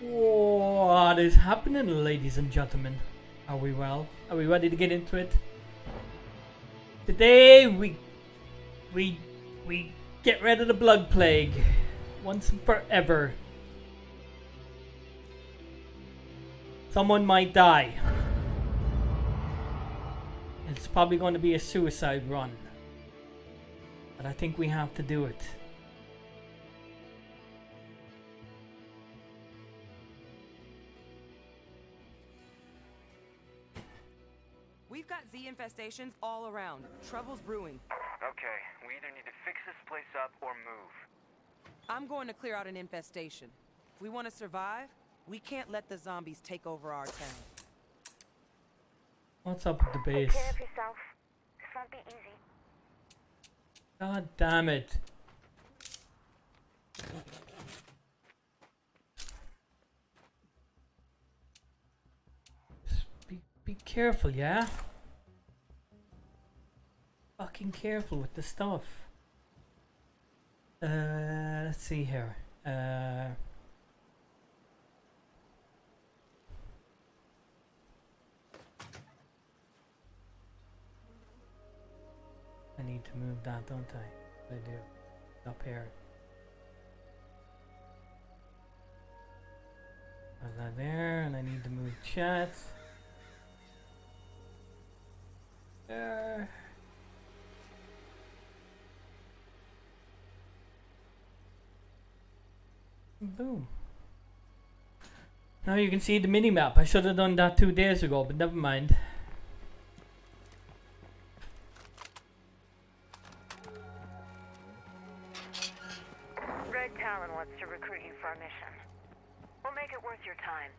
What is happening, ladies and gentlemen? Are we well? Are we ready to get into it? Today we we we get rid of the blood plague once and forever. Someone might die. It's probably going to be a suicide run. But I think we have to do it. Infestations all around. Trouble's brewing. Okay, we either need to fix this place up or move. I'm going to clear out an infestation. If we want to survive, we can't let the zombies take over our town. What's up with the base? Take base? care of yourself. This won't be easy. God damn it. Just be, be careful, yeah? Fucking careful with the stuff. Uh, let's see here. Uh, I need to move that, don't I? I do. Up here. Put that there, and I need to move chat. There. Boom. Now you can see the mini map. I should have done that two days ago, but never mind. Red Talon wants to recruit you for a mission. We'll make it worth your time.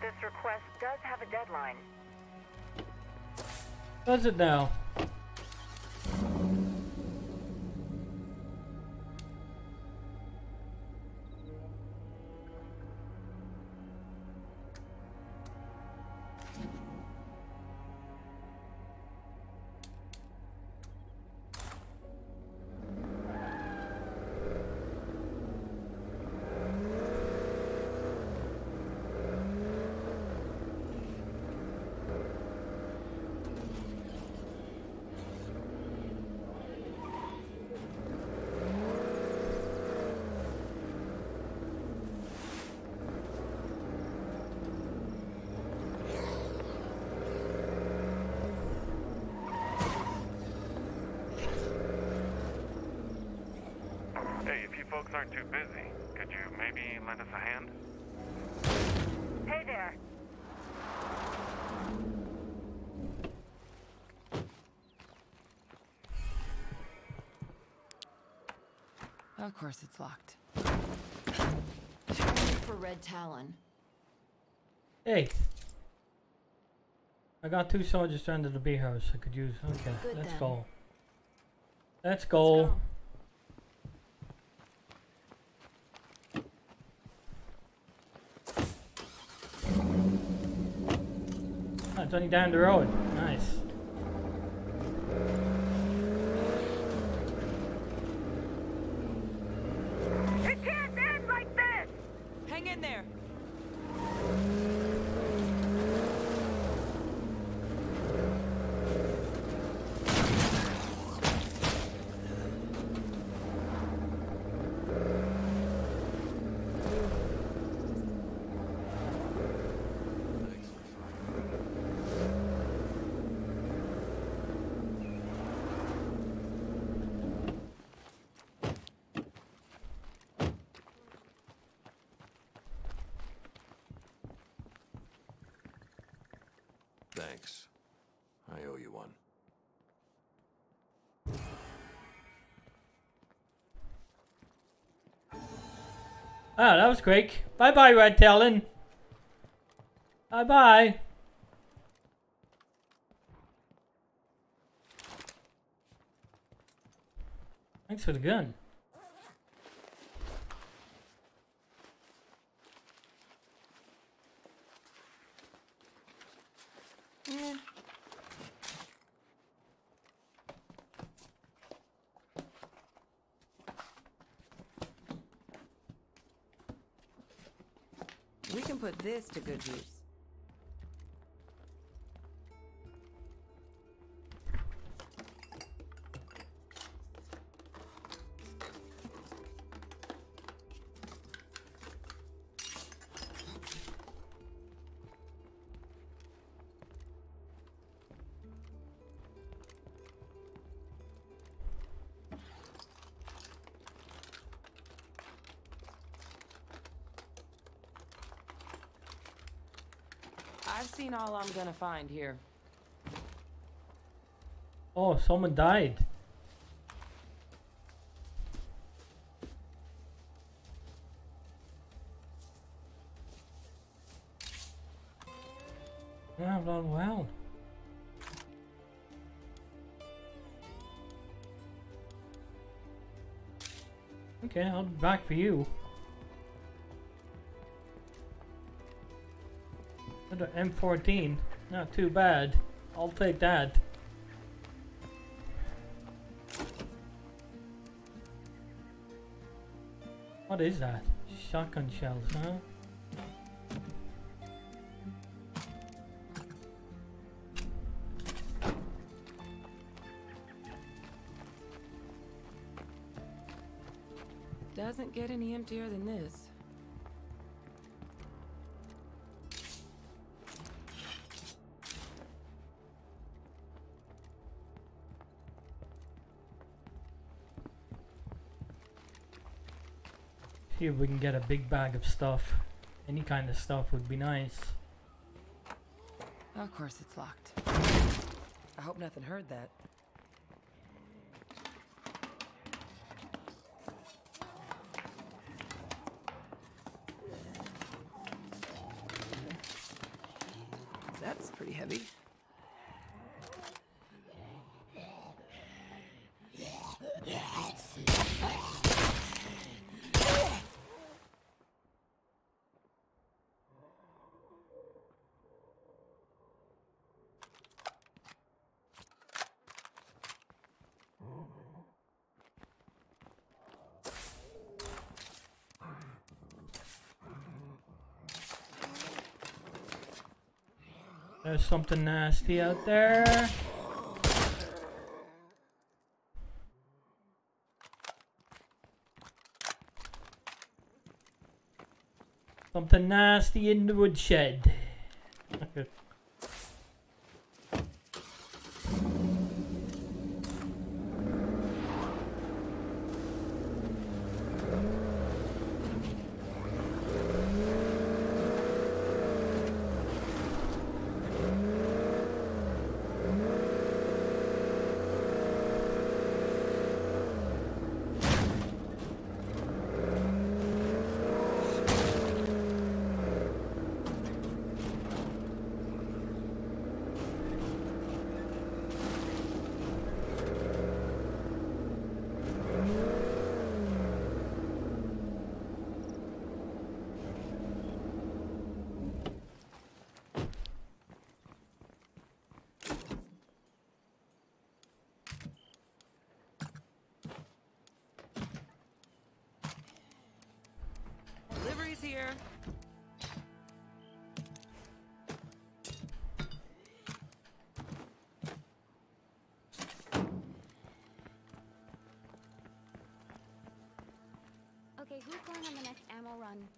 This request does have a deadline. Does it now? Of course it's locked. for Red Talon. Hey. I got two soldiers stranded at the bee house I could use. Okay, Good let's then. go. Let's go. go. Oh, it's only down the road. Nice. It can't end like this! Hang in there. Thanks. I owe you one. Oh, that was quick. Bye bye, Red Talon. Bye bye. Thanks for the gun. We can put this to good use. Seen all I'm gonna find here. Oh, someone died. Yeah, I've done well. Okay, I'll be back for you. M14. Not too bad. I'll take that. What is that? Shotgun shells, huh? Doesn't get any emptier than this. If we can get a big bag of stuff. Any kind of stuff would be nice. Of course it's locked. I hope nothing heard that. That's pretty heavy. There's something nasty out there. Something nasty in the woodshed. Run?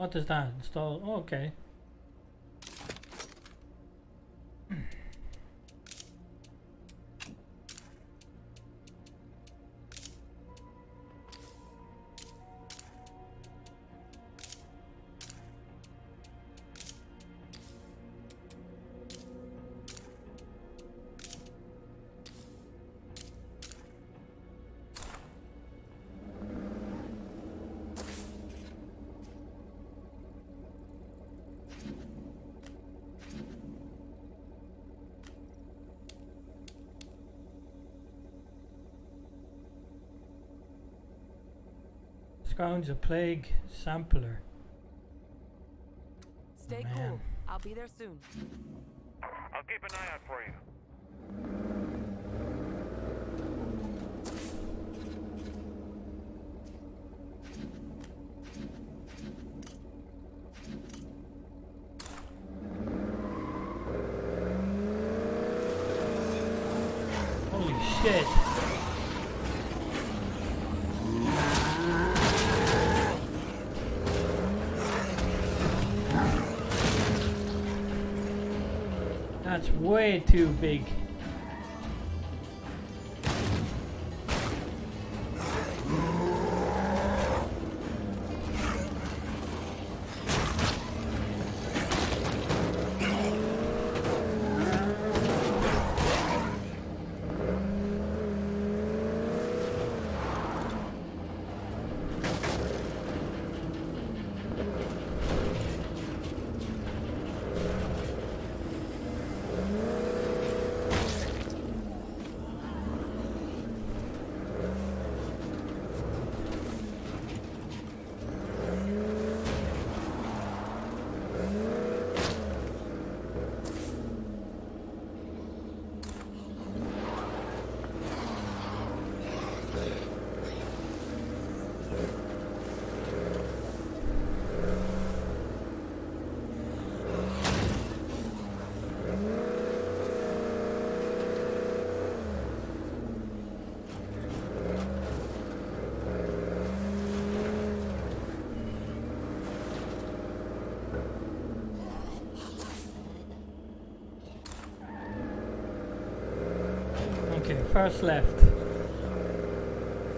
What is that? Install. Oh, okay. Scrounge a plague sampler. Stay oh, Man. cool. I'll be there soon. I'll keep an eye out for you. Holy shit. That's too big. First left.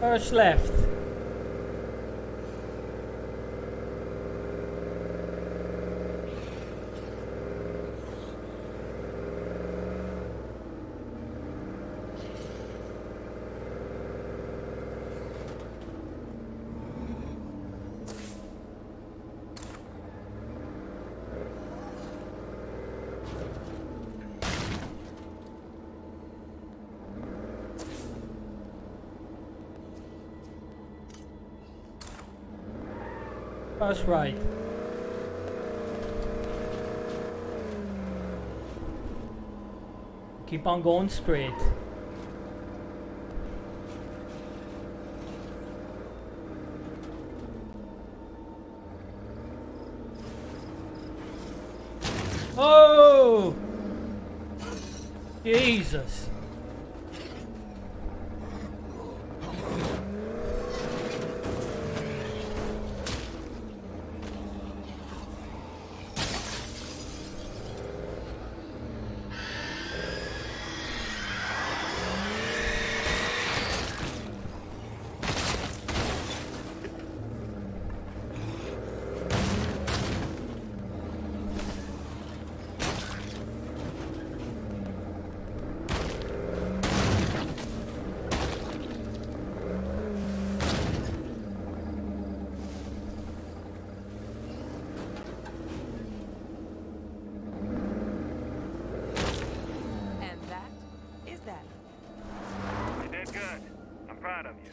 First left. First right. Keep on going straight. Oh! Jesus. And that is that. You did good. I'm proud of you.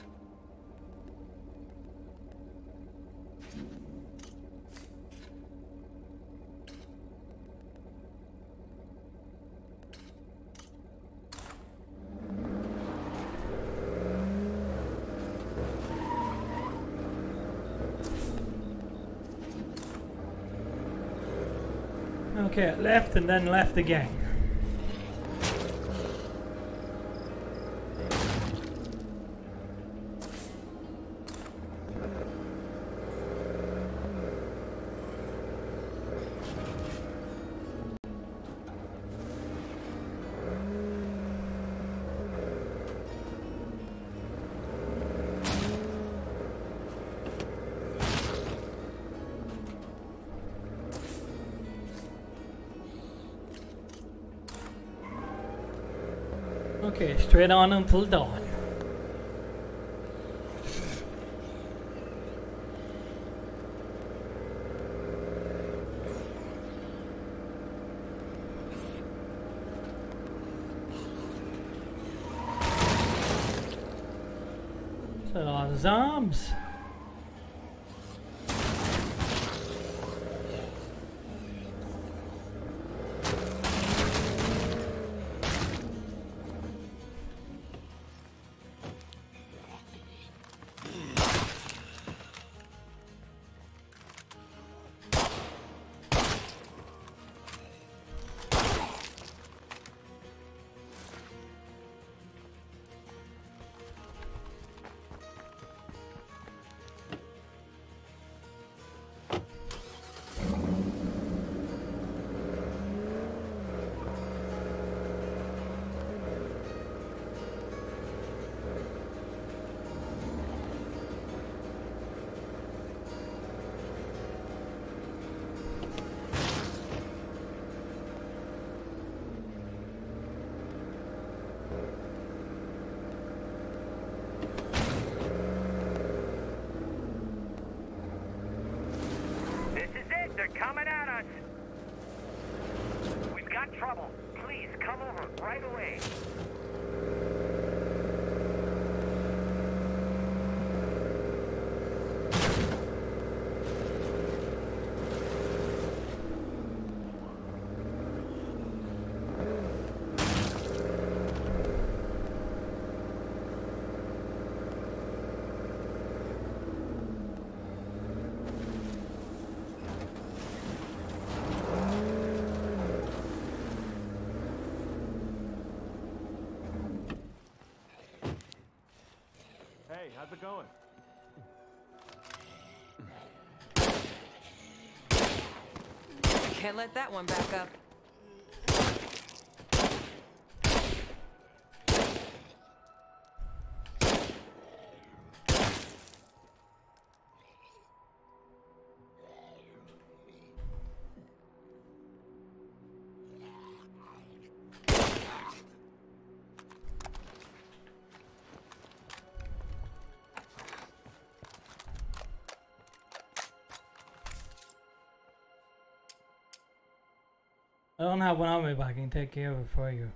Okay, left and then left again. Straight on until dawn. Of zombies. Can't let that one back up. I don't have one on me, but I can take care of it for you.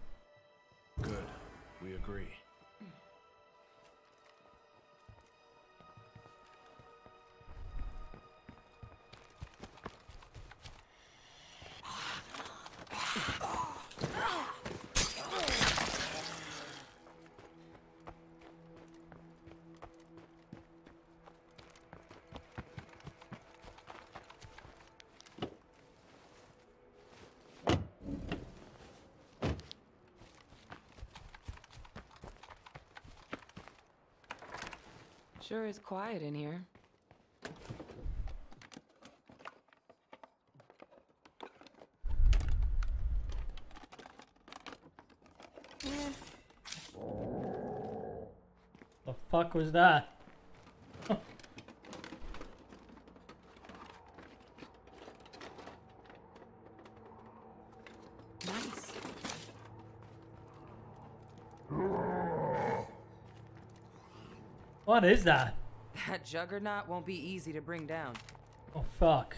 Sure is quiet in here. The fuck was that? Nice. What is that? That juggernaut won't be easy to bring down. Oh fuck.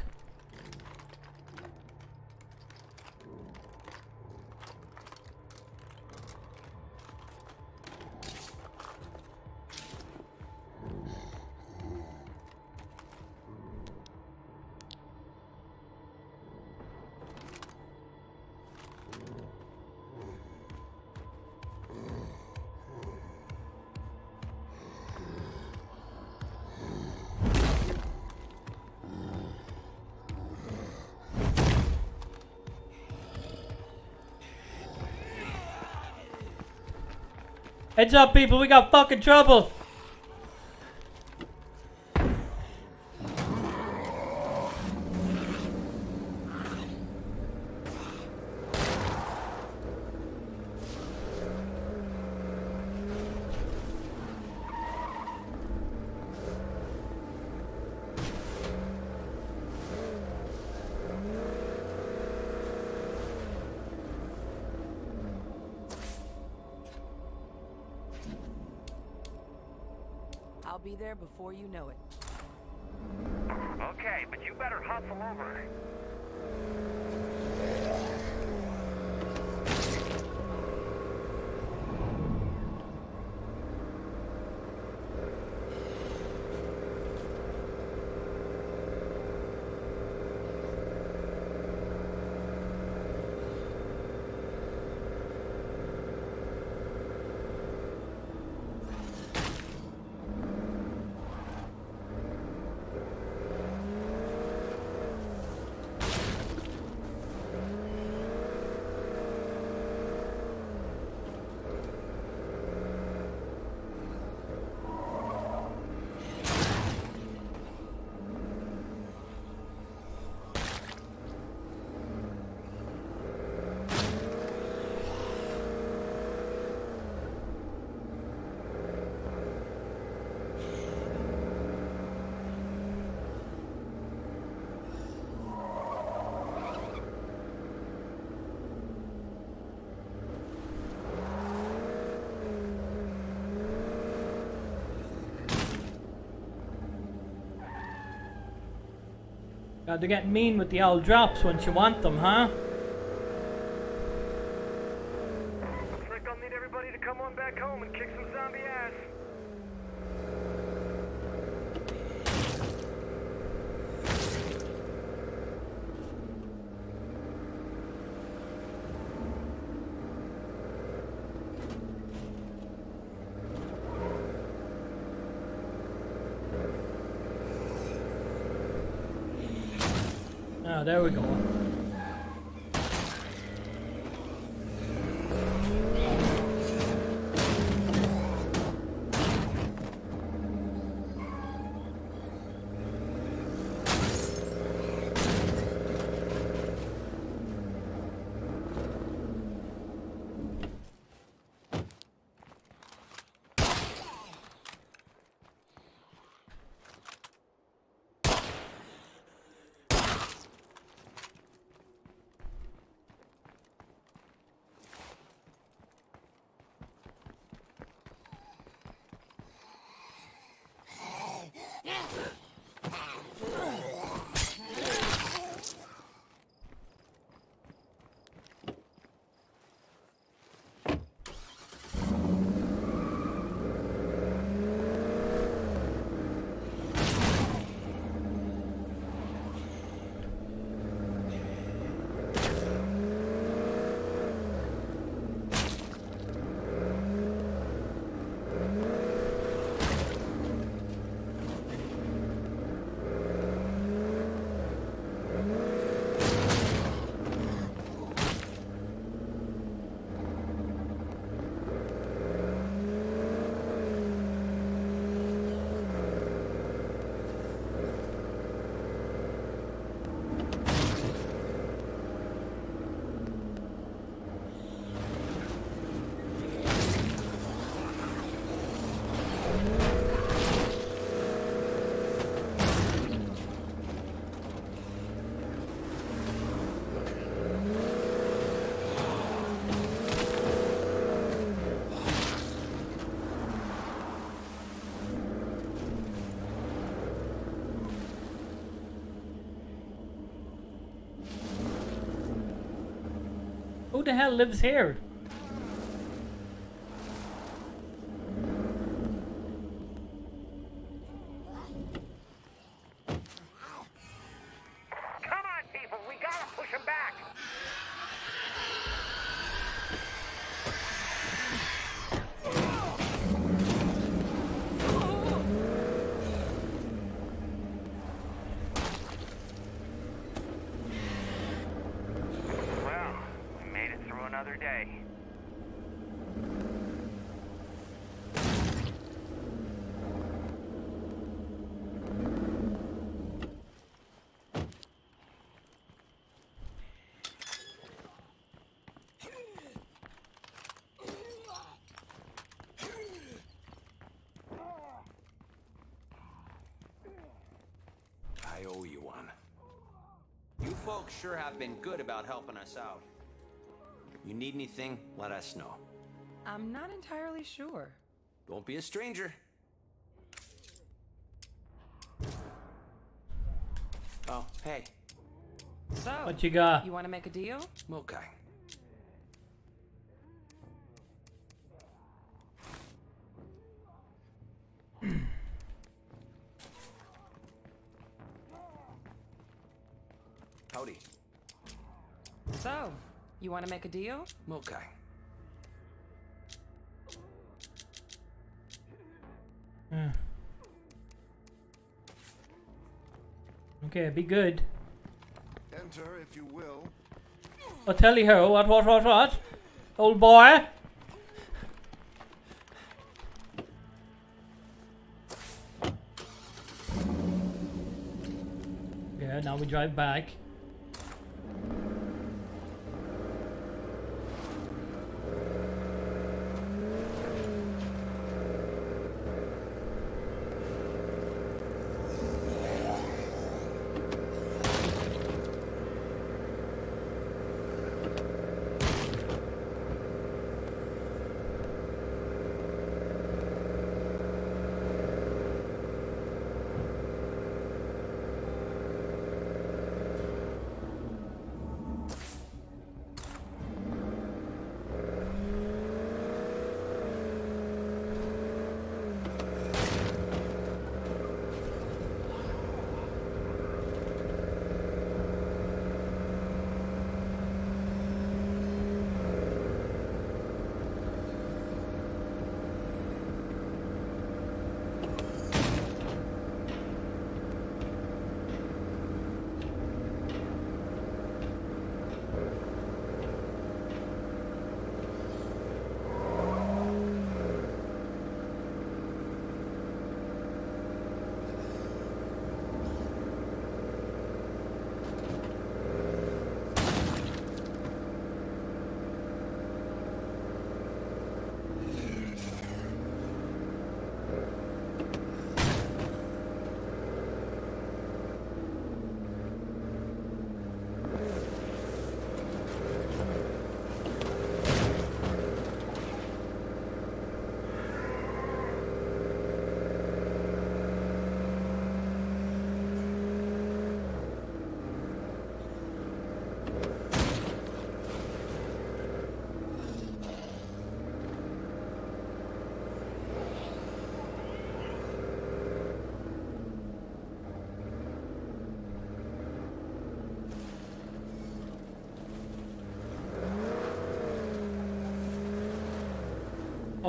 Heads up, people, we got fucking trouble. I'll be there before you know it. Okay, but you better hustle over. God, they're getting mean with the old drops once you want them, huh? Looks like I'll need everybody to come on back home and kick some zombie ass. Oh, there we go. The hell lives here? Elk sure have been good about helping us out. You need anything, let us know. I'm not entirely sure. Don't be a stranger. Oh, hey. So, what you got? You want to make a deal? Okay. Want to make a deal? Okay. Uh. Okay, be good. Enter, if you will. I'll tell you how. What, what, what, what? Old boy? Yeah, now we drive back.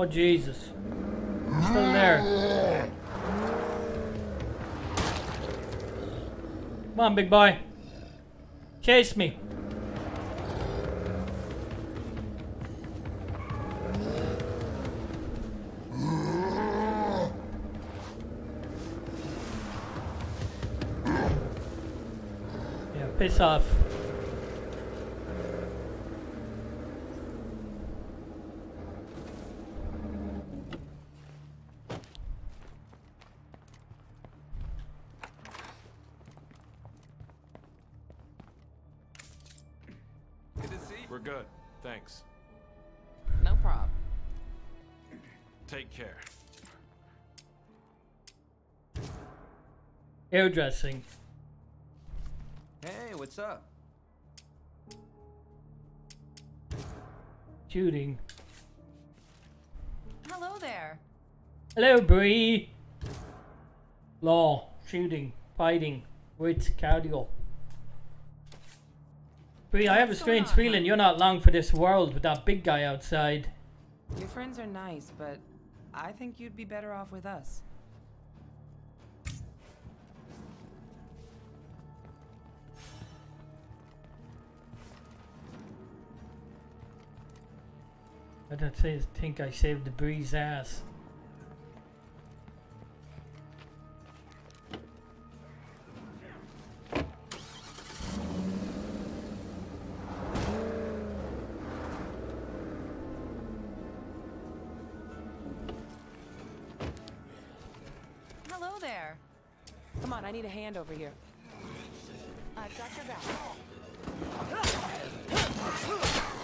Oh Jesus. Still there. Come on, big boy. Chase me. Yeah, piss off. Hairdressing. Hey, what's up? Shooting. Hello there. Hello, Bree. Law, shooting, fighting, with cardio. Bree, I have a strange on, feeling hon? you're not long for this world with that big guy outside. Your friends are nice, but I think you'd be better off with us. I don't think I saved the Bree's ass. Hello there. Come on, I need a hand over here. I've got your back.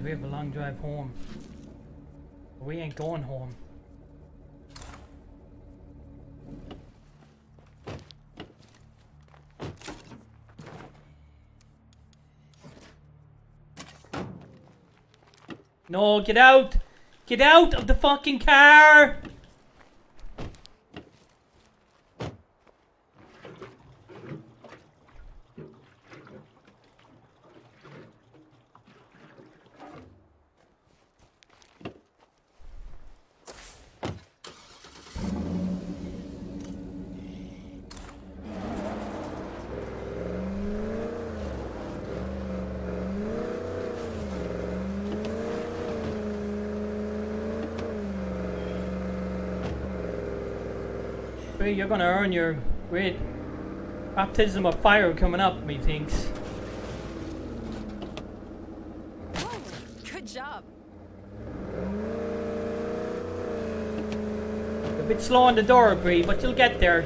said we have a long drive home. We ain't going home. No, get out! Get out of the fucking car! You're gonna earn your great baptism of fire coming up, methinks. Good job. A bit slow on the door, Bree, but you'll get there.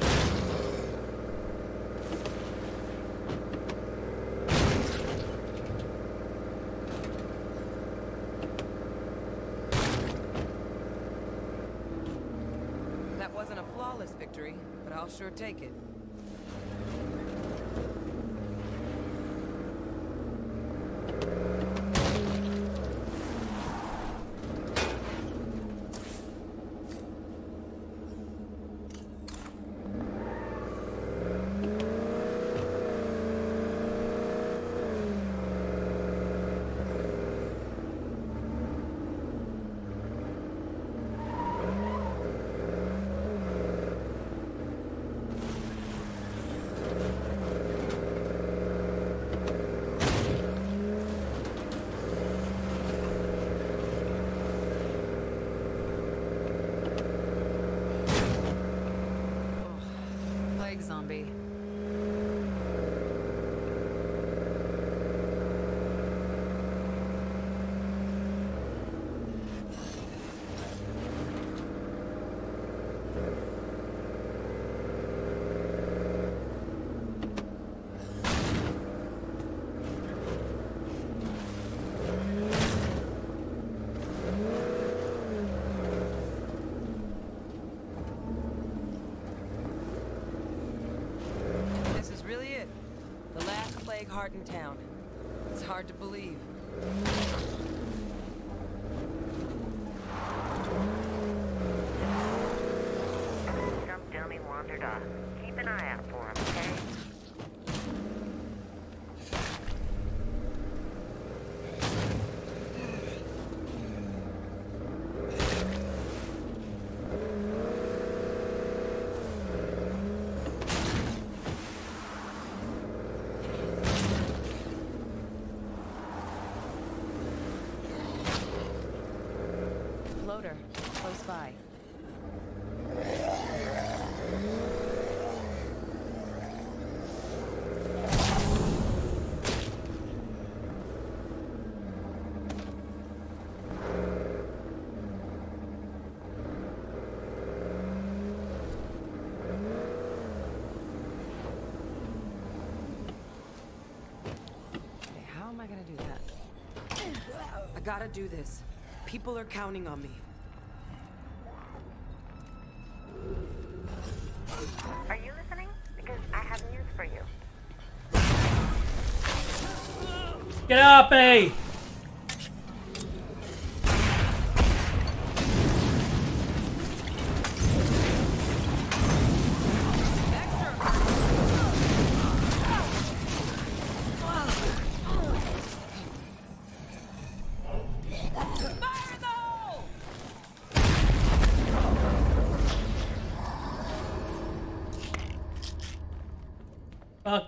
Gotta do this. People are counting on me.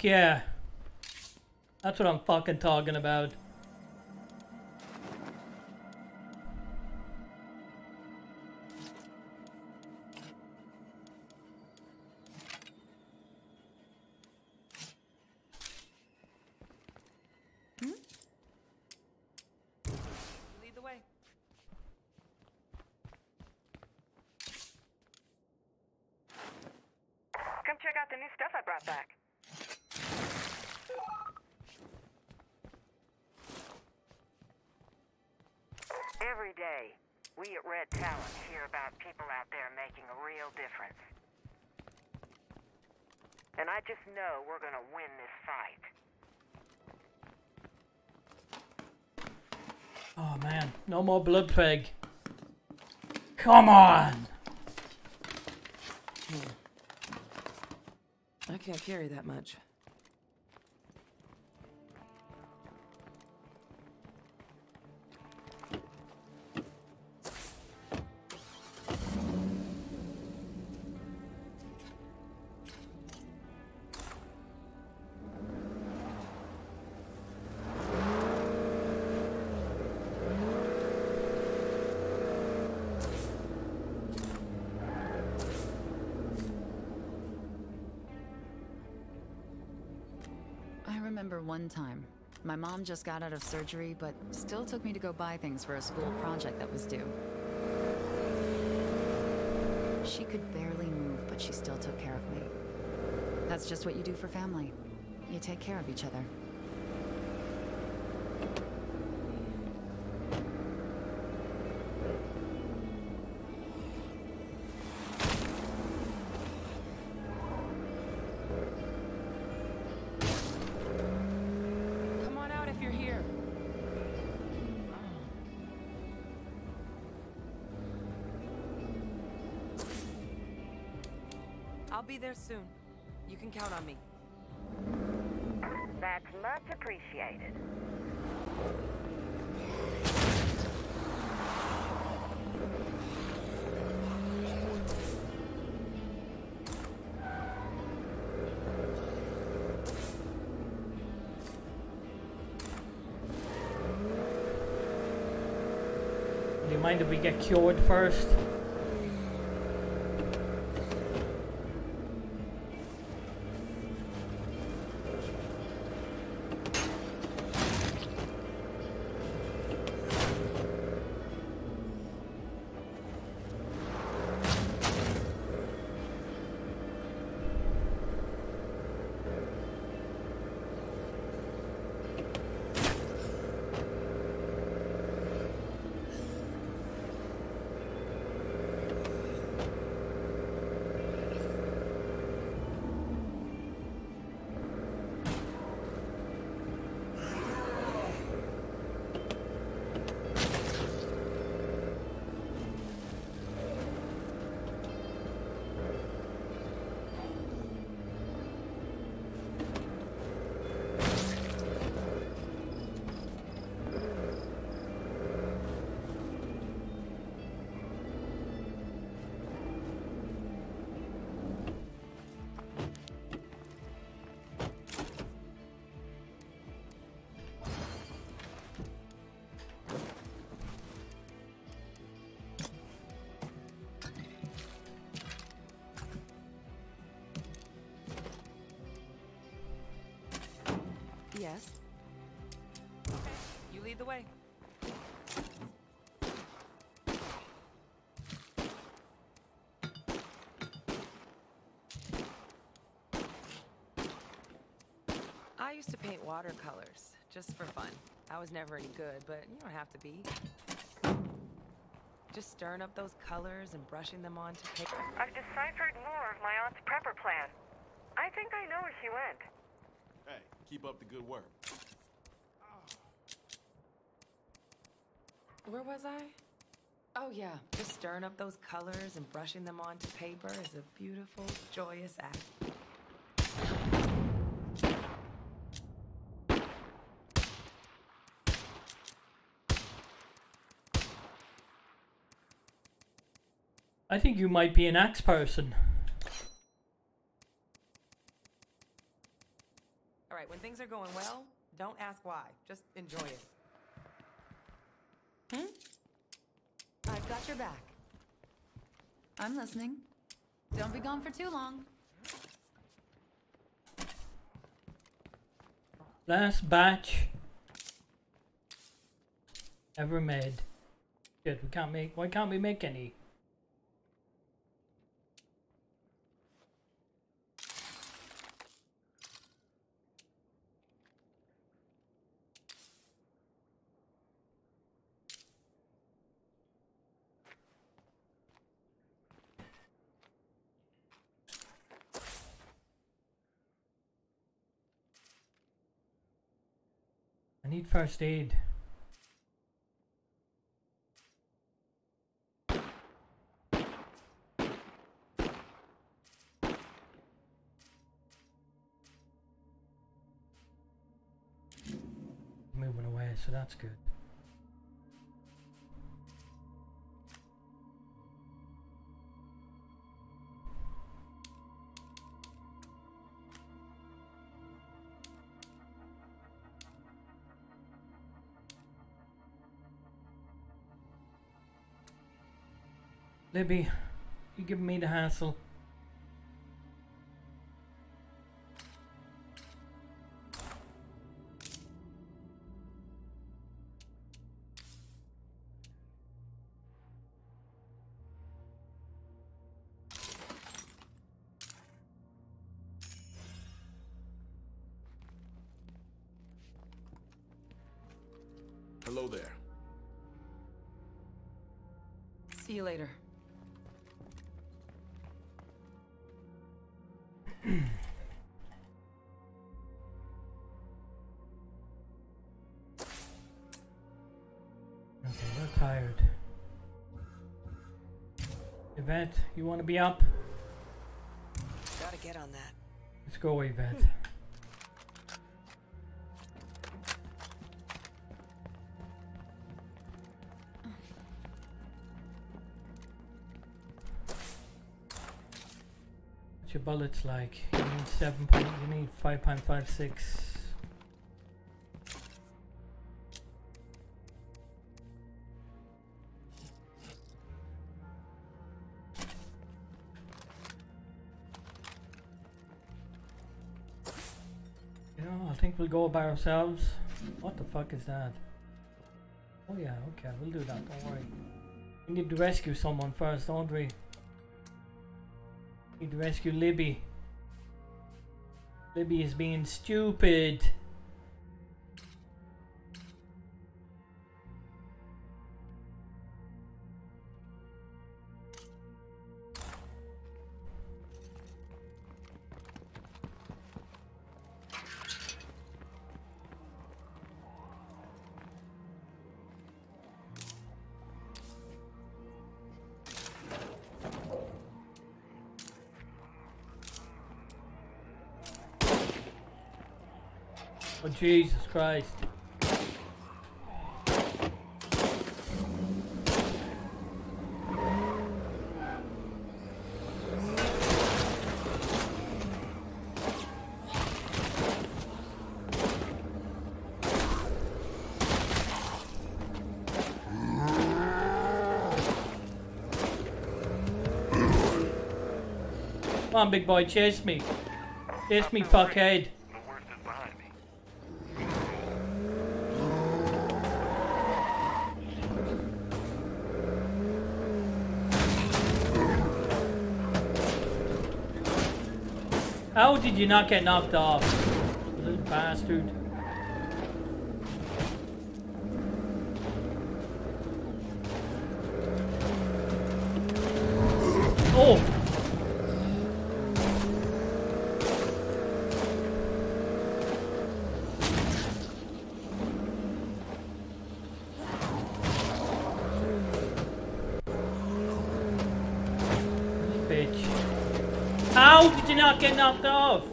Yeah. That's what I'm fucking talking about. Blood plague. Come on! I can't carry that much. My mom just got out of surgery, but still took me to go buy things for a school project that was due. She could barely move, but she still took care of me. That's just what you do for family. You take care of each other. Be there soon. You can count on me. That's much appreciated. Do you mind if we get cured first? Used to paint watercolors, just for fun. I was never any good, but you don't have to be. Just stirring up those colors and brushing them onto paper. I've deciphered more of my aunt's prepper plan. I think I know where she went. Hey, keep up the good work. Where was I? Oh yeah, just stirring up those colors and brushing them onto paper is a beautiful, joyous act. I think you might be an axe person. All right, when things are going well, don't ask why. Just enjoy it. Hmm? I've got your back. I'm listening. Don't be gone for too long. Last batch ever made. Good, we can't make why can't we make any? Need first aid. Moving away, so that's good. Libby, you giving me the hassle. Yvette, you want to be up? Gotta get on that. Let's go, Yvette. What's your bullets like? You need seven point. You need five point five six. We'll go by ourselves. What the fuck is that? Oh yeah, okay, we'll do that. Don't worry. We need to rescue someone first, don't we? Need to rescue Libby. Libby is being stupid. Jesus Christ. Come on, big boy, chase me. Chase me, fuckhead. Did you not get knocked off? Little bastard. Oh! Bitch. How did you not get knocked off?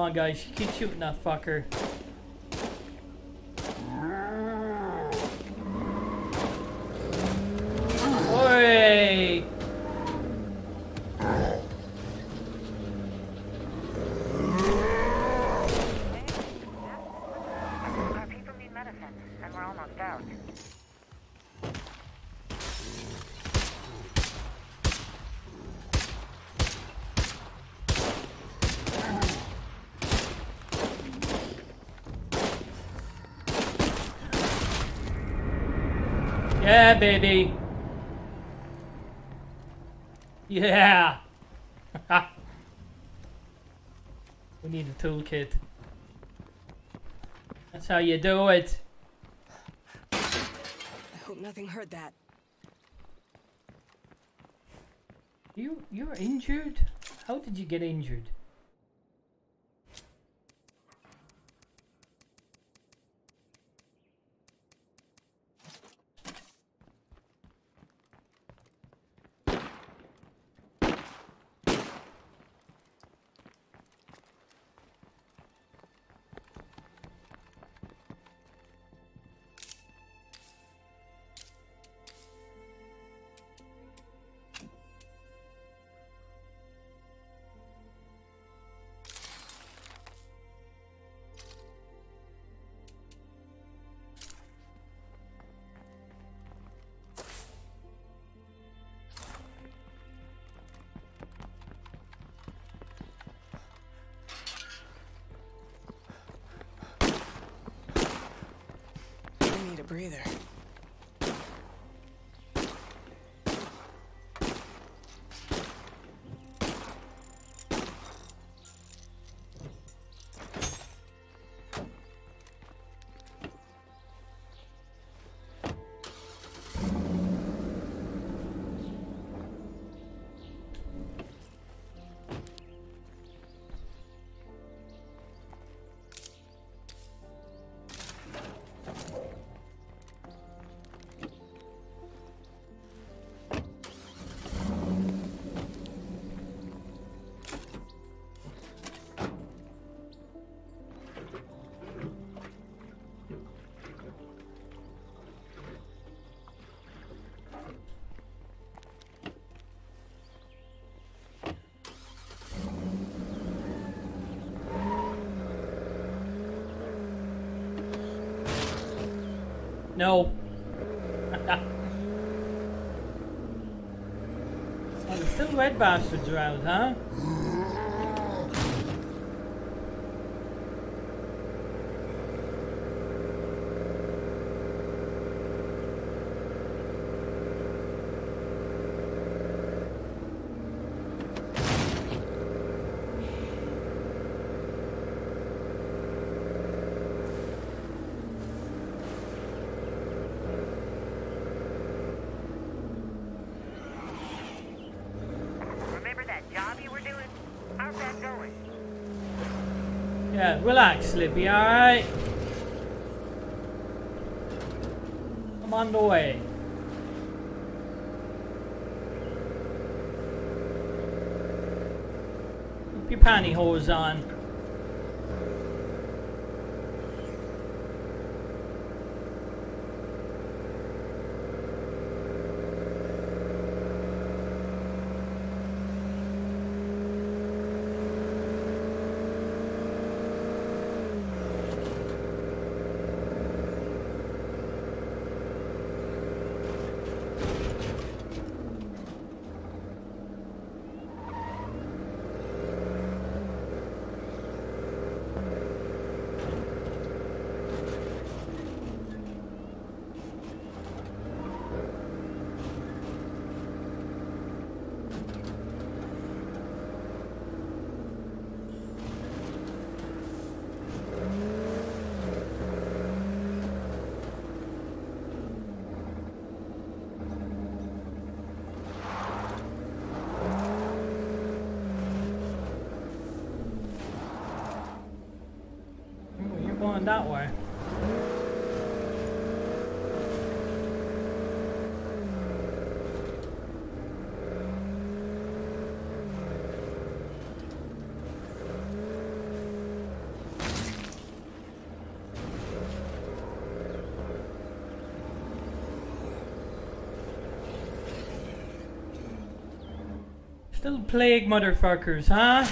Come on guys, keep shooting that fucker. Oi! Our people need medicine, and we're almost out. Yeah, baby. Yeah. we need a toolkit. That's how you do it. I hope nothing hurt that. You you're injured? How did you get injured? No. Oh, still red bastards around, huh? Remember that job you were doing? How's that going? Relax, Slippy, alright? I'm on the way. Keep your pantyhose on. Ooh, You're going that way. Still plague motherfuckers, huh?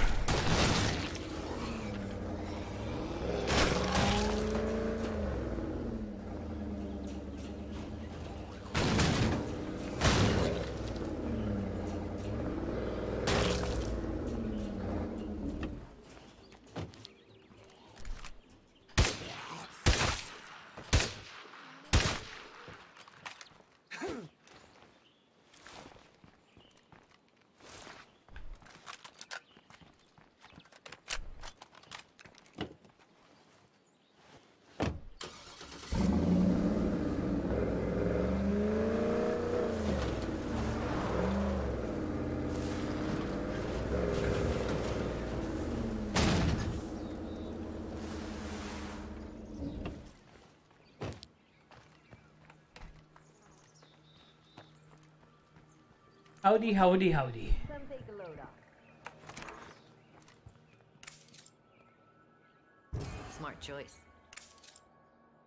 Howdy, howdy, howdy. Come take a load off. Smart choice.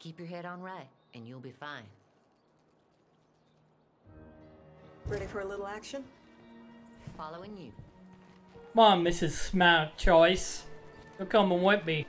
Keep your head on right, and you'll be fine. Ready for a little action? Following you. Come on, Mrs. Smart Choice. You're coming with me.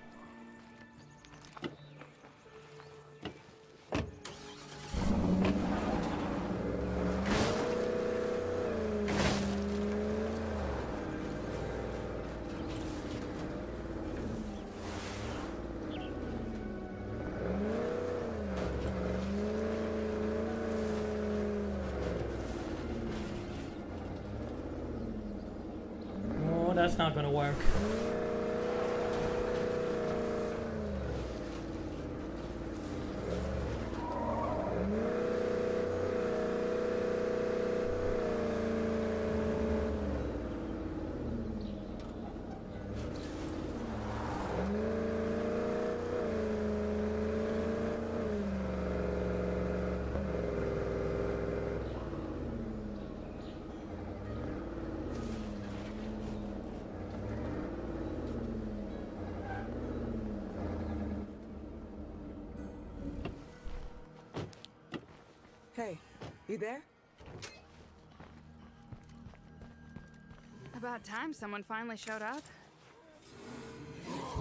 Time someone finally showed up.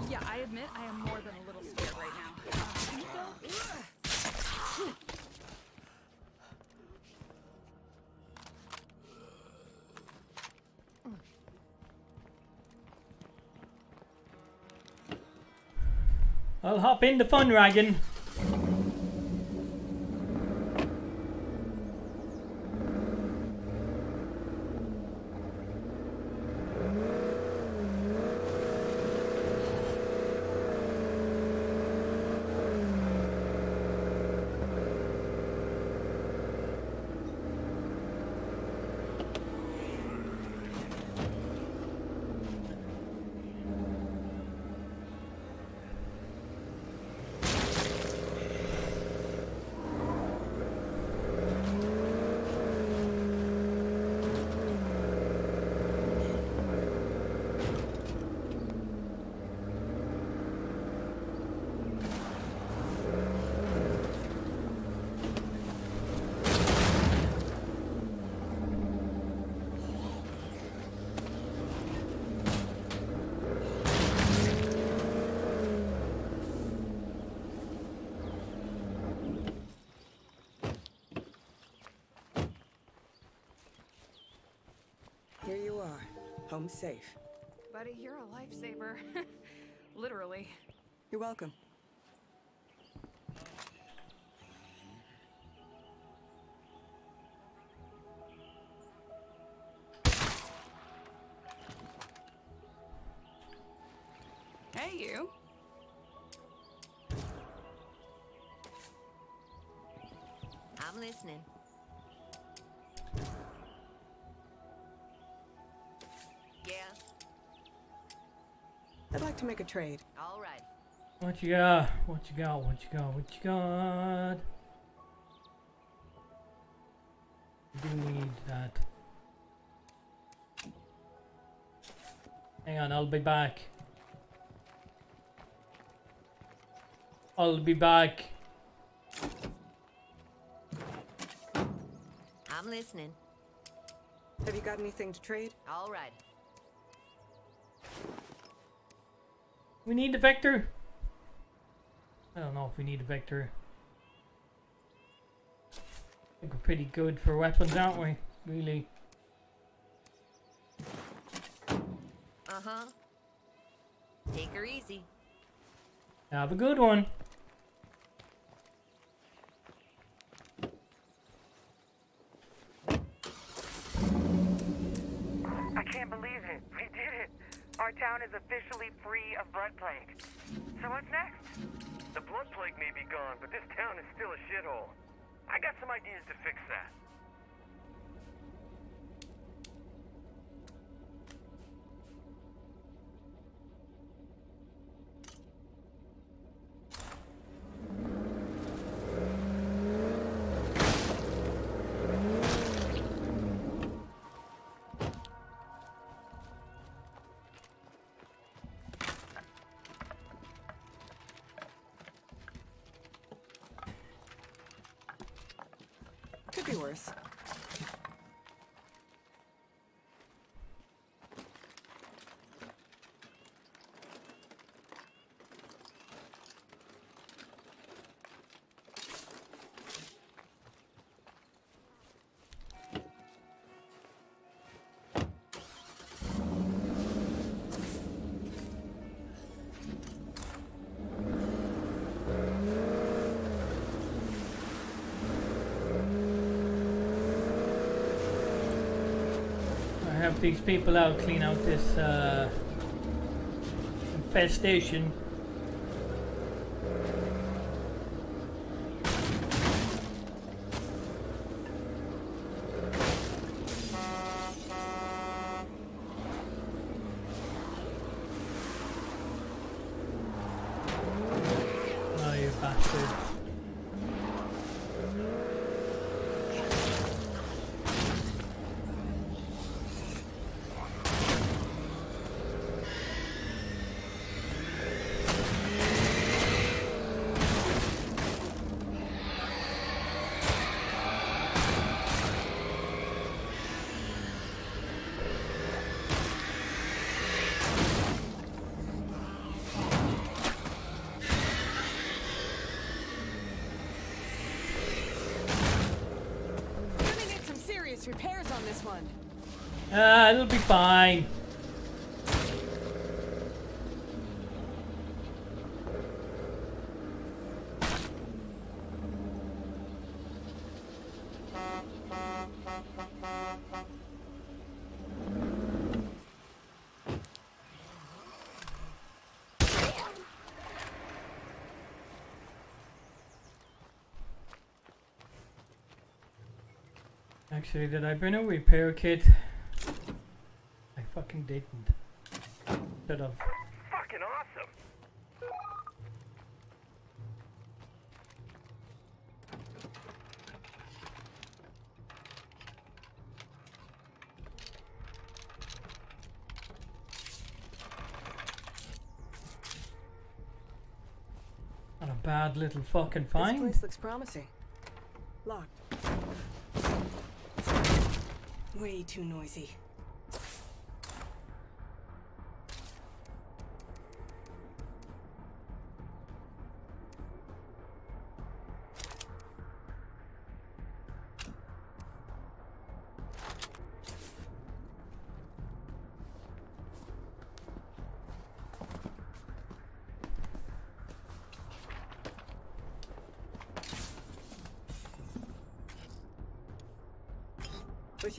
Yeah, I admit I am more than a little scared right now. I'll hop in the fun wagon. Here you are, home safe. Buddy, you're a lifesaver. Literally. You're welcome. Hey, you. I'm listening. Like to make a trade. all right. What you got? What you got? What you got? What you got? Do need that. Hang on, I'll be back. I'll be back. I'm listening. Have you got anything to trade? All right. We need the vector. I don't know if we need a vector. I think we're pretty good for weapons, aren't we? Really. Uh huh. Take her easy. Have a good one. I can't believe it. We did it. Our town is officially free of blood plague. So what's next? The blood plague may be gone, but this town is still a shithole. I got some ideas to fix that. Worse. Have these people out clean out this uh, infestation. Ah, it'll be fine. Actually, did I bring a repair kit? I didn't. Should have. Fucking awesome. Not a bad little fucking find. This find. place looks promising. Locked. Way too noisy.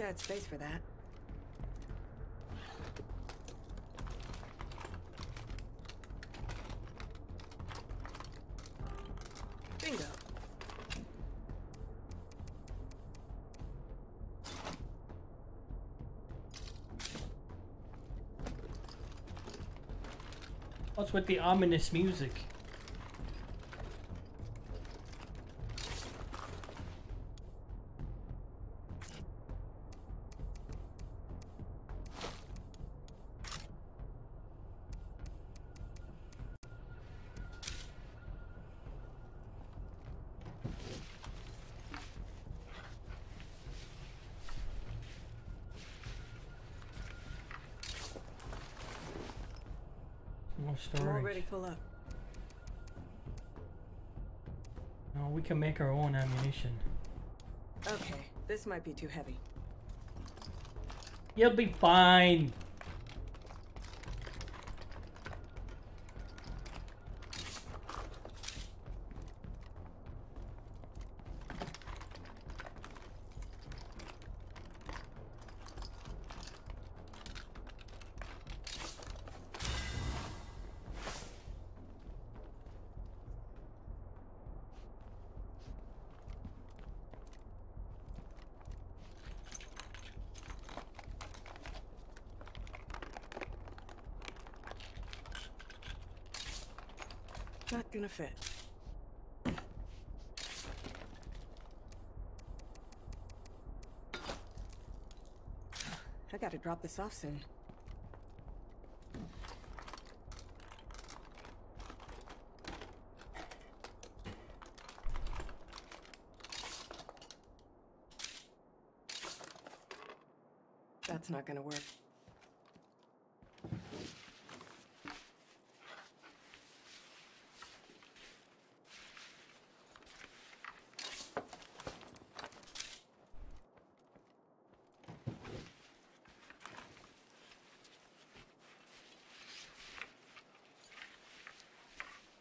I had space for that. Bingo. What's with the ominous music? More I'm storage. up. No, we can make our own ammunition. Okay, this might be too heavy. You'll be fine. Not gonna fit. I gotta drop this off soon. That's not gonna work.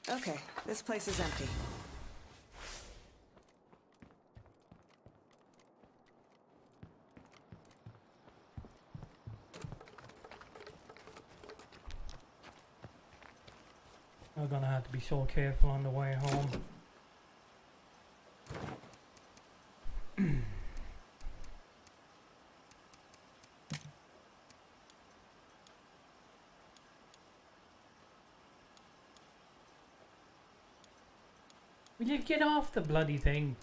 Okay, this place is empty. I'm gonna have to be so careful on the way home. Will you get off the bloody thing?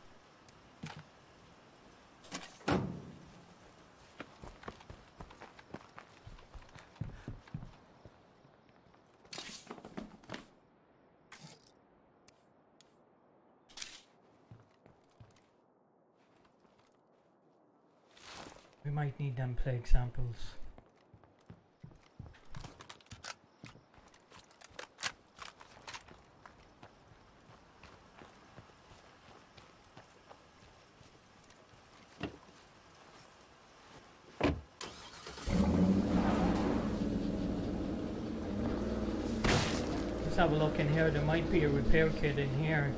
We might need them plague samples. Let's have a look in here. There might be a repair kit in here.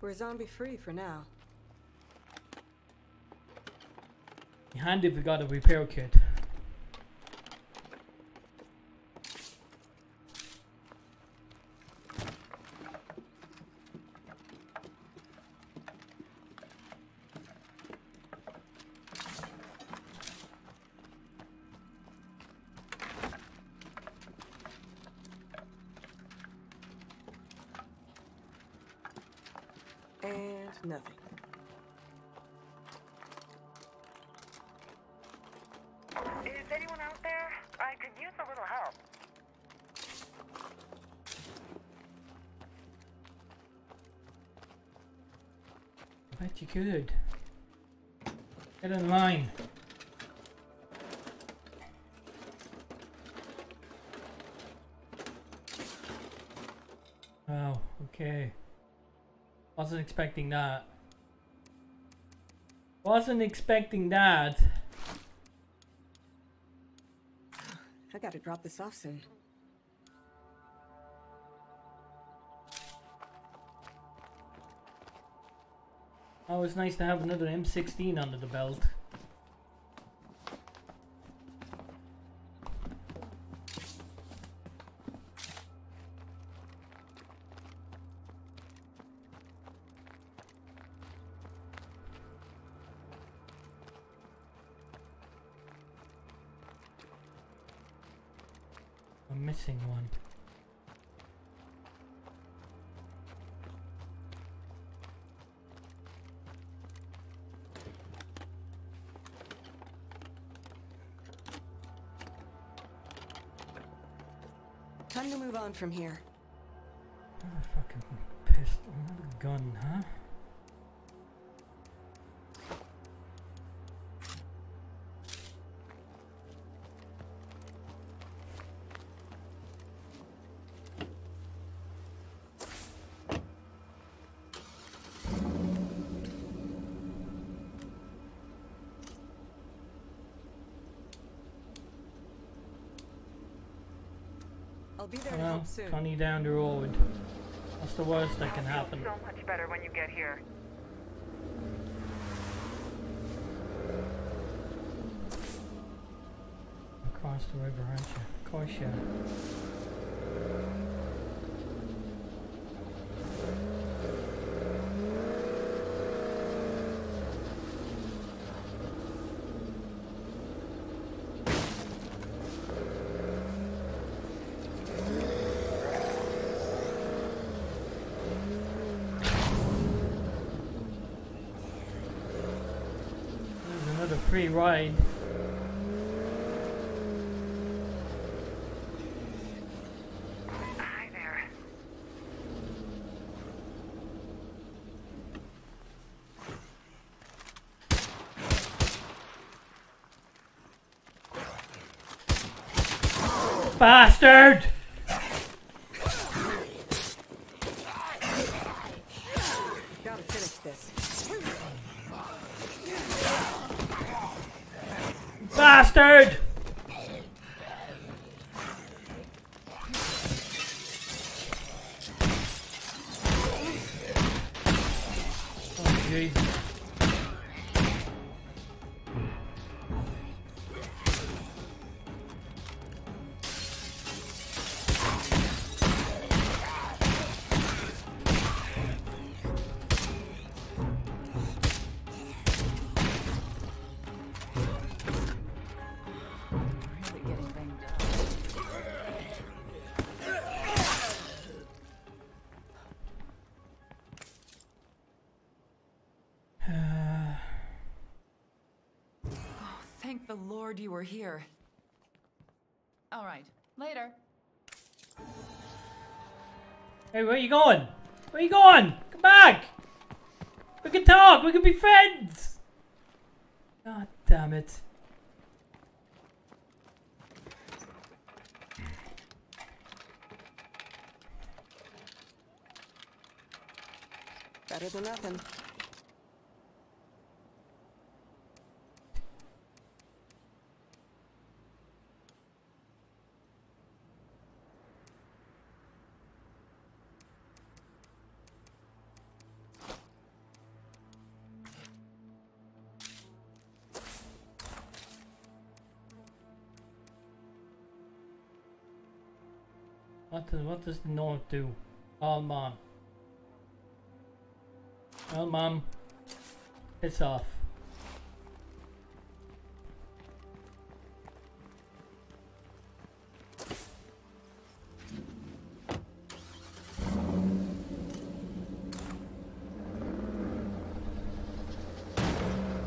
We're zombie free for now. Handy if we got a repair kit. Could. Get in line. Oh, okay. Wasn't expecting that. Wasn't expecting that. I gotta drop this off soon. It's nice to have another M16 under the belt. On from here. Another fucking pistol, another gun, huh? Be there to Well, help soon. Connie down the road. What's the worst that can happen? So much better when you get here. Across the river, aren't you? Of course you are. free ride. Bastard! The Lord you were here. All right, later. Hey, where are you going? Where are you going? Come back! We can talk! We can be friends! God damn it. Better than nothing. What does the north do? Oh mom. Well mom. It's off.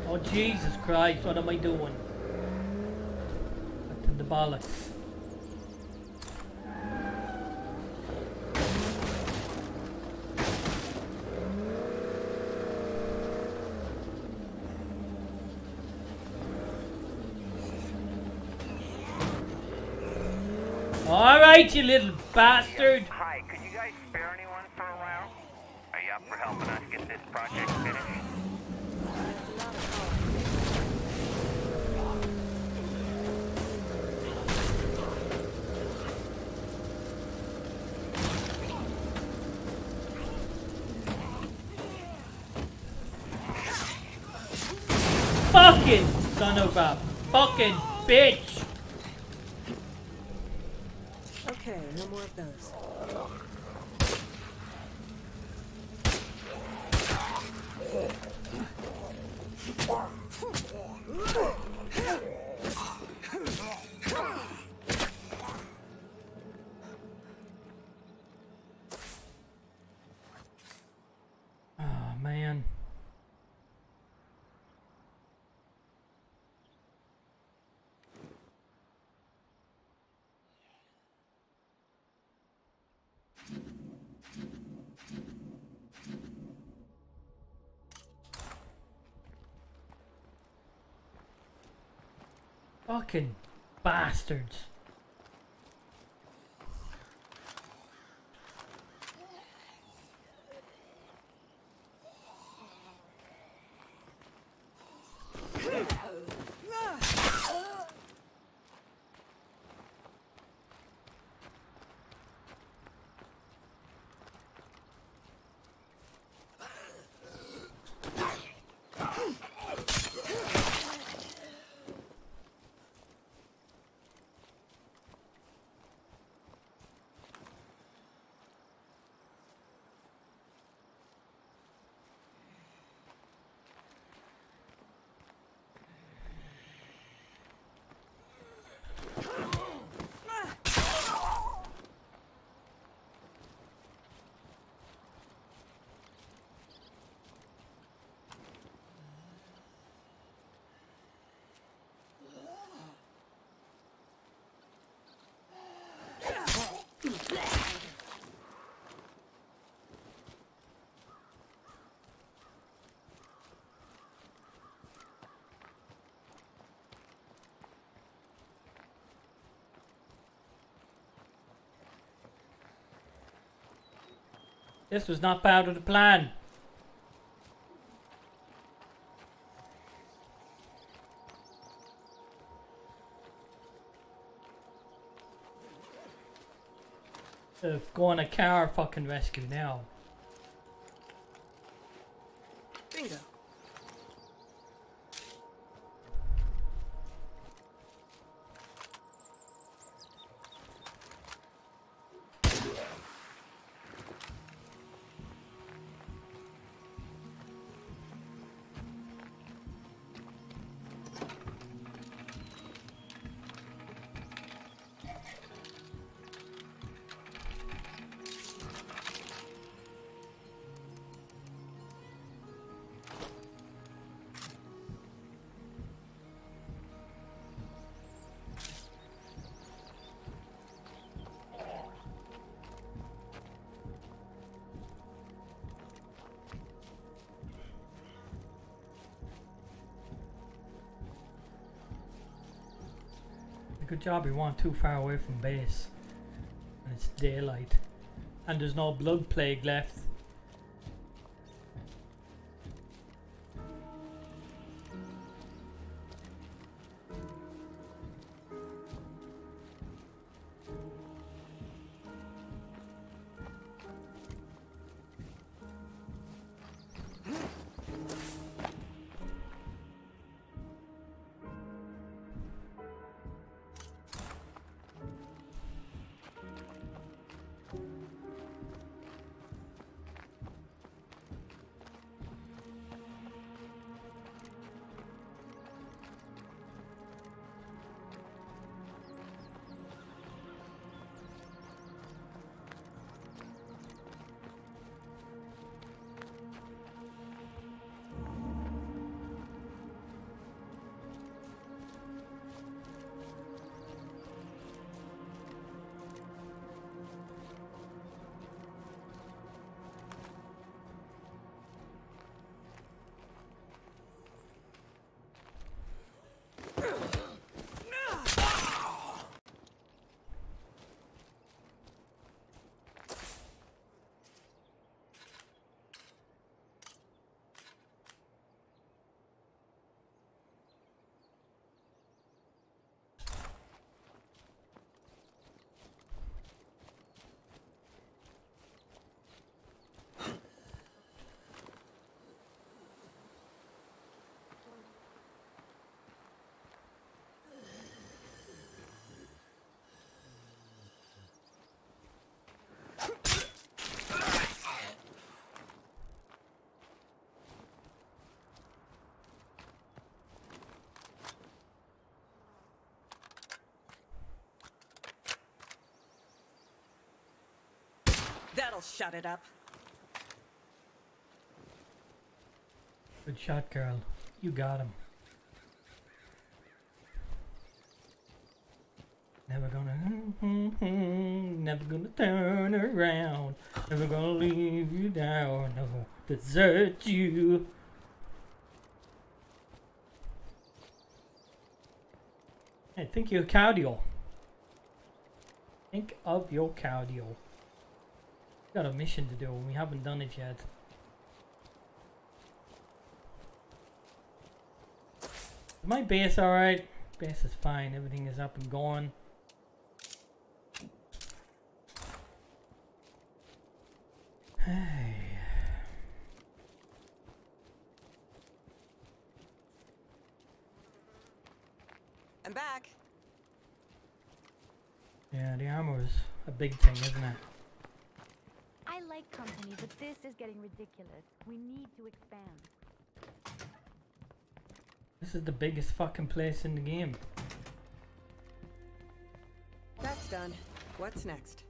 Oh Jesus Christ, what am I doing? What in the bollocks? You little bastard! Hi, could you guys spare anyone for a while? Are you up for helping us get this project finished? Fucking son of a fucking bitch! Okay, no more of those. Oh man. Fucking bastards. This was not part of the plan. Uh, go on a car fucking rescue now. Job you weren't too far away from base. And it's daylight. And there's no blood plague left. Shut it up. Good shot, girl. You got him. Never gonna, never gonna turn around. Never gonna leave you down. Never desert you. Hey, think of your cardio. Think of your cardio. Got a mission to do. And we haven't done it yet. My base alright. Base is fine. Everything is up and going. Hey. I'm back. Yeah, the armor is a big thing, isn't it? I like company, but this is getting ridiculous. We need to expand. This is the biggest fucking place in the game. That's done. What's next?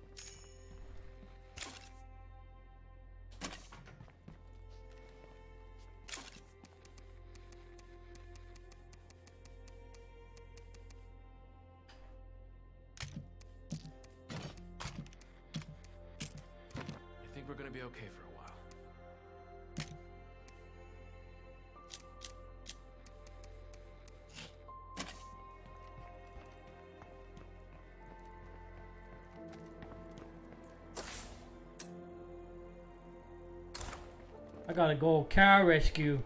I gotta go car rescue.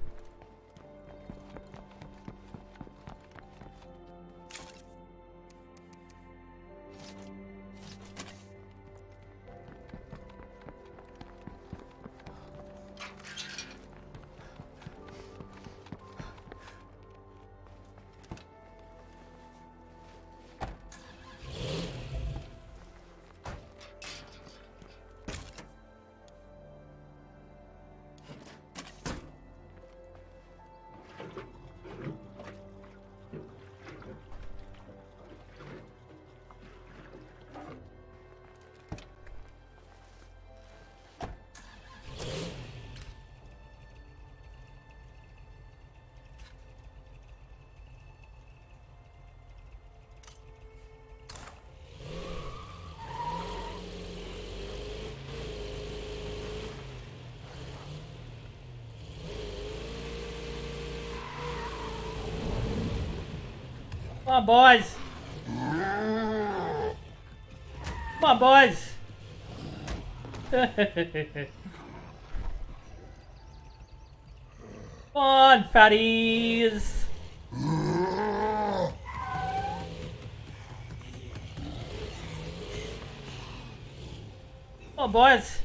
Boys. Come on, boys. Come on, fatties. Come on, boys.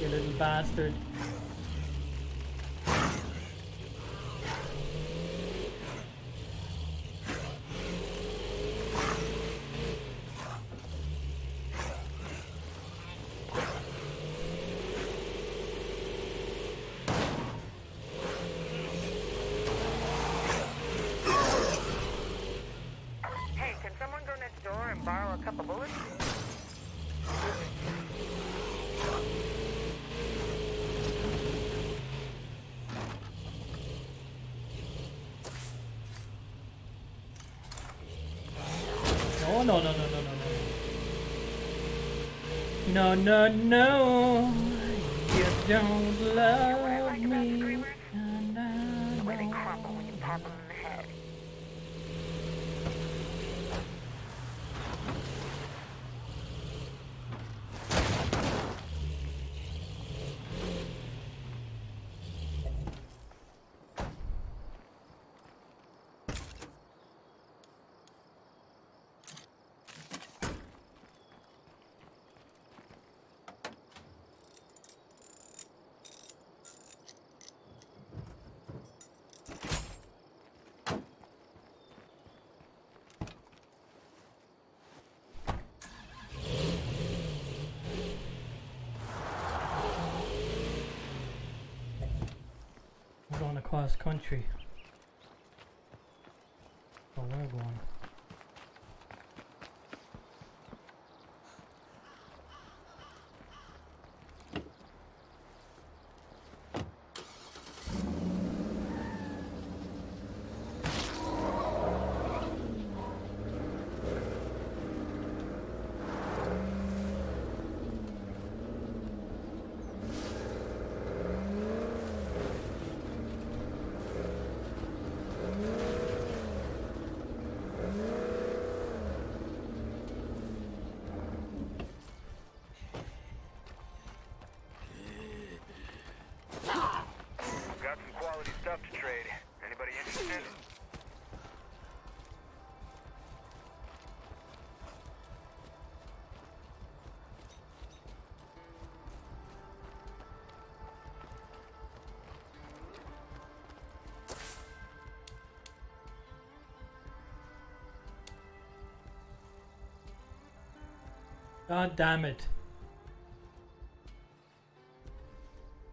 You little bastard. Hey, can someone go next door and borrow a couple bullets? No, no, no, no, no, no, no. God damn it.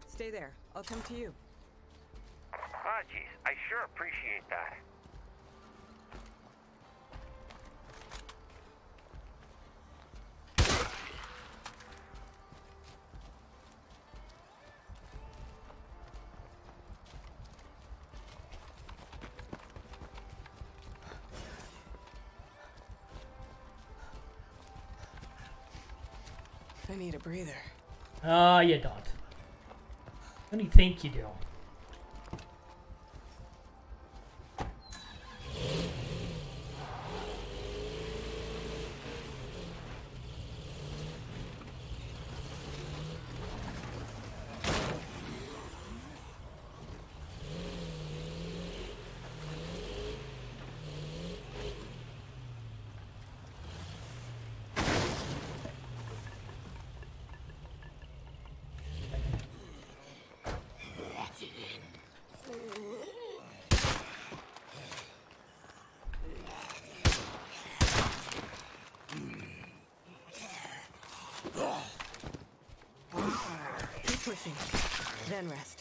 Stay there. I'll come to you. Ah, jeez. I sure appreciate that. Breather. Ah, you don't. Only think you do. Keep pushing. Then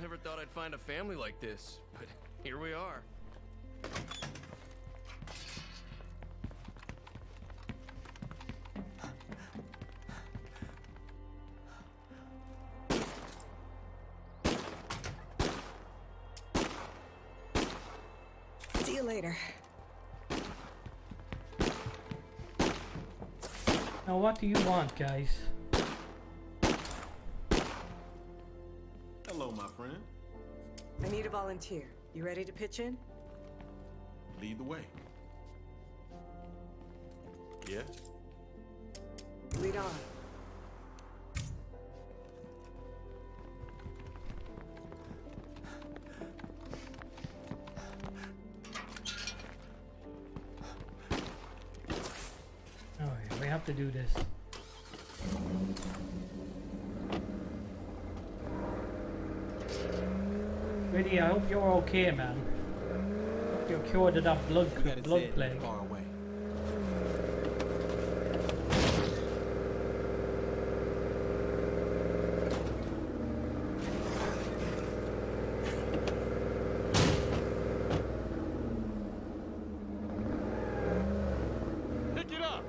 Never thought I'd find a family like this, but here we are. See you later. Now, what do you want, guys? Volunteer. You ready to pitch in? Lead the way. You're okay, man. You're cured of that blood, blood plague. Far away. Pick it up!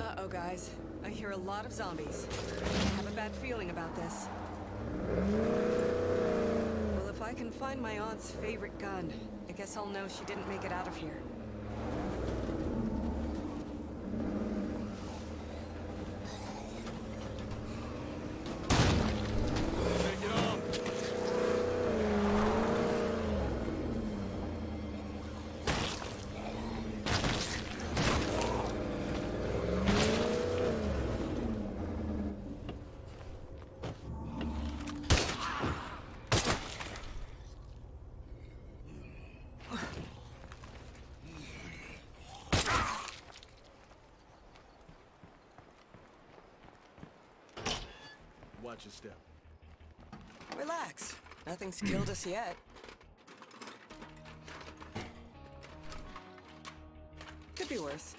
Uh-oh, guys. I hear a lot of zombies. I have a bad feeling about this. Well, if I can find my aunt's favorite gun, I guess I'll know she didn't make it out of here. Pick it up! Your step. Relax. Nothing's killed us yet. Could be worse.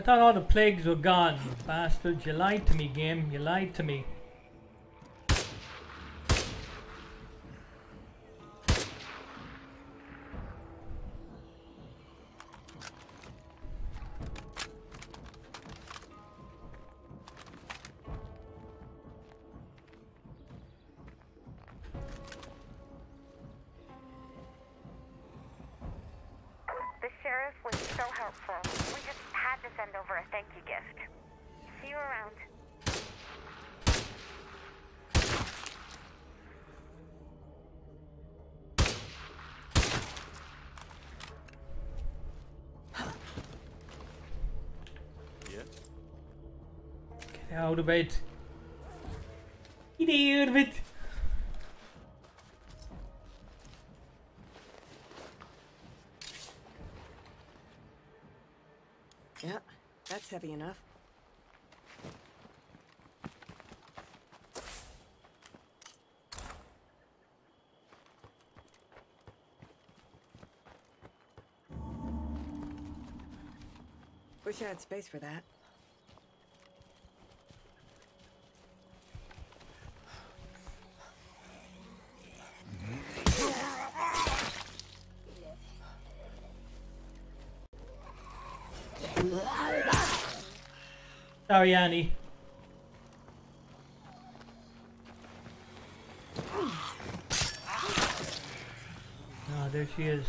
I thought all the plagues were gone, you bastards. You lied to me, game. You lied to me. Out of it. Get out of it. Yeah, that's heavy enough. Wish I had space for that. Sorry, Annie. Ah, there she is.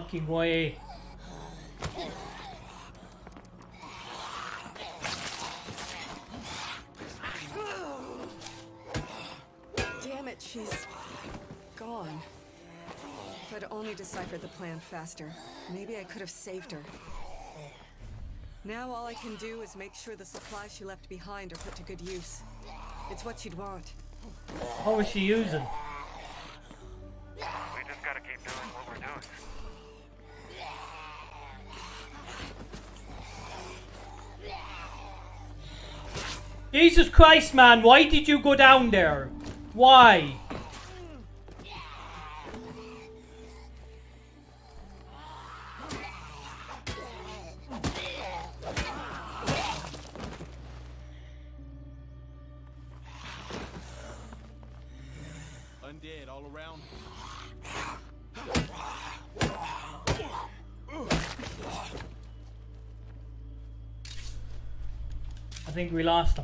Fucking way. Damn it, she's gone. If I'd only deciphered the plan faster, maybe I could have saved her. Now all I can do is make sure the supplies she left behind are put to good use. It's what she'd want. What was she using? Jesus Christ, man, why did you go down there? Why? Undead all around. I think we lost him.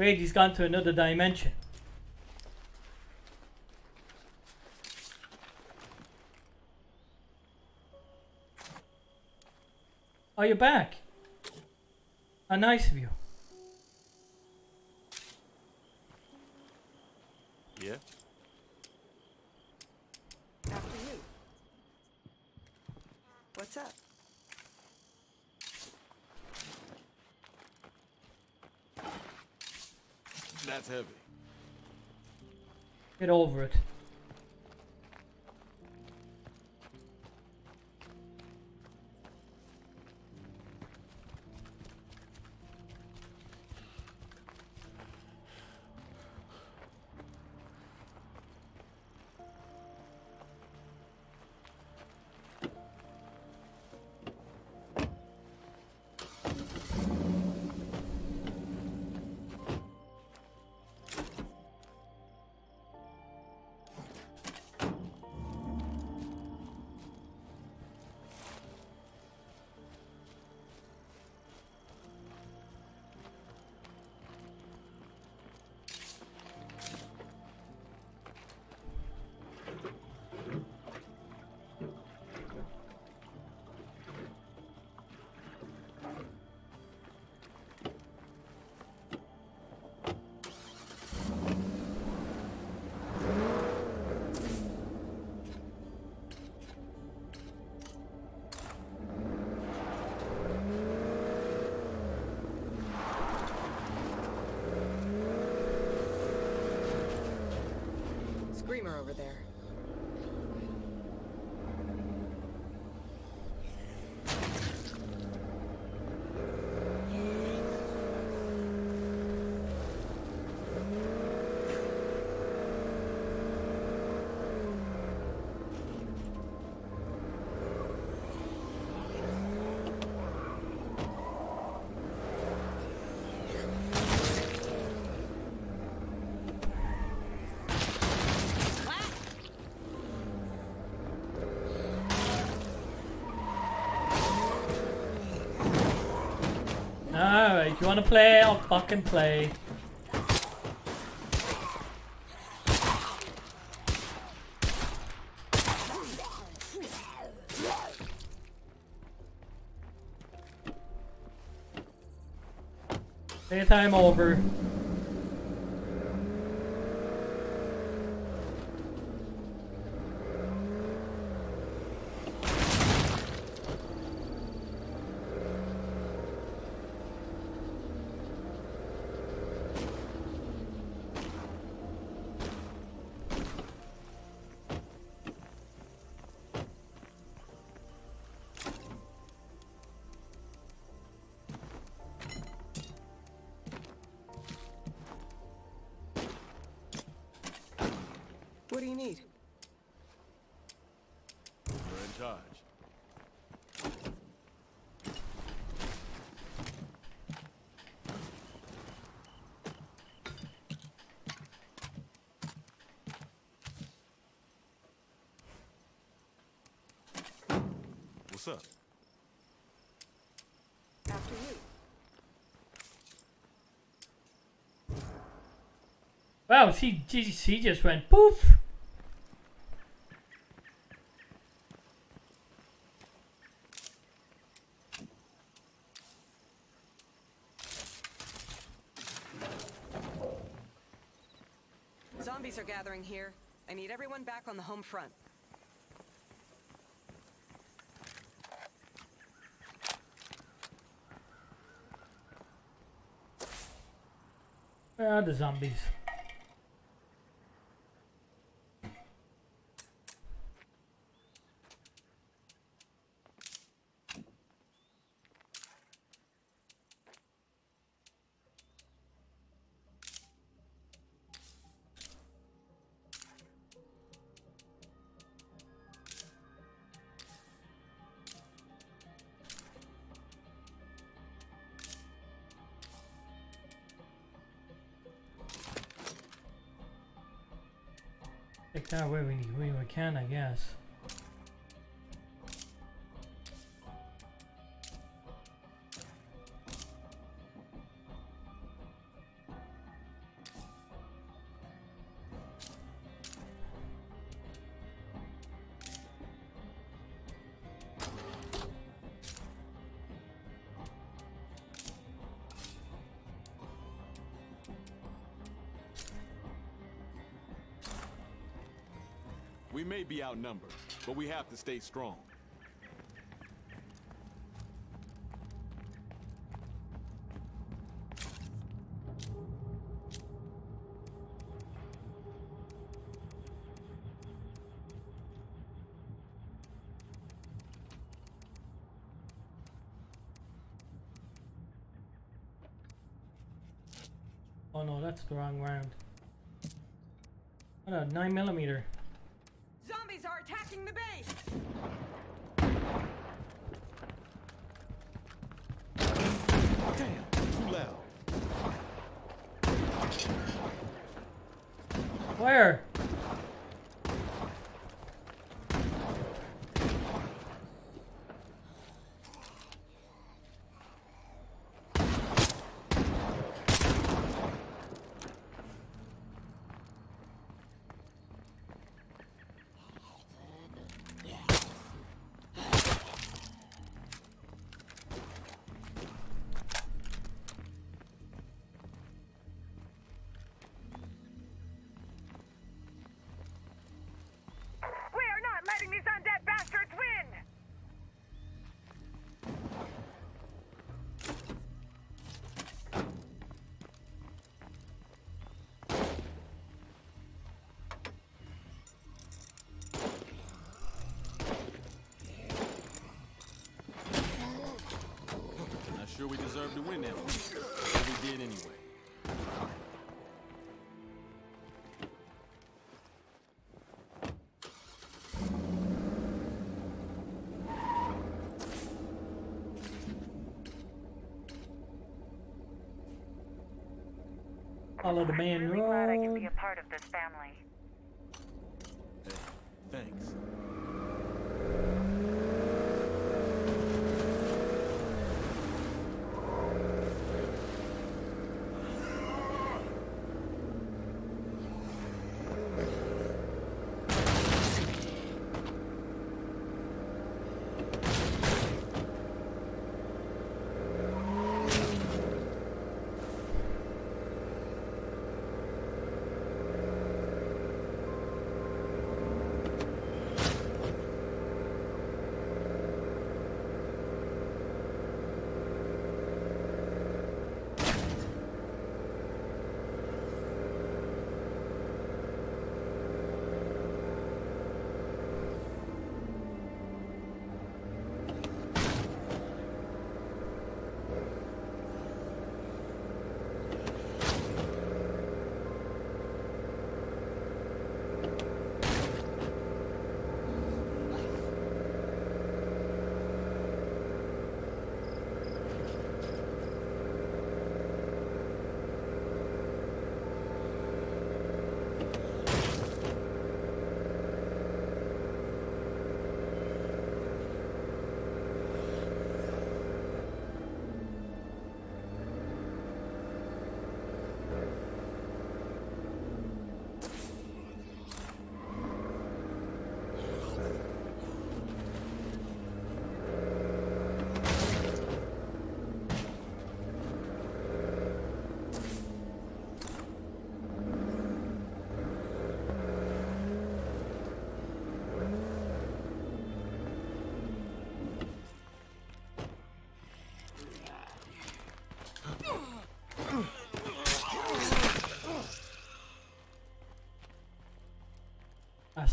He's gone to another dimension. Are you back? A nice of you. Heavy. Get over it. Alright, you wanna play? I'll fucking play. Playtime over. Wow, she, she, she just went poof. Zombies are gathering here. I need everyone back on the home front. Are the zombies? That where we, we, we can, I guess. Outnumbered, but we have to stay strong. Oh no, that's the wrong round. What a 9 millimeter. To win that one. But we did anyway. Follow the man, Really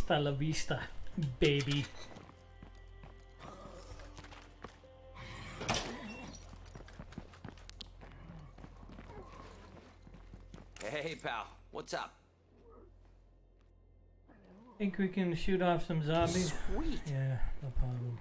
Hasta la vista, baby. Hey, pal. What's up? Think we can shoot off some zombies? Sweet. Yeah, no problem.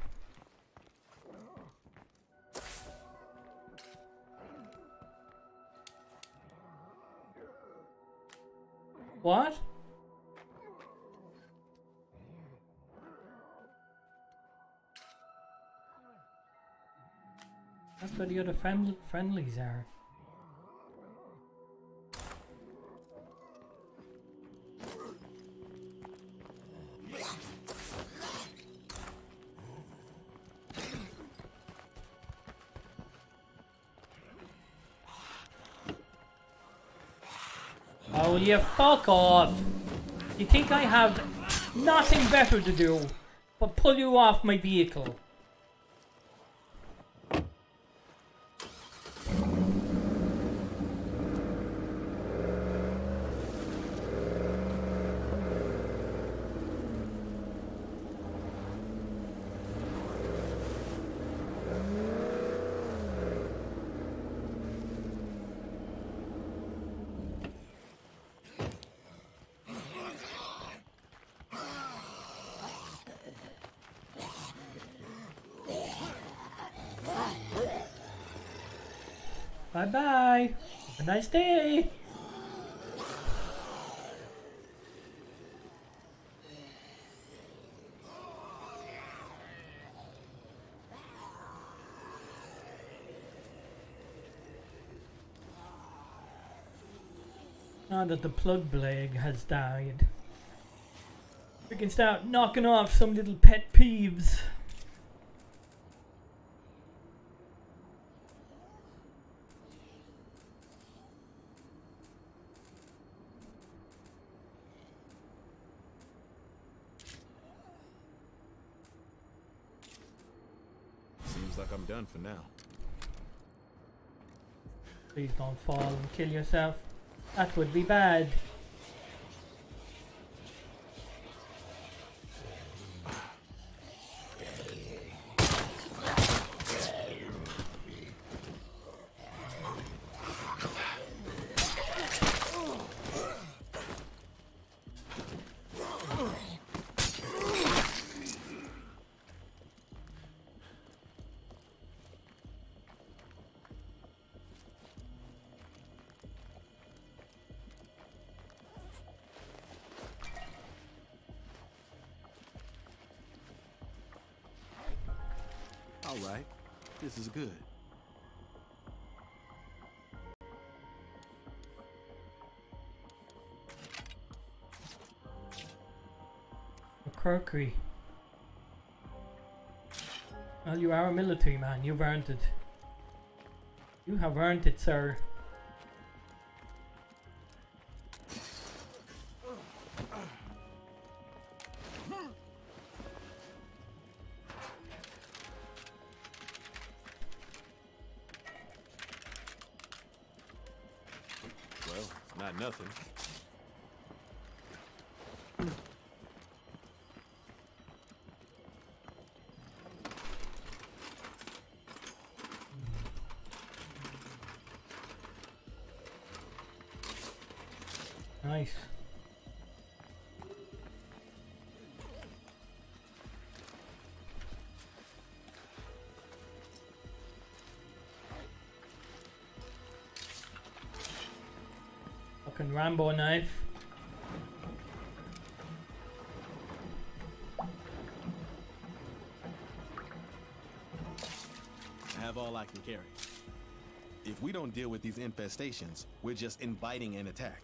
Where the other friend friendlies are. Oh, you fuck off? You think I have nothing better to do but pull you off my vehicle? Bye bye. Have a nice day. Now that the plug blade has died, we can start knocking off some little pet peeves. Seems like I'm done for now. Please don't fall and kill yourself. That would be bad. Well, you are a military man. You've earned it. You have earned it, sir. Rambo knife. I have all I can carry. If we don't deal with these infestations, we're just inviting an attack.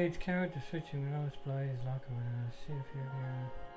Provide character switching with no displays, lock of uh, see if you're here.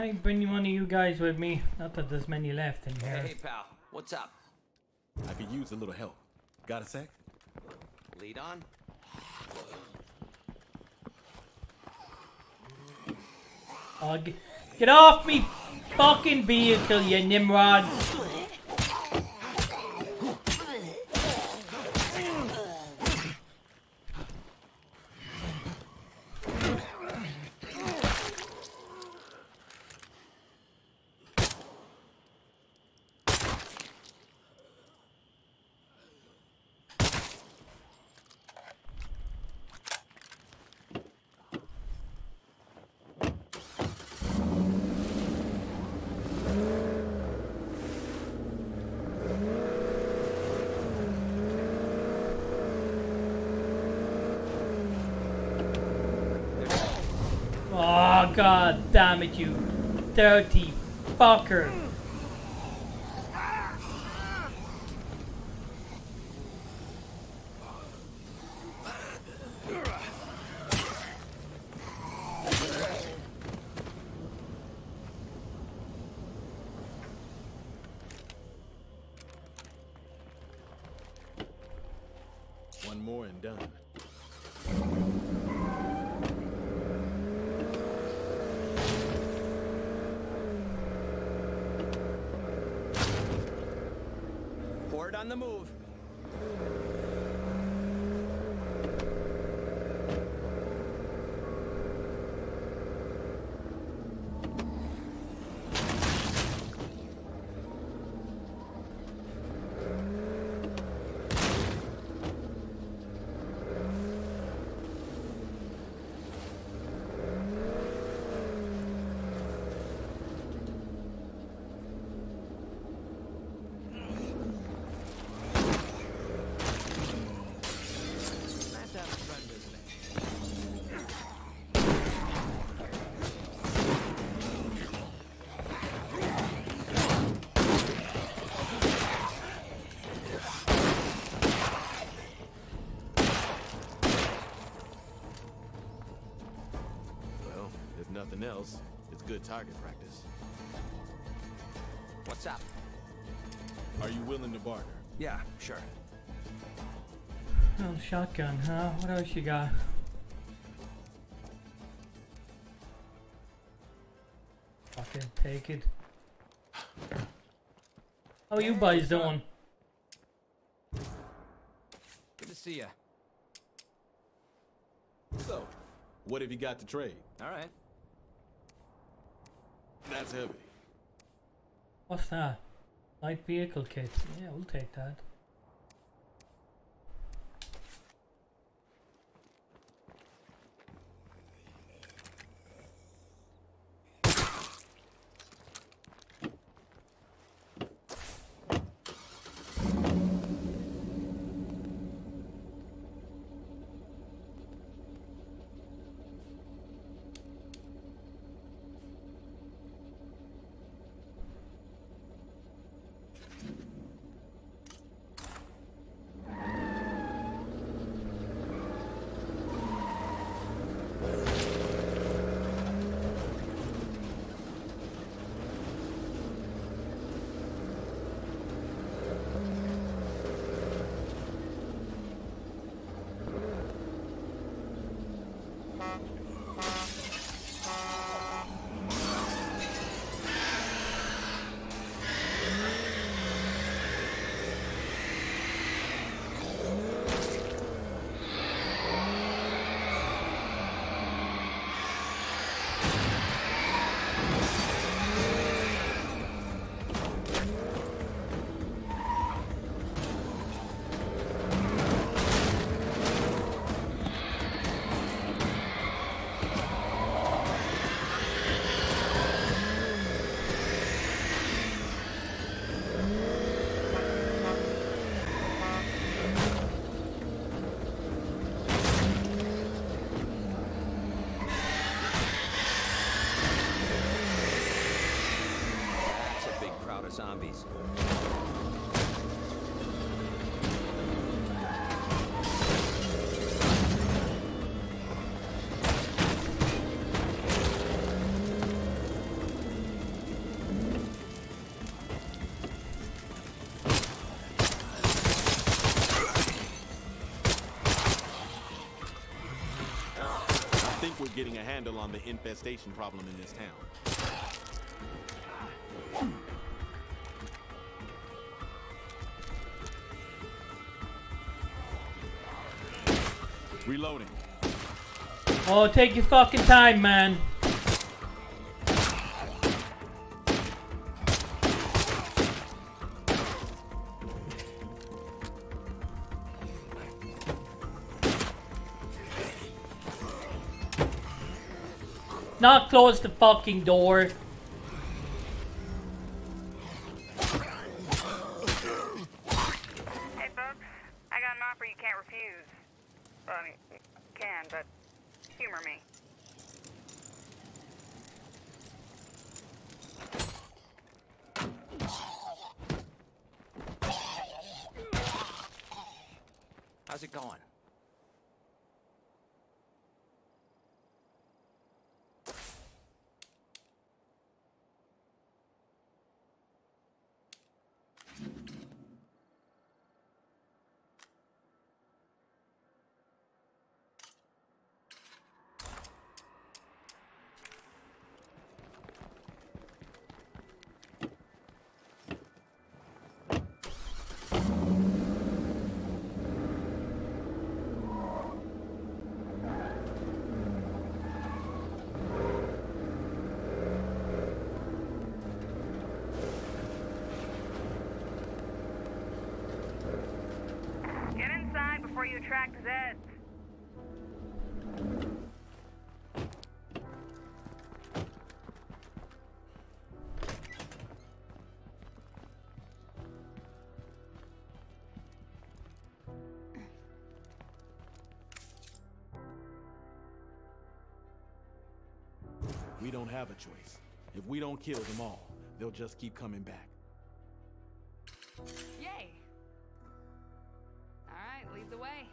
I bring one of you guys with me? Not that there's many left in here. Hey, pal. What's up? I could use a little help. Got a sec? Lead on? Oh, get, get off me fucking vehicle, you Nimrod! Good target practice. What's up? Are you willing to barter? Yeah, sure. Oh, shotgun, huh? What else you got? Fucking take it. How are you guys doing? Good to see ya. So, what have you got to trade? All right. Heavy. What's that? Light vehicle kit. Yeah, we'll take that. We're getting a handle on the infestation problem in this town. Reloading. Oh, take your fucking time, man. Not close the fucking door. don't have a choice. If we don't kill them all, they'll just keep coming back. Yay! All right, lead the way.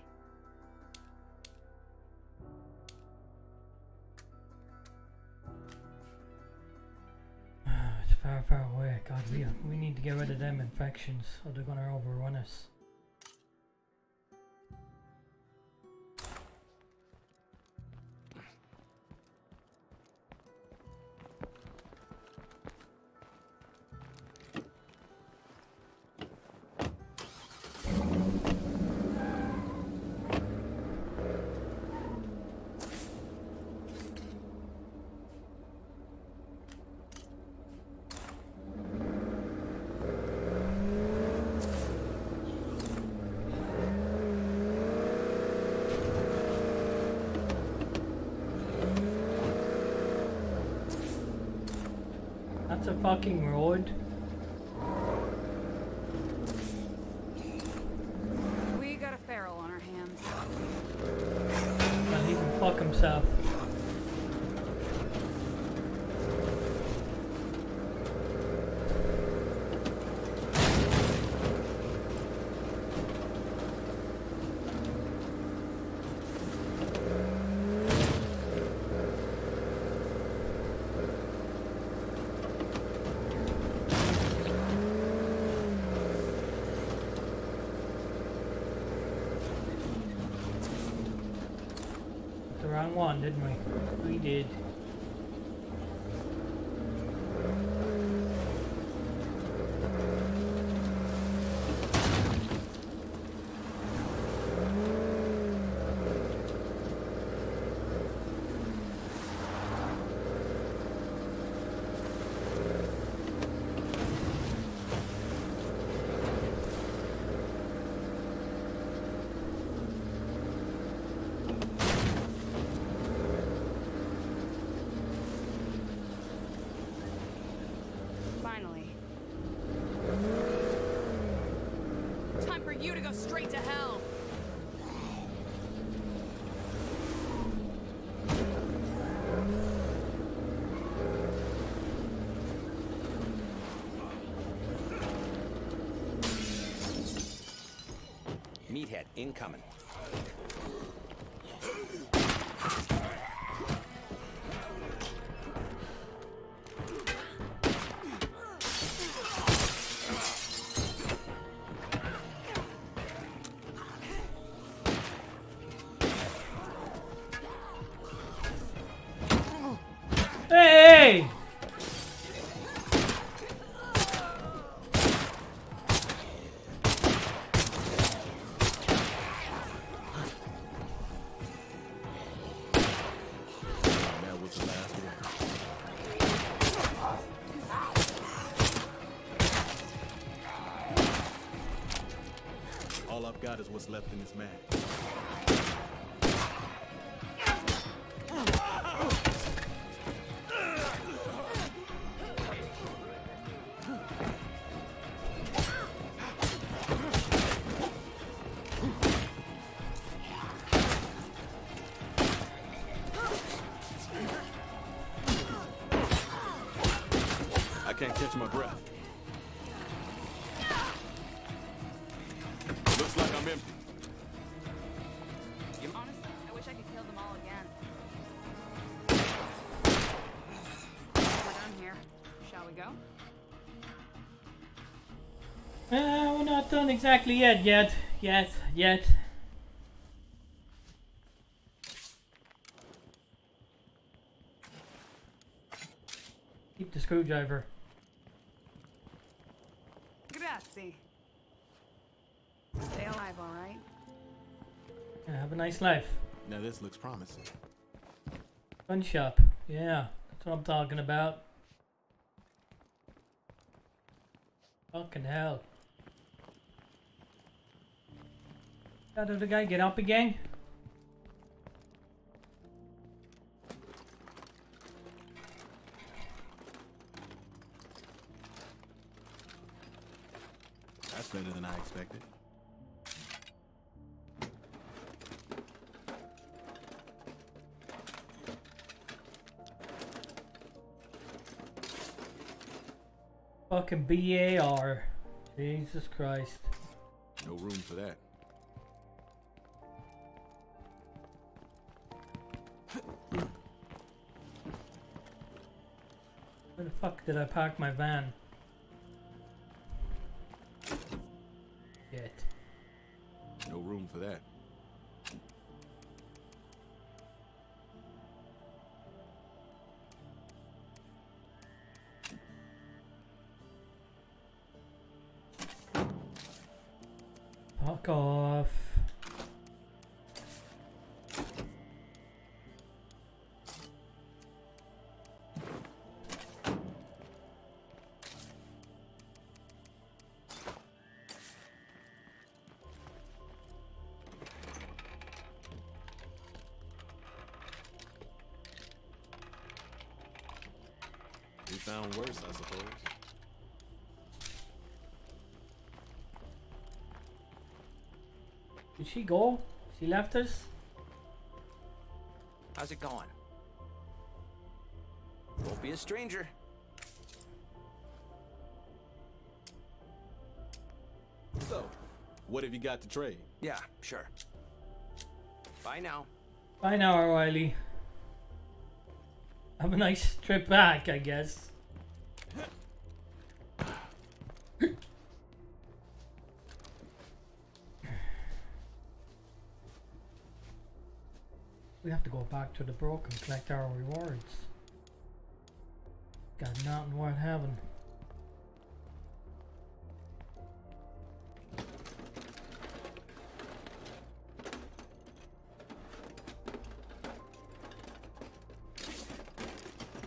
it's far, far away. God, we, we need to get rid of them infections or they're gonna overrun us. Fucking road. We got a feral on our hands. Well, he can fuck himself. The wrong one, didn't we? We did. Finally. Time for you to go straight to hell. Meathead incoming. What's left in this mag. Not done exactly yet, yet, yet, yet. Keep the screwdriver. Grazie. Stay alive, all right? Yeah, have a nice life. Now this looks promising. Gun shop. Yeah, that's what I'm talking about. Fucking hell. Did the guy get up again? That's better than I expected. Fucking BAR. Jesus Christ. No room for that. Did I park my van? Did she go? She left us? How's it going? Won't be a stranger. So, what have you got to trade? Yeah, sure. Bye now. Bye now, O'Reilly. Have a nice trip back, I guess. Back to the brook and collect our rewards. Got nothing worth having.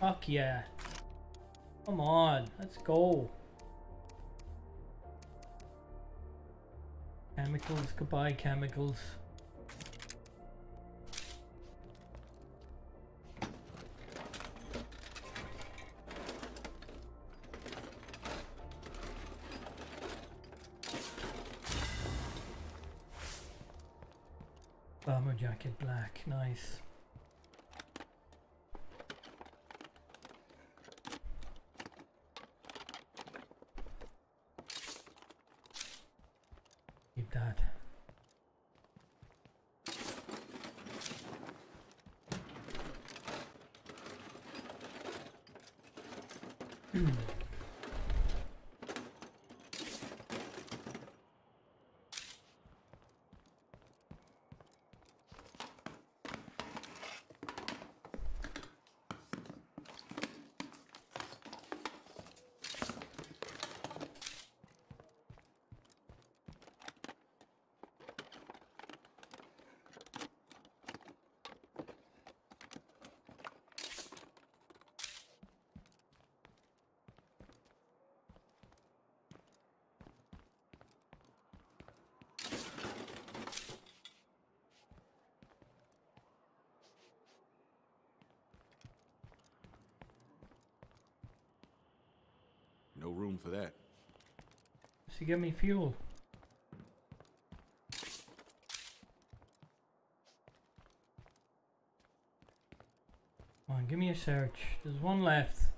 Fuck yeah. Come on, let's go. Chemicals, goodbye chemicals. Room for that. She give me fuel. Come on, give me a search. There's one left.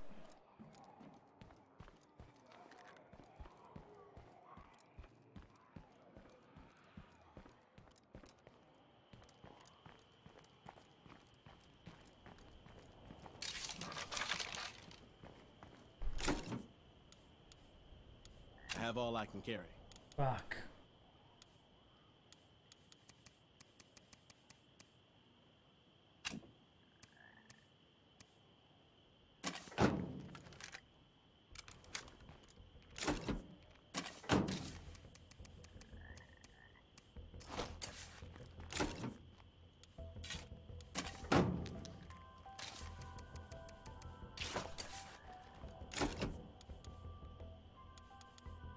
I have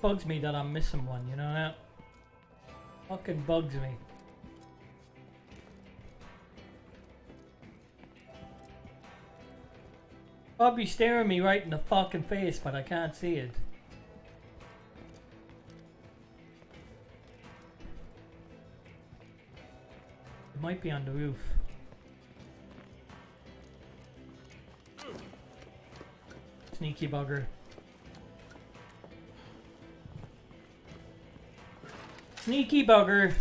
Bugs me that I'm missing one, you know that? Fucking bugs me. Probably staring me right in the fucking face, but I can't see it. It might be on the roof. Sneaky bugger. Sneaky bugger.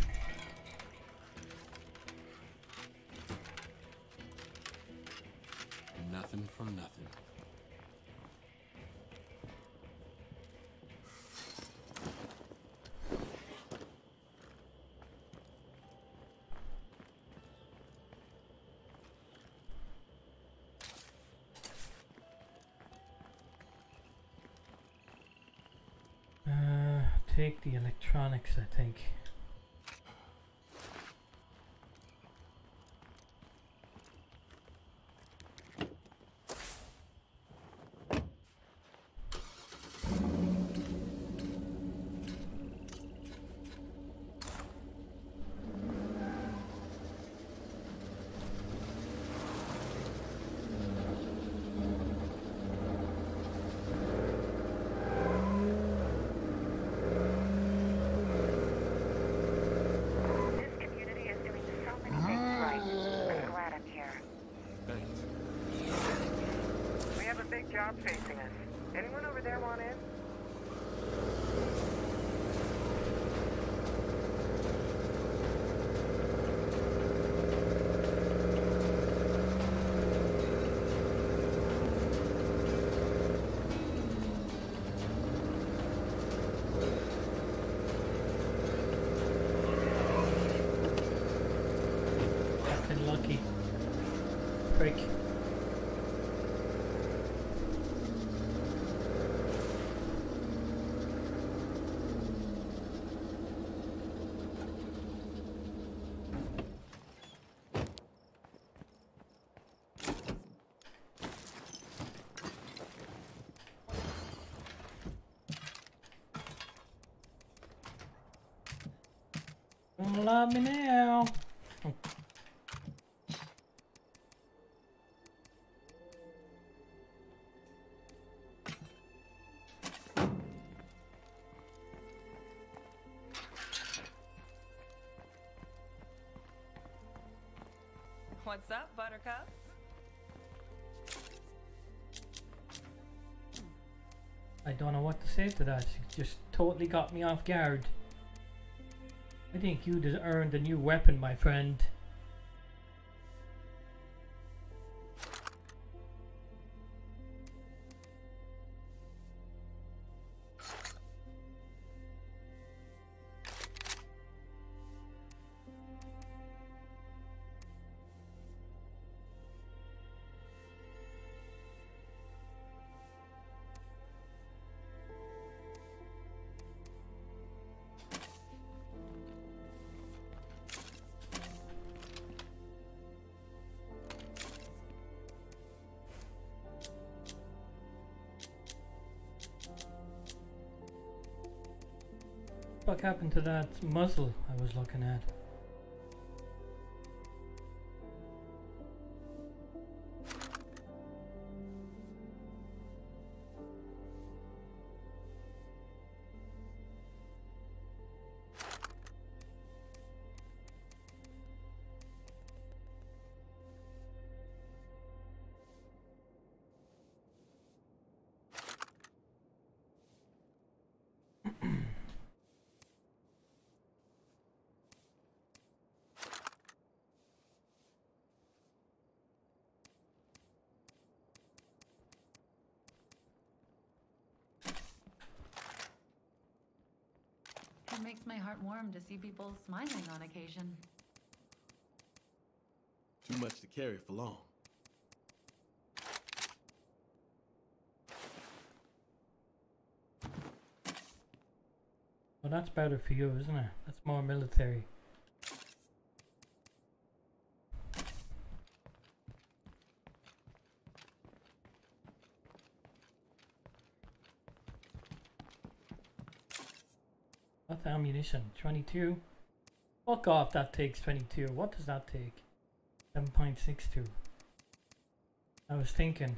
I think. This community is doing so many things right. I'm glad I'm here. Thanks. We have a big job facing us. Anyone over there want in? Fucking lucky. Prick. Don't love me now. What's up, Buttercup? I don't know what to say to that. She just totally got me off guard. I think you just earned a new weapon, my friend. To that muzzle I was looking at? It makes my heart warm to see people smiling on occasion. Too much to carry for long. Well, that's better for you, isn't it? That's more military. What's ammunition? 22? Fuck off, that takes 22. What does that take? 7.62. I was thinking.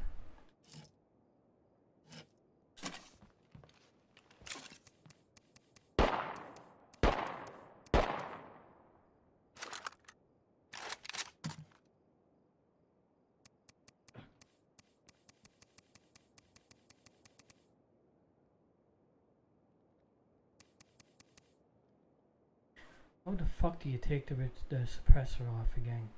How the fuck do you take the, the suppressor off again?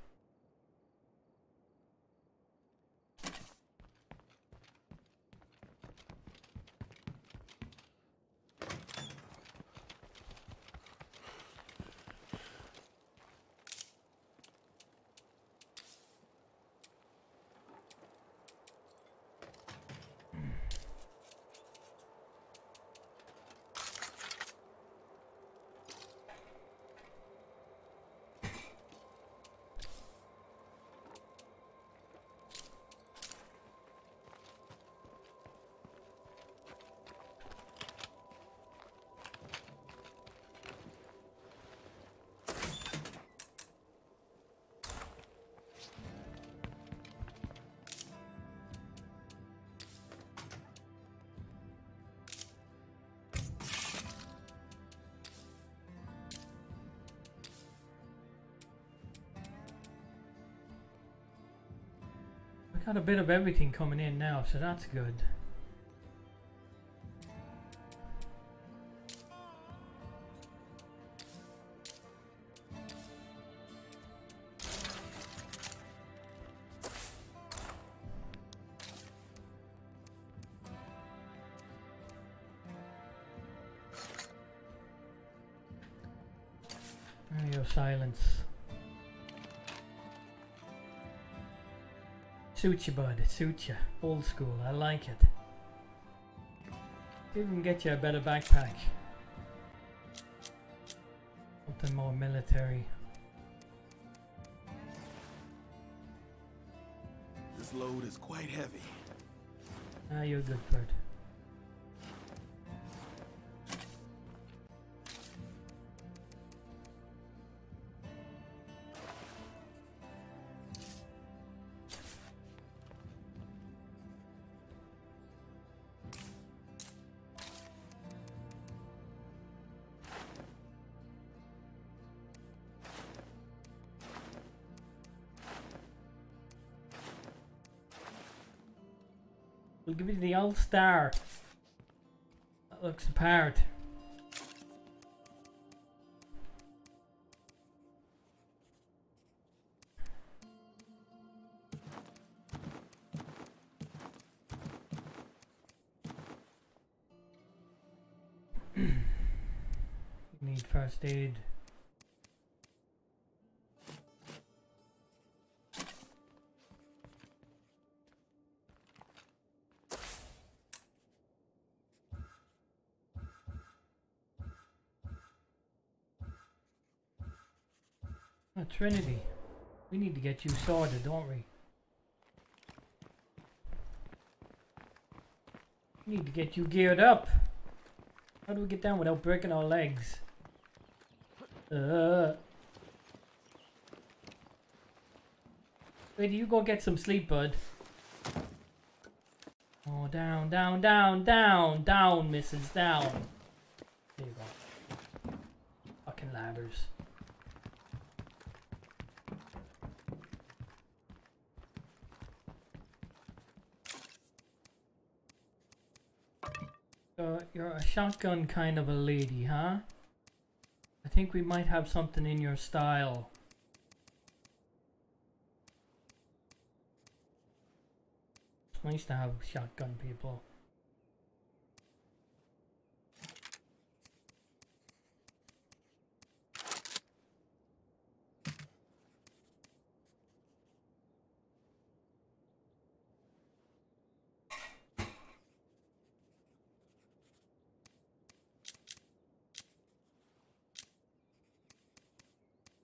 Got a bit of everything coming in now, so that's good. Suits you, bud. It suits you. Old school. I like it. See if we can get you a better backpack. Something more military. This load is quite heavy. Ah, you're good, Fred. We'll give you the old star. That looks the part. Need first aid. Trinity. We need to get you sorted, don't we? We need to get you geared up. How do we get down without breaking our legs? Uh. Wait, you go get some sleep, bud. Oh, down, down, down, down, down, Mrs. Down. There you go. Fucking ladders. So you're a shotgun kind of a lady, huh? I think we might have something in your style. It's nice to have shotgun people.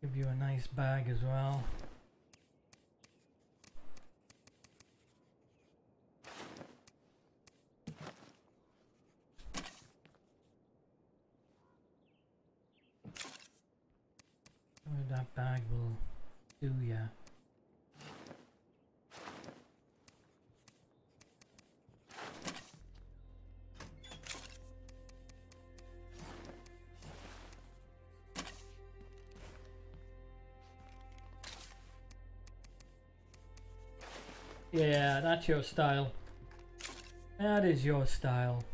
Give you a nice bag as well. That's your style. That is your style.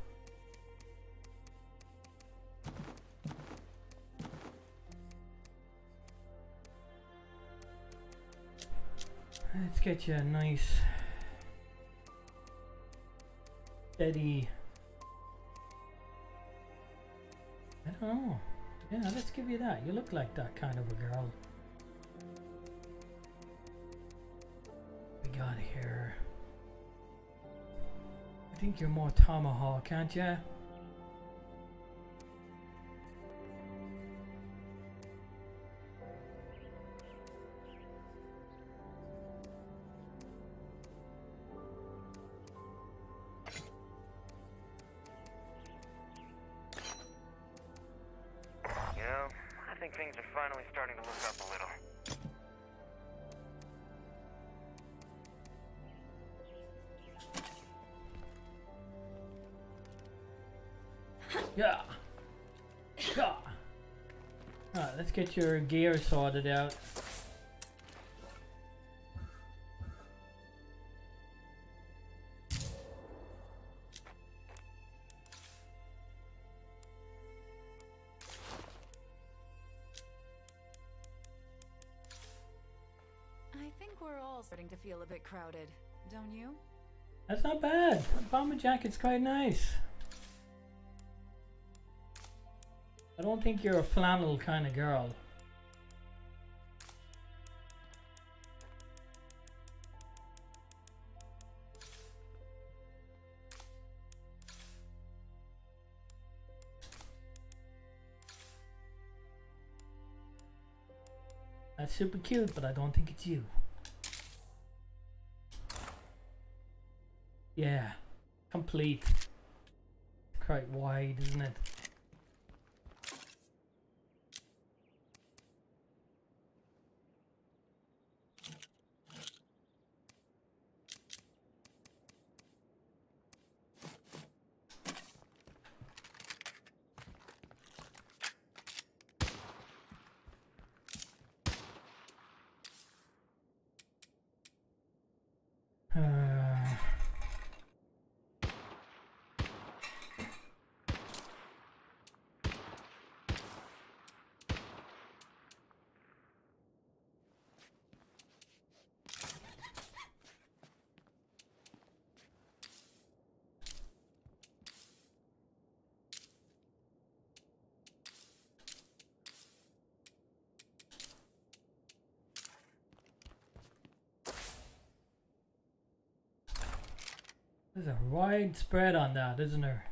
Let's get you a nice steady I don't know. Yeah, let's give you that. You look like that kind of a girl. Think you're more tomahawk, can't you? You get your gear sorted out. I think we're all starting to feel a bit crowded, don't you? That's not bad. That bomber jacket's quite nice. I don't think you're a flannel kind of girl. Super cute, but I don't think it's you. Yeah, complete. Quite wide, isn't it? Uh, There's a wide spread on that, isn't there?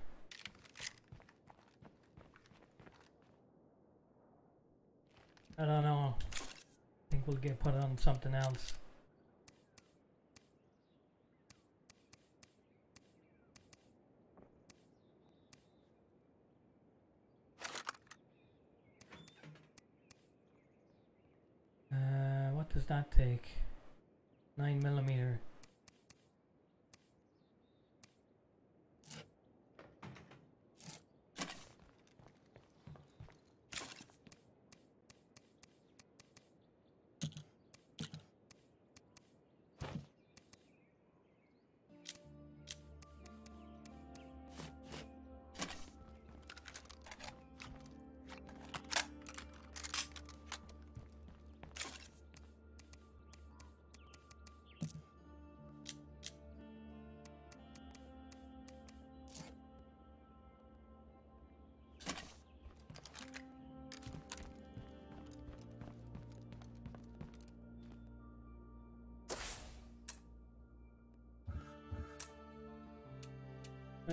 I don't know. I think we'll get put on something else. Uh, what does that take?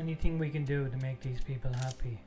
Anything we can do to make these people happy.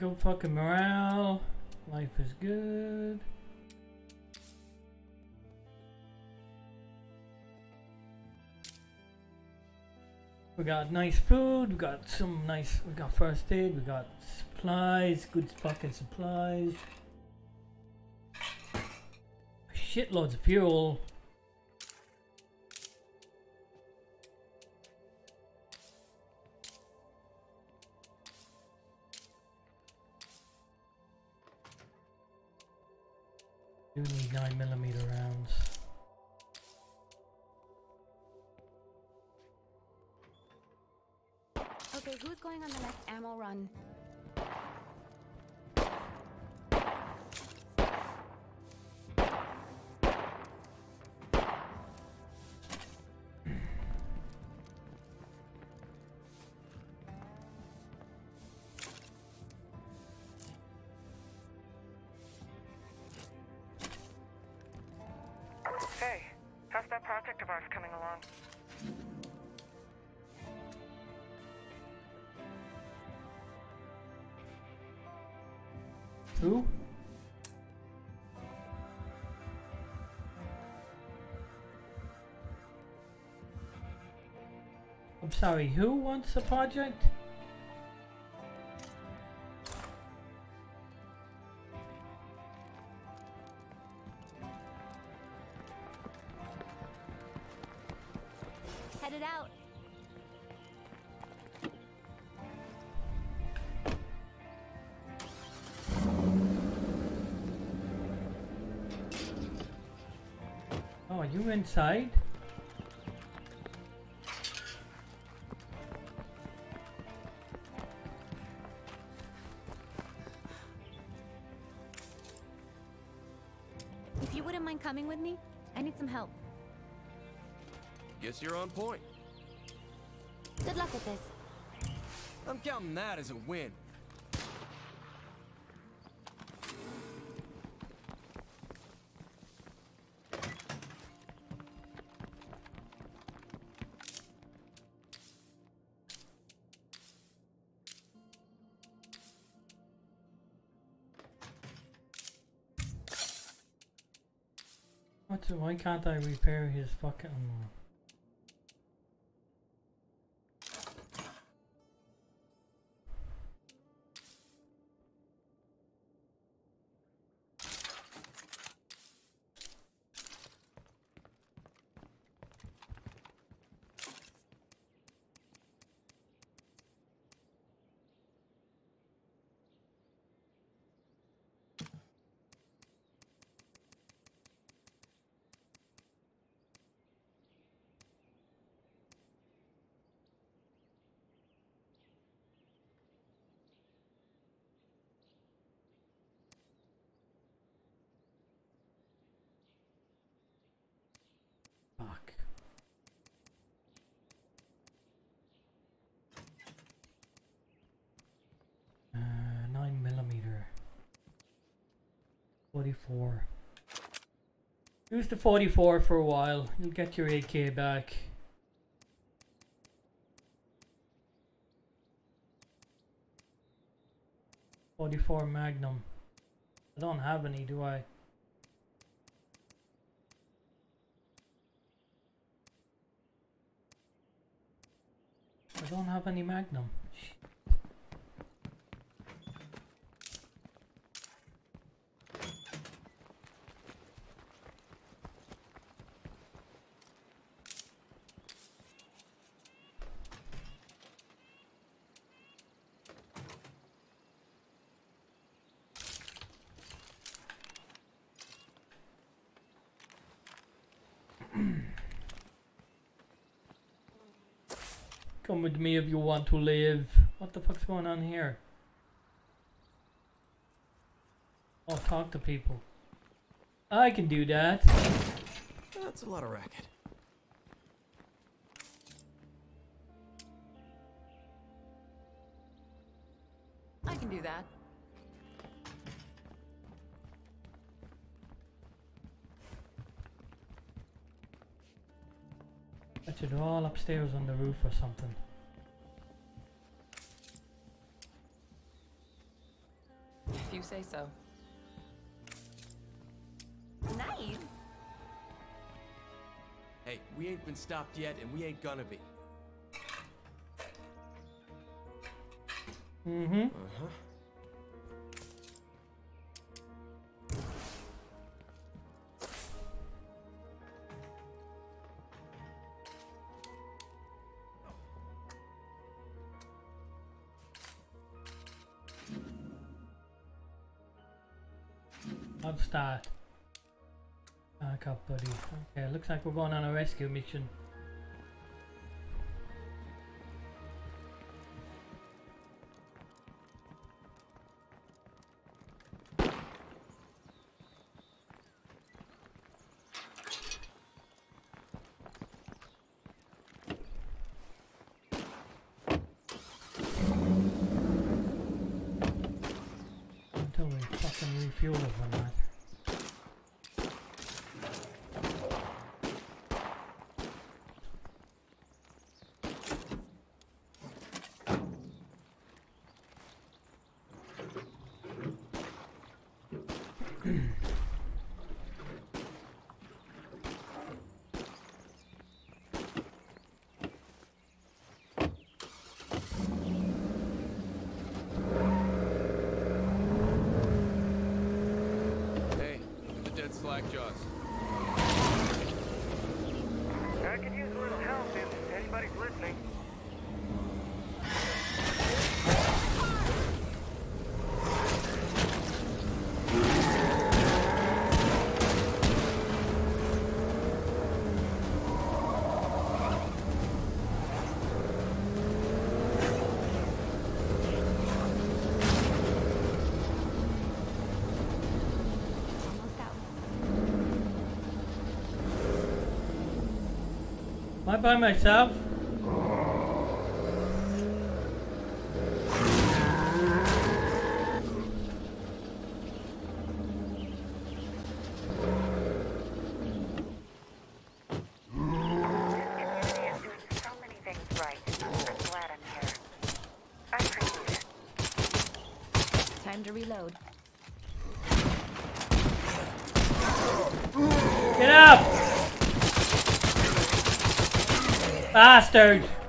Good fucking morale. Life is good. We got nice food, we got some nice, we got first aid, we got supplies, good fucking supplies. Shitloads of fuel. Sorry, who wants the project? Headed out. Oh, are you inside? Guess you're on point. Good luck with this. I'm counting that as a win. What's why can't I repair his fucking fuck? Uh, nine millimeter. Forty-four. Use the forty-four for a while. You'll get your AK back. Forty-four Magnum. I don't have any, do I? Don't have any Magnum. Come with me if you want to live. What the fuck's going on here? Oh, talk to people. I can do that. That's a lot of racket. I can do that. Bet you they're all upstairs on the roof or something. Say so. Nice. Hey, we ain't been stopped yet, and we ain't gonna be. Mm-hmm. Uh-huh. I'll start. Back up, buddy. Okay, looks like we're going on a rescue mission. By myself? So many things right. I'm glad I'm here. I appreciate it. Time to reload. Get up! Bastard!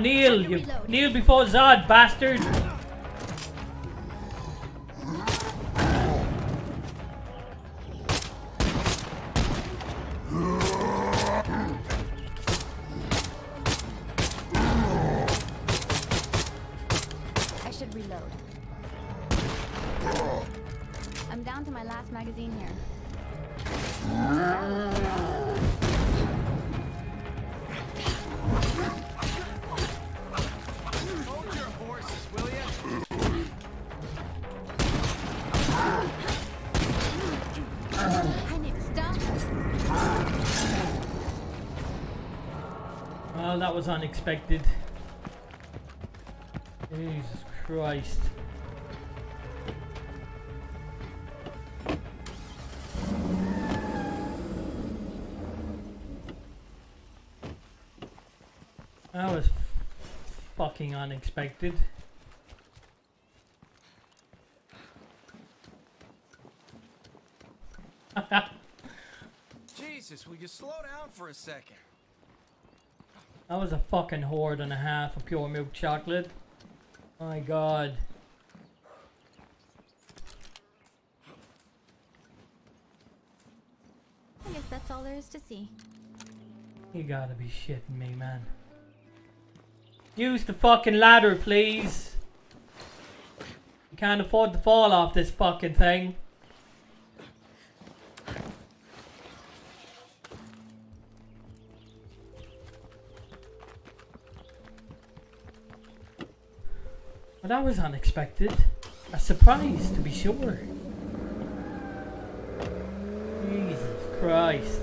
Kneel, you kneel before Zod, bastard! Unexpected. Jesus Christ. That was fucking unexpected. Jesus, will you slow down for a second? That was a fucking horde and a half of pure milk chocolate. My god. I guess that's all there is to see. You gotta be shitting me, man. Use the fucking ladder, please. You can't afford to fall off this fucking thing. Well, that was unexpected. A surprise, to be sure. Jesus Christ.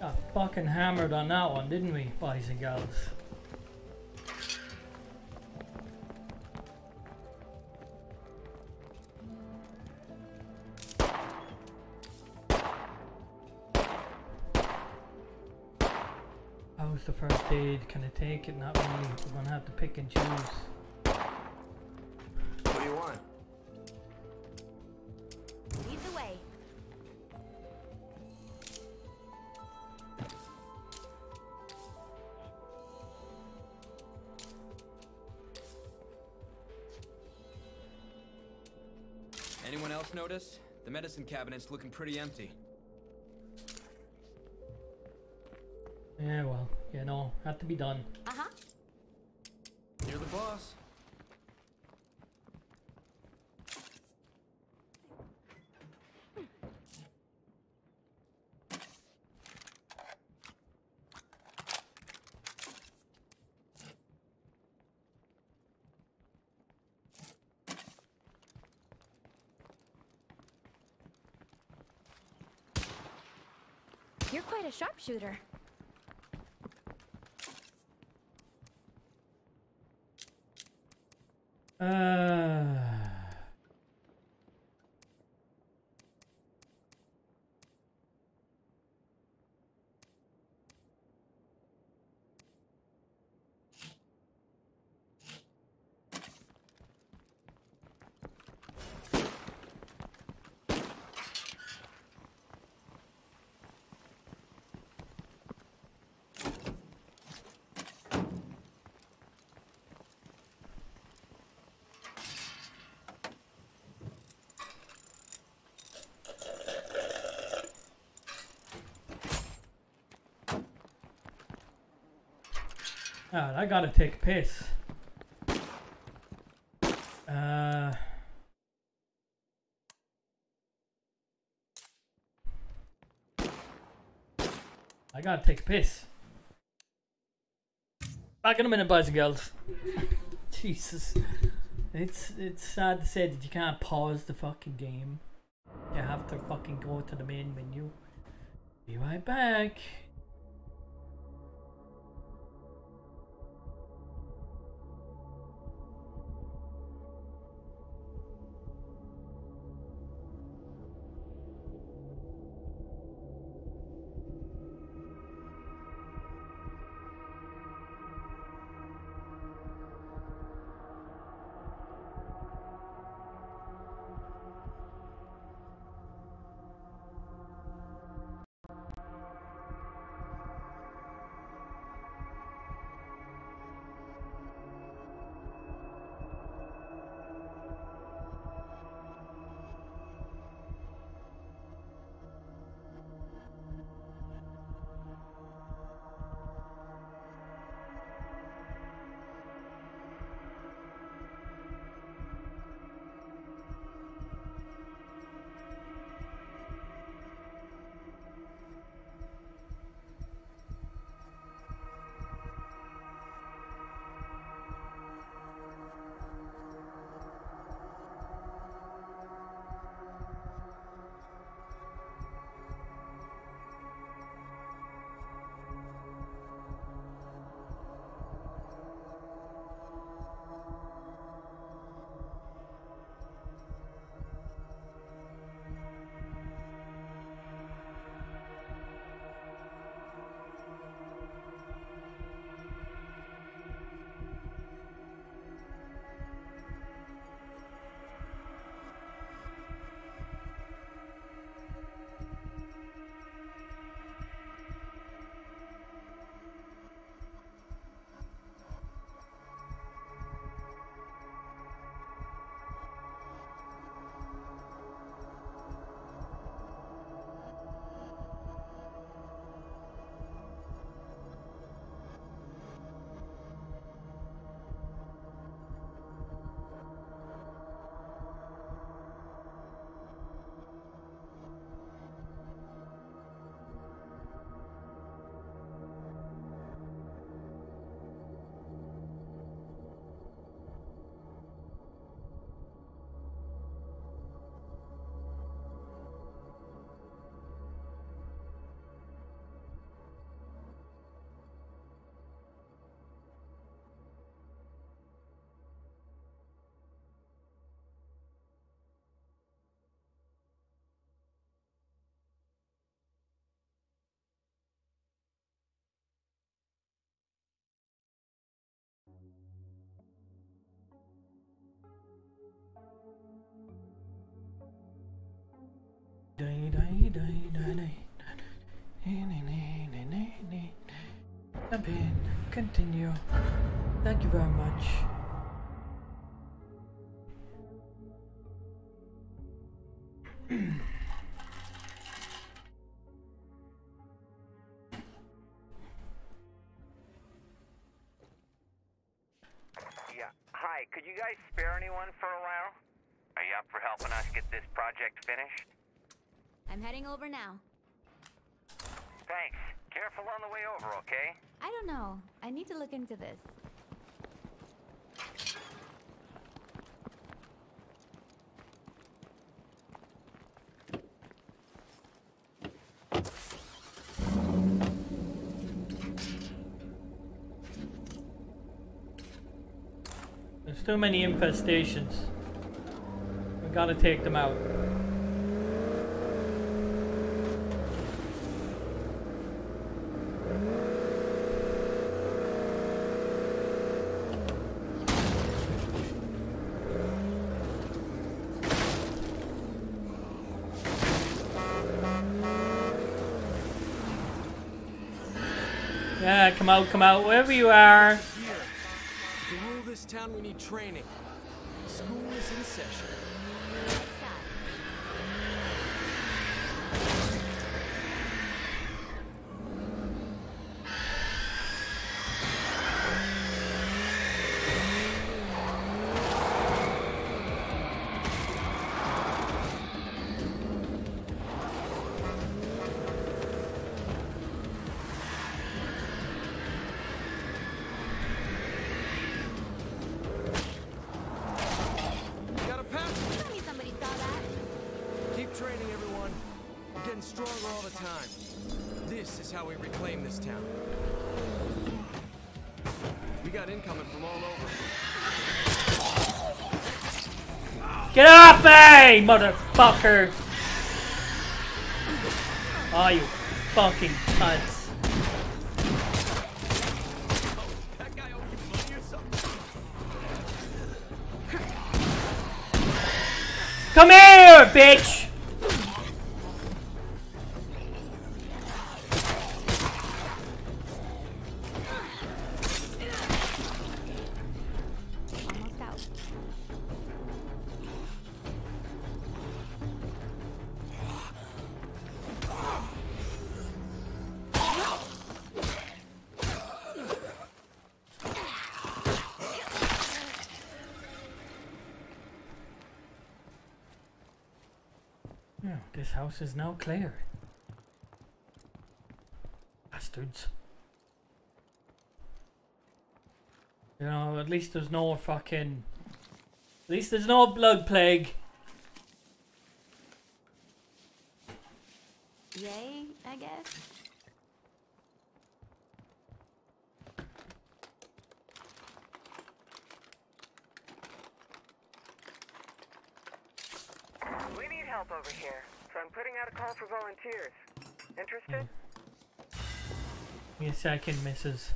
Got fucking hammered on that one, didn't we, boys and girls? How's the first aid? Can I take it? Not really. We're gonna have to pick and choose. What do you want? Lead the way. Anyone else notice? The medicine cabinet's looking pretty empty. Yeah, well, you know, had to be done. Uh-huh. You're the boss. You're quite a sharpshooter. Uh, I gotta take a piss. Uh. I gotta take a piss. Back in a minute, boys and girls. Jesus. It's it's sad to say that you can't pause the fucking game. You have to fucking go to the main menu. Be right back. Jump. Continue. Thank you very much. Look into this. There's too many infestations. We gotta take them out. Yeah, come out, come out, wherever you are. To rule this town, we need training. School is in session. Got incoming from all over. Get off me, motherfucker! Oh, you fucking cunts. Come here, bitch! House is now clear. Bastards. You know, at least there's no fucking. At least there's no blood plague. Yay, I guess. We need help over here, so I'm putting out a call for volunteers. Interested? Give me a second, Mrs.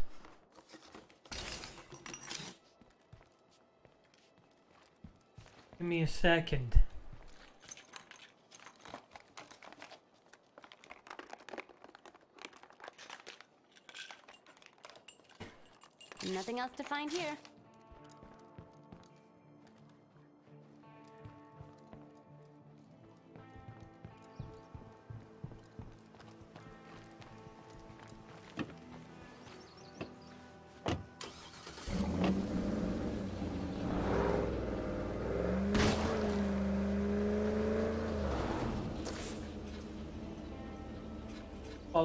Give me a second. Nothing else to find here.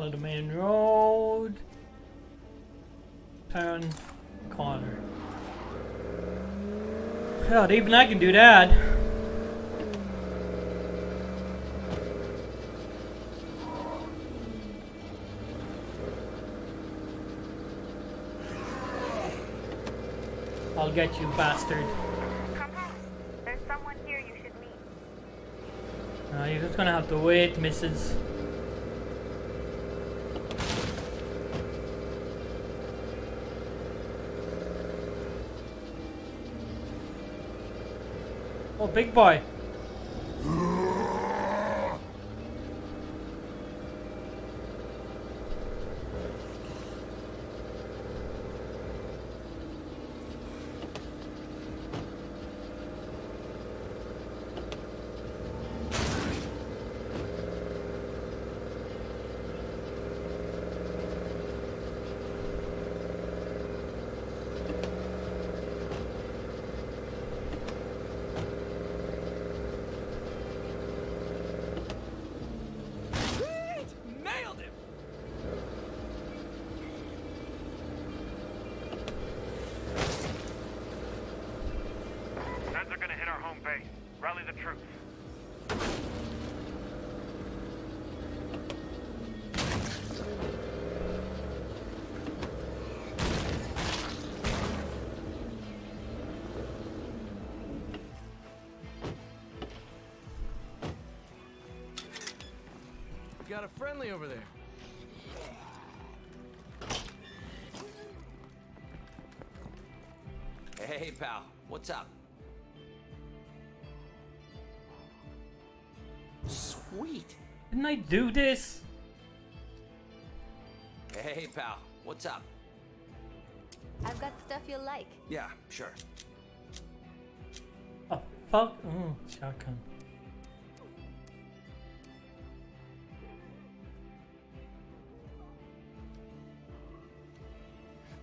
Follow the main road. Turn corner. God, even I can do that. I'll get you, bastard. There's someone here you should meet. Uh, you're just gonna have to wait, Mrs. Oh, big boy. Friendly over there. Hey, pal. What's up? Sweet. Didn't I do this? Hey, pal. What's up? I've got stuff you'll like. Yeah, sure. Oh, fuck. Oh, shotgun.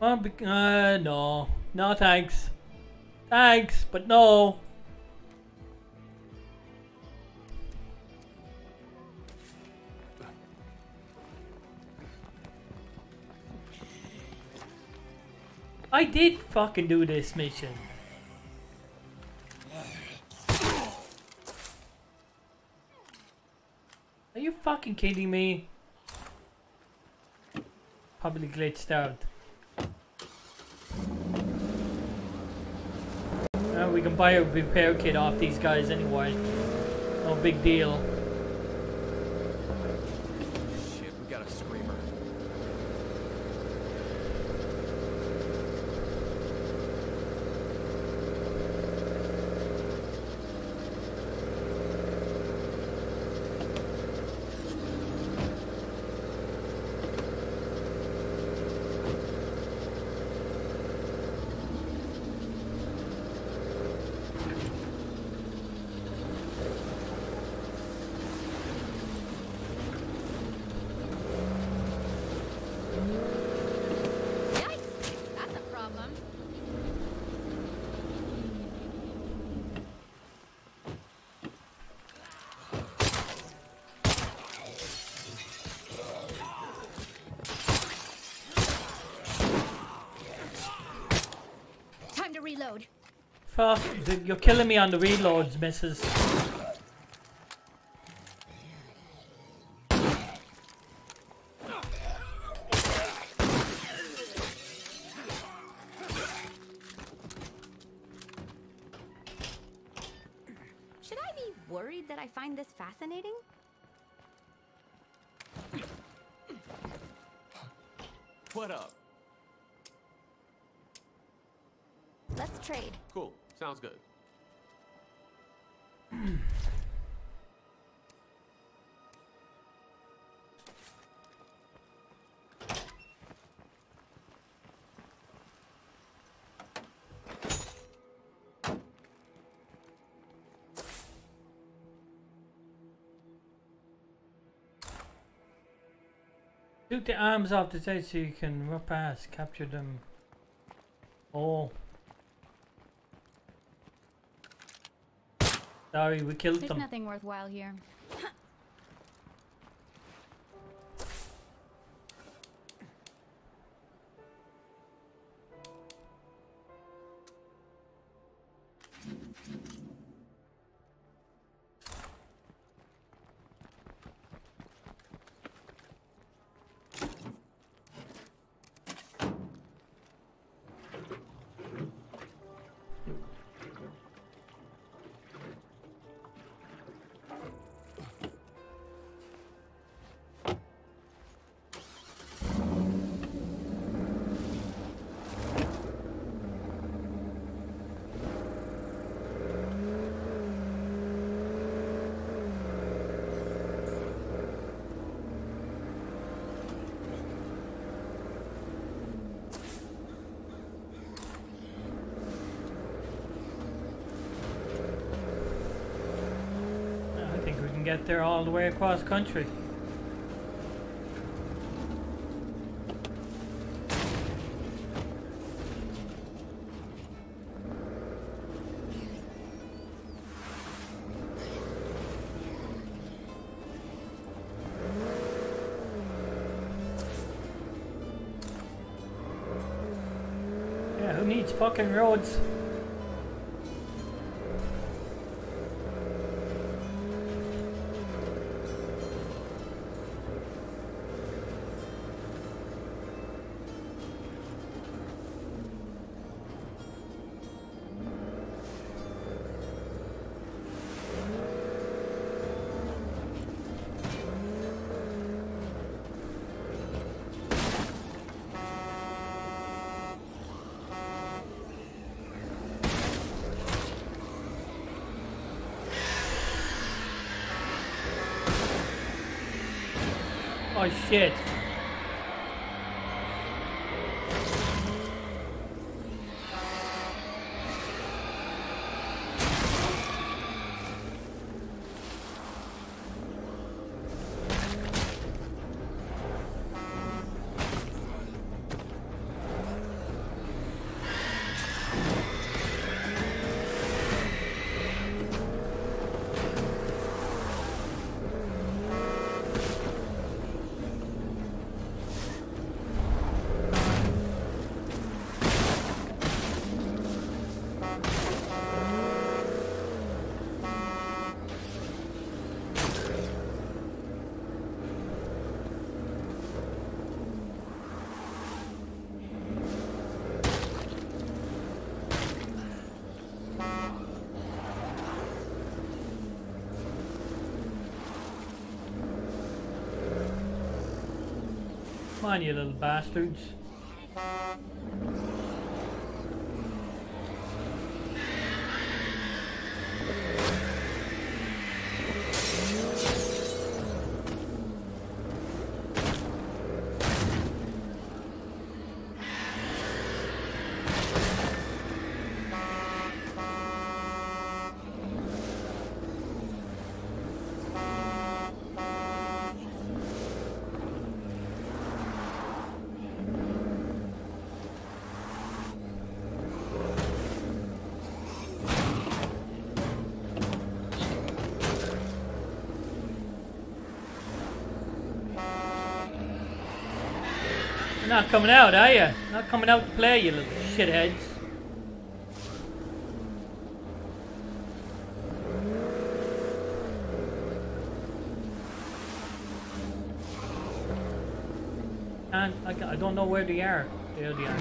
Uh, no. No, thanks. Thanks, but no. I did fucking do this mission. Are you fucking kidding me? Probably glitched out. Uh, we can buy a repair kit off these guys anyway. No big deal. Shit, we got a screamer. Yikes! That's a problem. Time to reload. Fuck, you're killing me on the reloads, missus. Sounds good. Took the arms off the so you can run past, capture them. Oh. Sorry, we killed There's them. nothing worthwhile here. There all the way across country. Yeah, who needs fucking roads? Oh Come on, you little bastards. Not coming out, are you? Not coming out to play, you little shitheads. And I, I don't know where they are. There they are.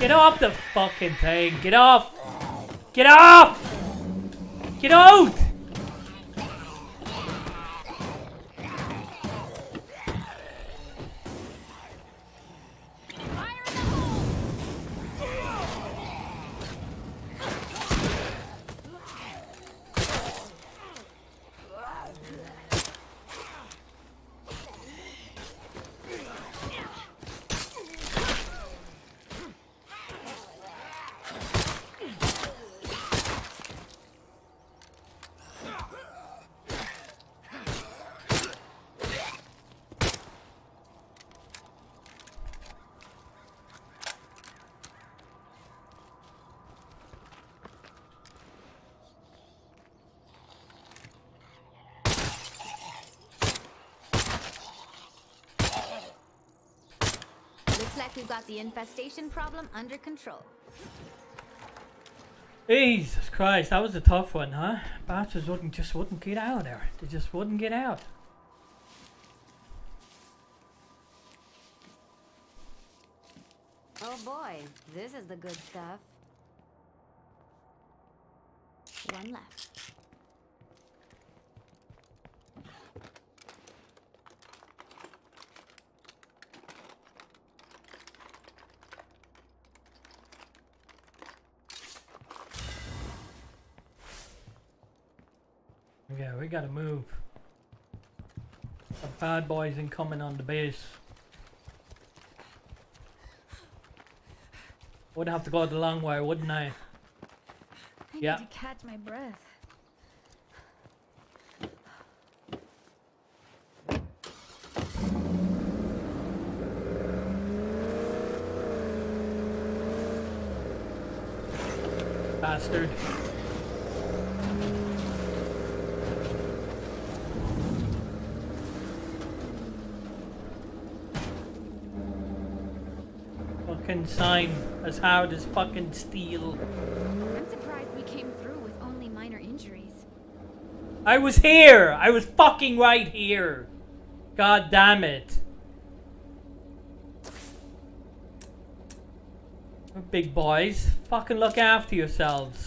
Get off the fucking thing! Get off! Get off! Get out! Looks like got the infestation problem under control. Jesus Christ, that was a tough one, huh? Bastards wouldn't just wouldn't get out of there. They just wouldn't get out. Oh boy, this is the good stuff. One left. Yeah, we gotta move. The bad boys incoming on the base. Would have to go the long way, wouldn't I? I Yeah. need to catch my breath. Bastard. Fucking sign as hard as fucking steel. I'm surprised we came through with only minor injuries. I was here! I was fucking right here! God damn it. Big boys, fucking look after yourselves.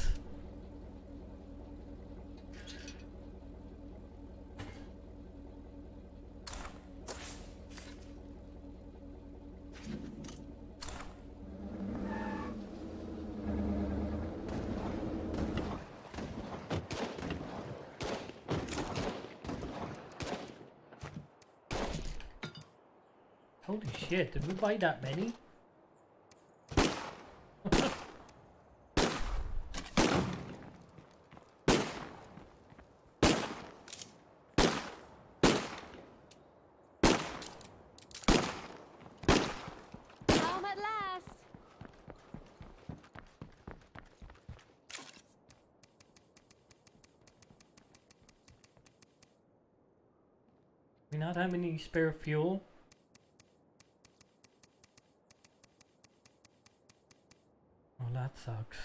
buy that many? not have any spare fuel. sucks.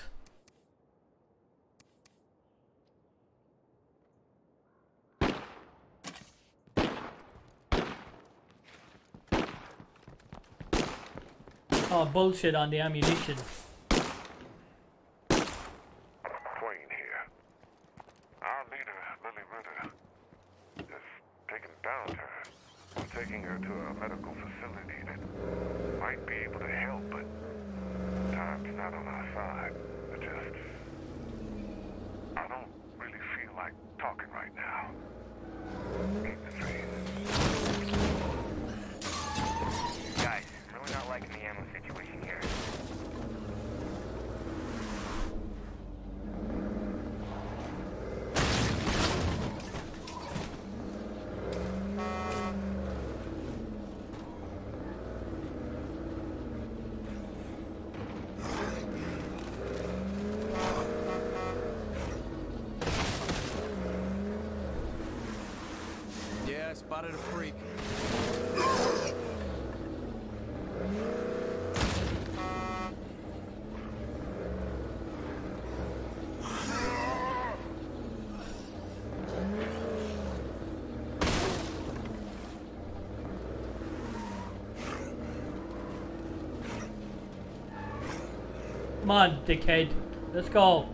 Oh, bullshit on the ammunition. Spotted a freak. Come on, dickhead. Let's go.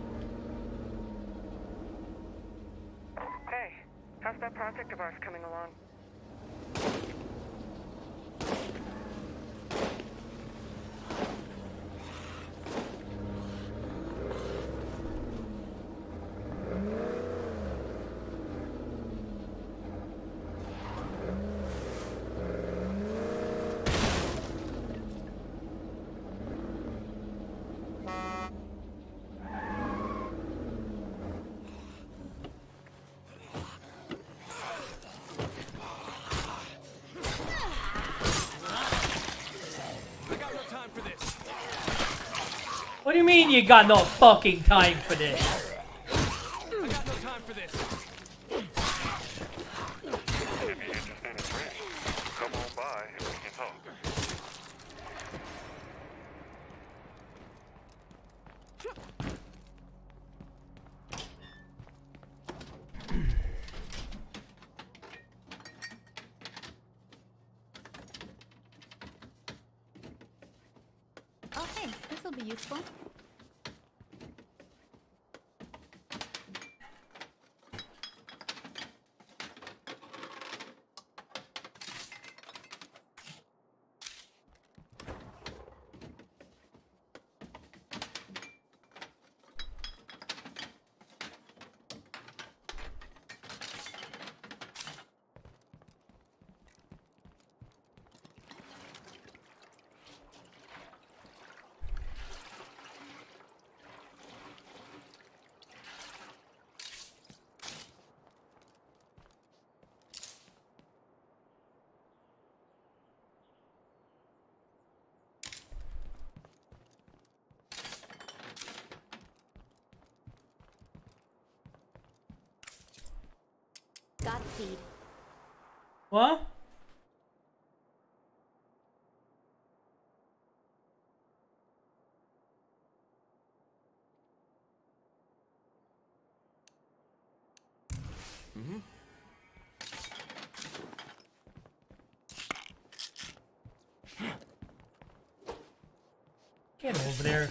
We got no fucking time for this. Get over there.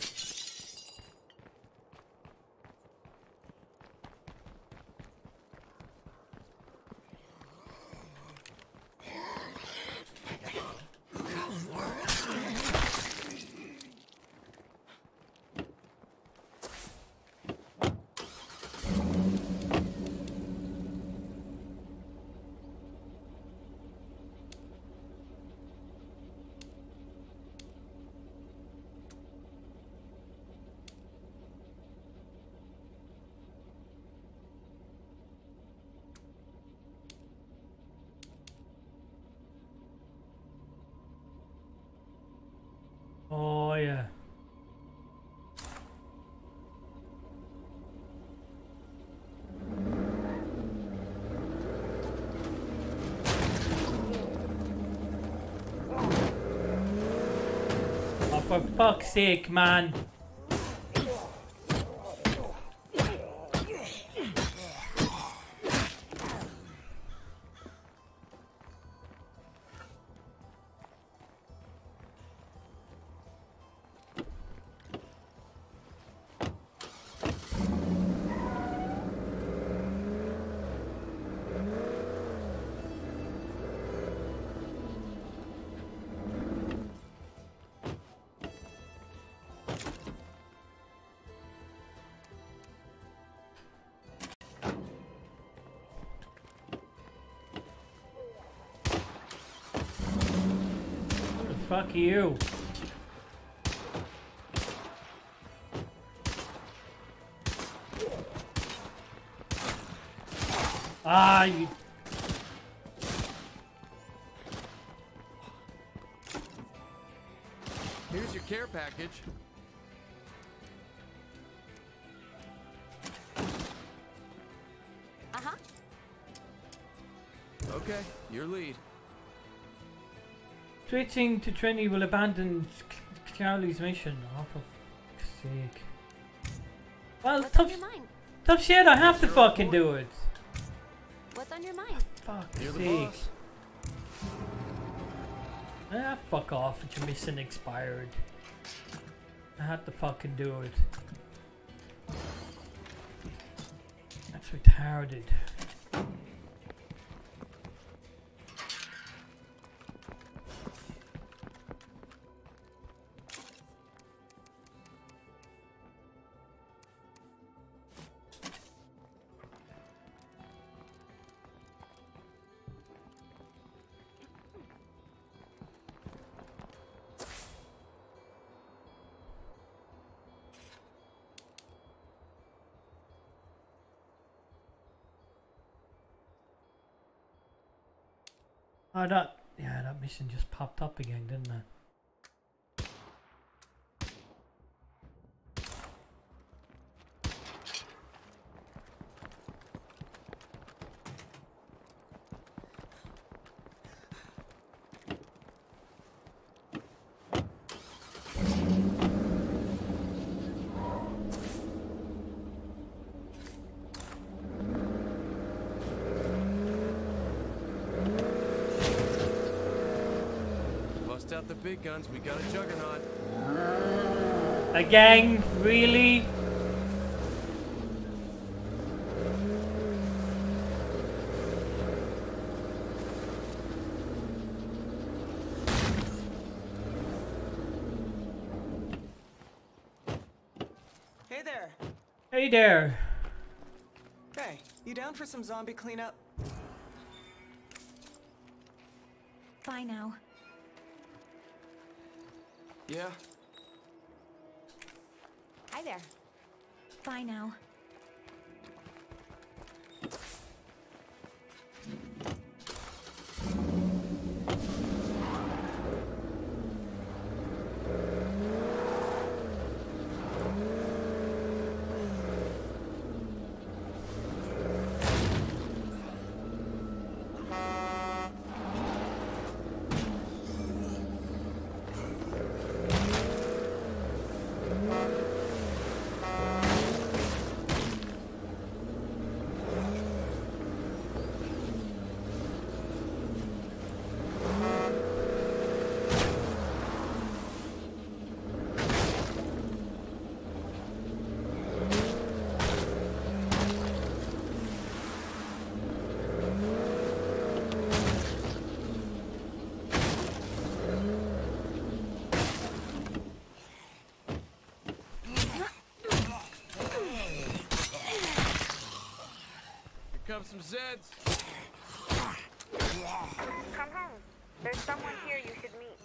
Yeah. Uh, oh, for fuck's sake, man. Fuck you. Ah, you. Here's your care package. Uh-huh. Okay, your lead. Switching to Trinity will abandon Charlie's mission. Oh, for fuck's sake. Well, What's on tough, your mind? tough shit, I have to fucking do it. What's on your mind? Fuck's sake. Ah, fuck off your mission expired. I had to fucking do it. That's retarded. Up again, didn't it? Bust out the big guns, we got a juggernaut. Again? Really? Hey there. Hey there. Hey, you down for some zombie cleanup? Here some Zeds. Come home. There's someone here you should meet.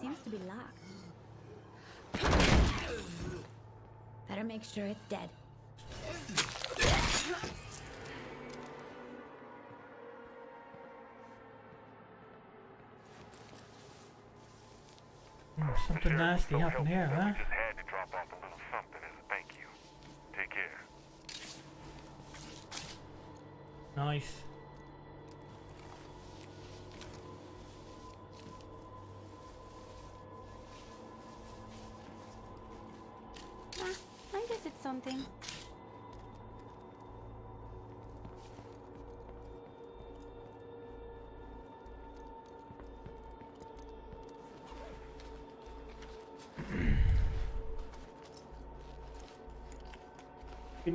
Seems to be locked. Better make sure it's dead. Something nasty happened here, huh? Just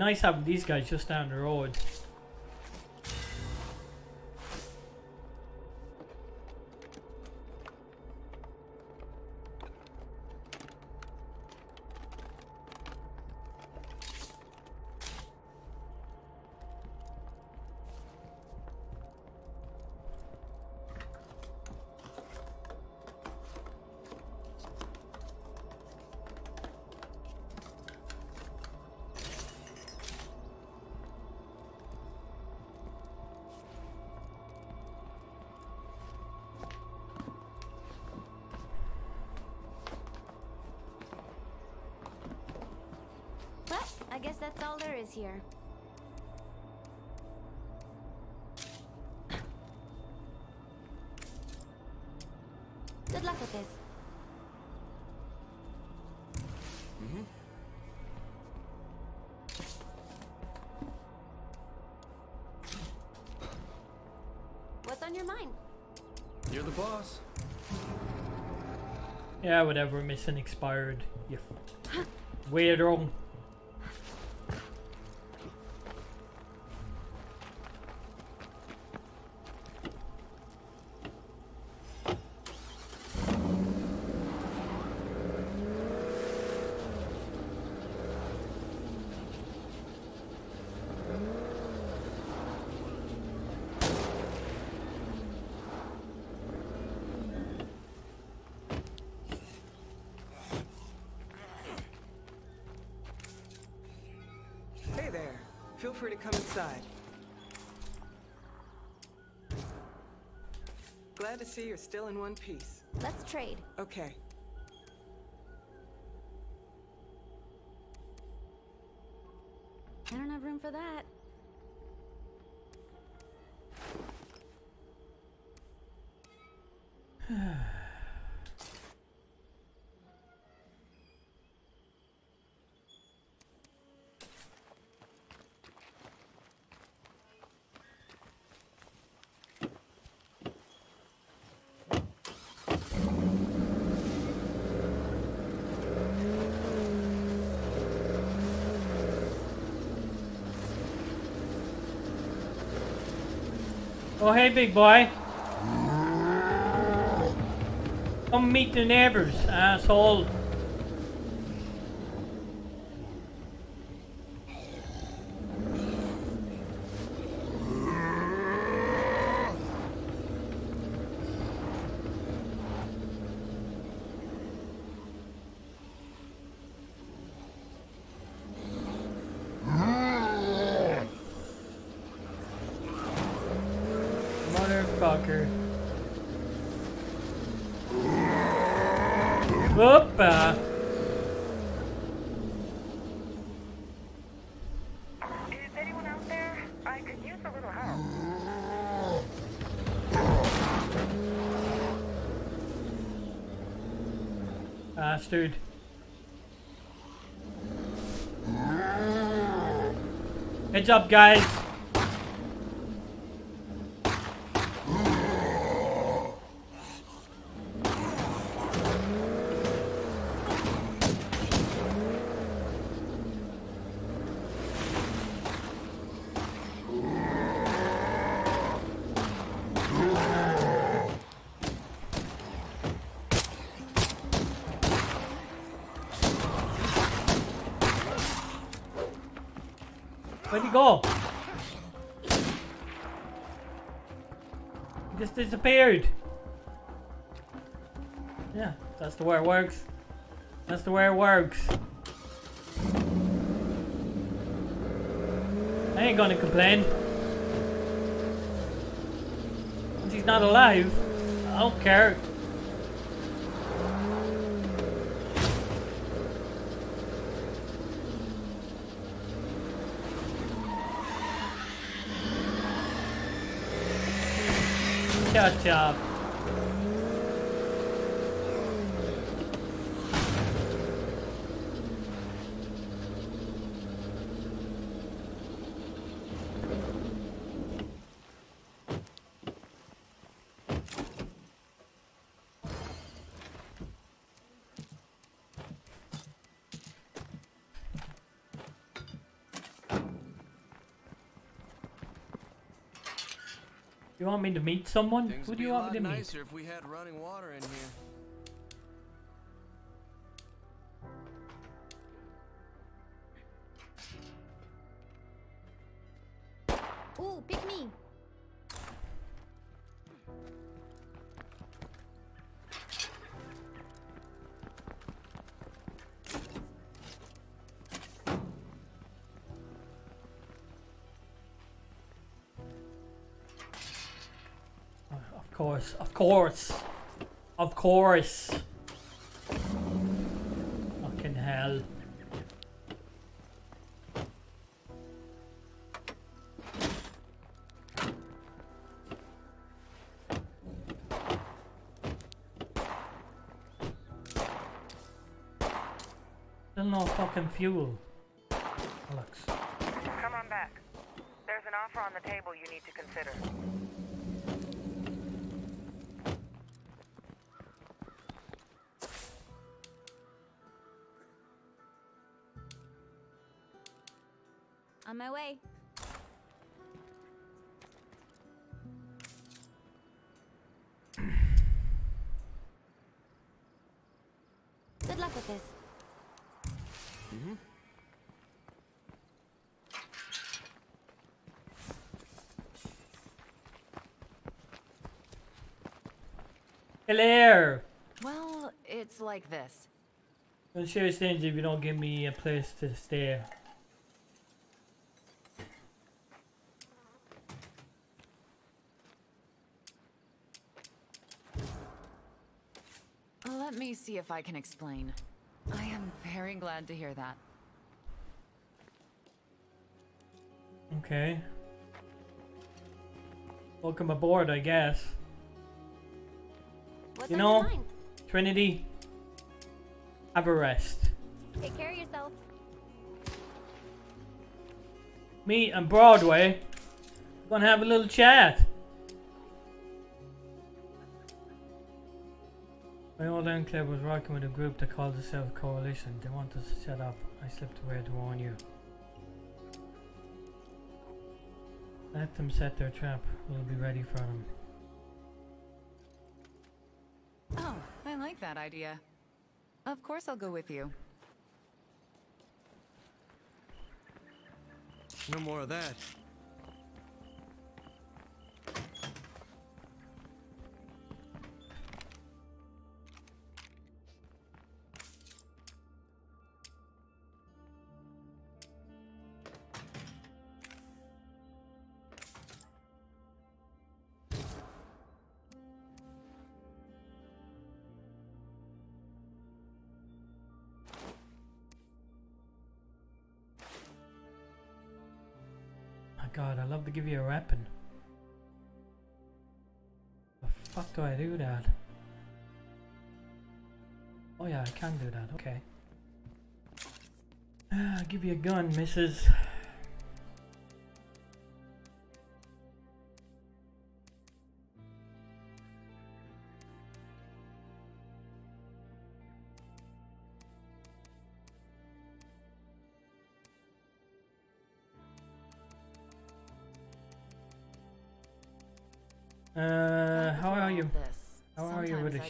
nice having these guys just down the road. All there is here. Good luck with this. Mm-hmm. What's on your mind? You're the boss. Yeah, whatever. Mission expired. You f- weirdo. You're still in one piece. Let's trade. Okay. I don't have room for that. Oh, hey, big boy. Come meet the neighbors, asshole. Motherfucker. Whoopa. Is anyone out there? I could use a little help. Bastard. Heads up, guys. Disappeared. Yeah, that's the way it works. That's the way it works. I ain't gonna complain. Once he's not alive, I don't care. Shut up. You want me to meet someone? Things Who do you want me to meet? Course, of course, of course. Fucking hell. Still no fucking fuel. Hello! Well, it's like this. I'm sure it's dangerous if you don't give me a place to stay. Let me see if I can explain. I am very glad to hear that. Okay. Welcome aboard, I guess. What's you know. Trinity, have a rest. Take care of yourself. Me and Broadway, gonna have a little chat. My old enclave was working with a group that called itself Coalition. They want us to set up. I slipped away to warn you. Let them set their trap. We'll be ready for them. Idea. Of course I'll go with you. No more of that. God, I love to give you a weapon. The fuck do I do that? Oh yeah, I can do that, okay. Ah, give you a gun, missus.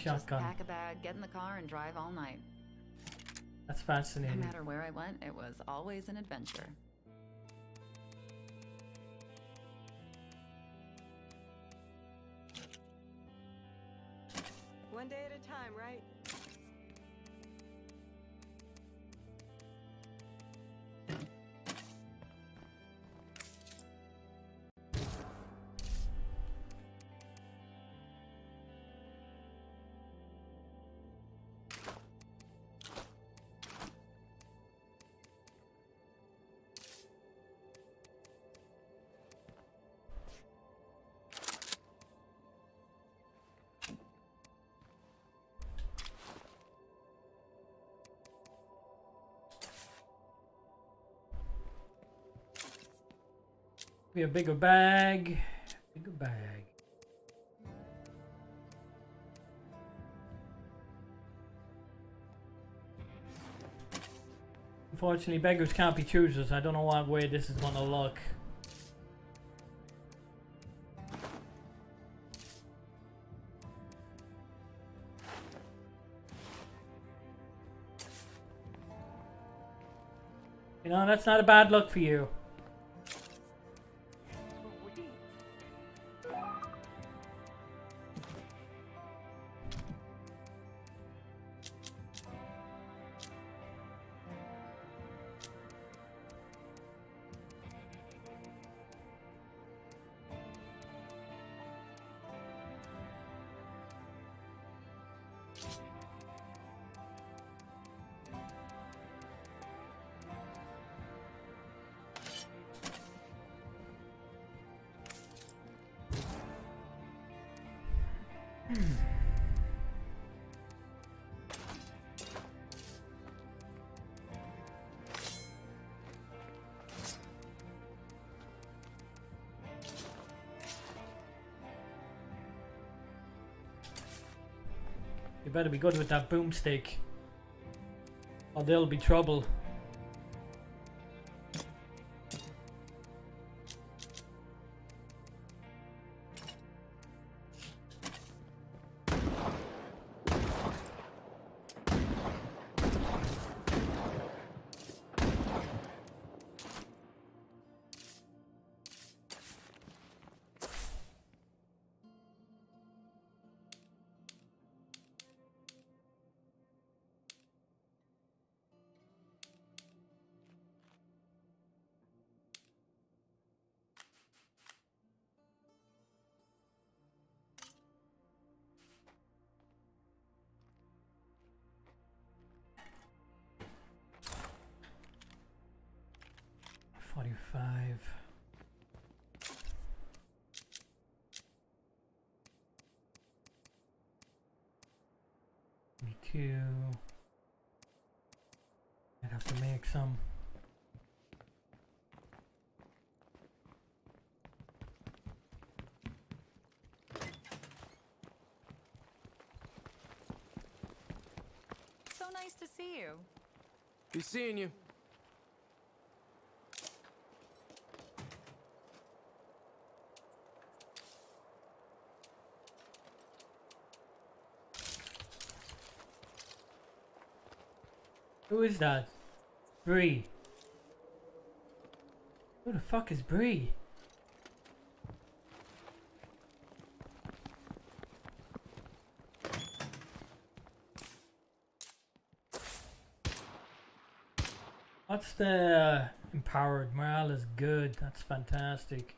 Are you with a Sometimes I'd just pack a bag, get in the car, and drive all night. That's fascinating. No matter where I went, it was always an adventure. Be a bigger bag. Bigger bag. Unfortunately, beggars can't be choosers. I don't know what way this is gonna look. You know, that's not a bad look for you. You better be good with that boomstick. Or there'll be trouble. Be seeing you. Who is that? Bree. Who the fuck is Bree? What's the uh, empowered? Morale is good. That's fantastic.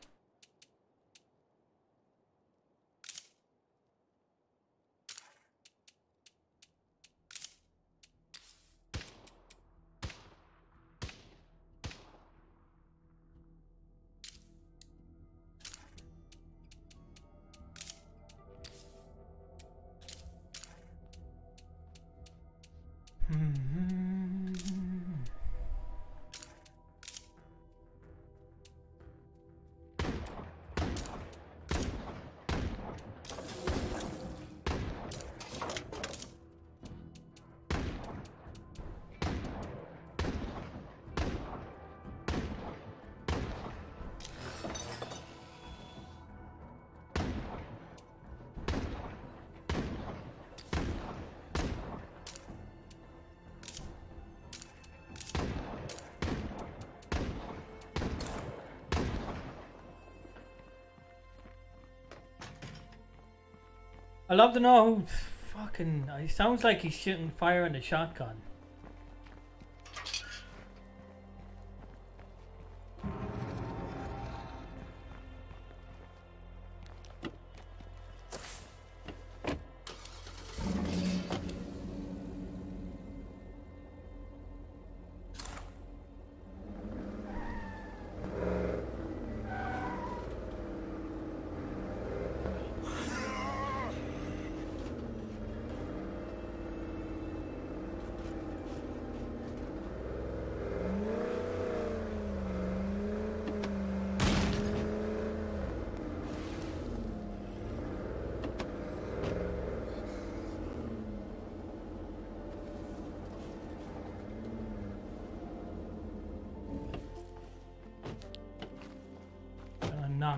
I love to know who fucking. He sounds like he's shooting fire in a shotgun.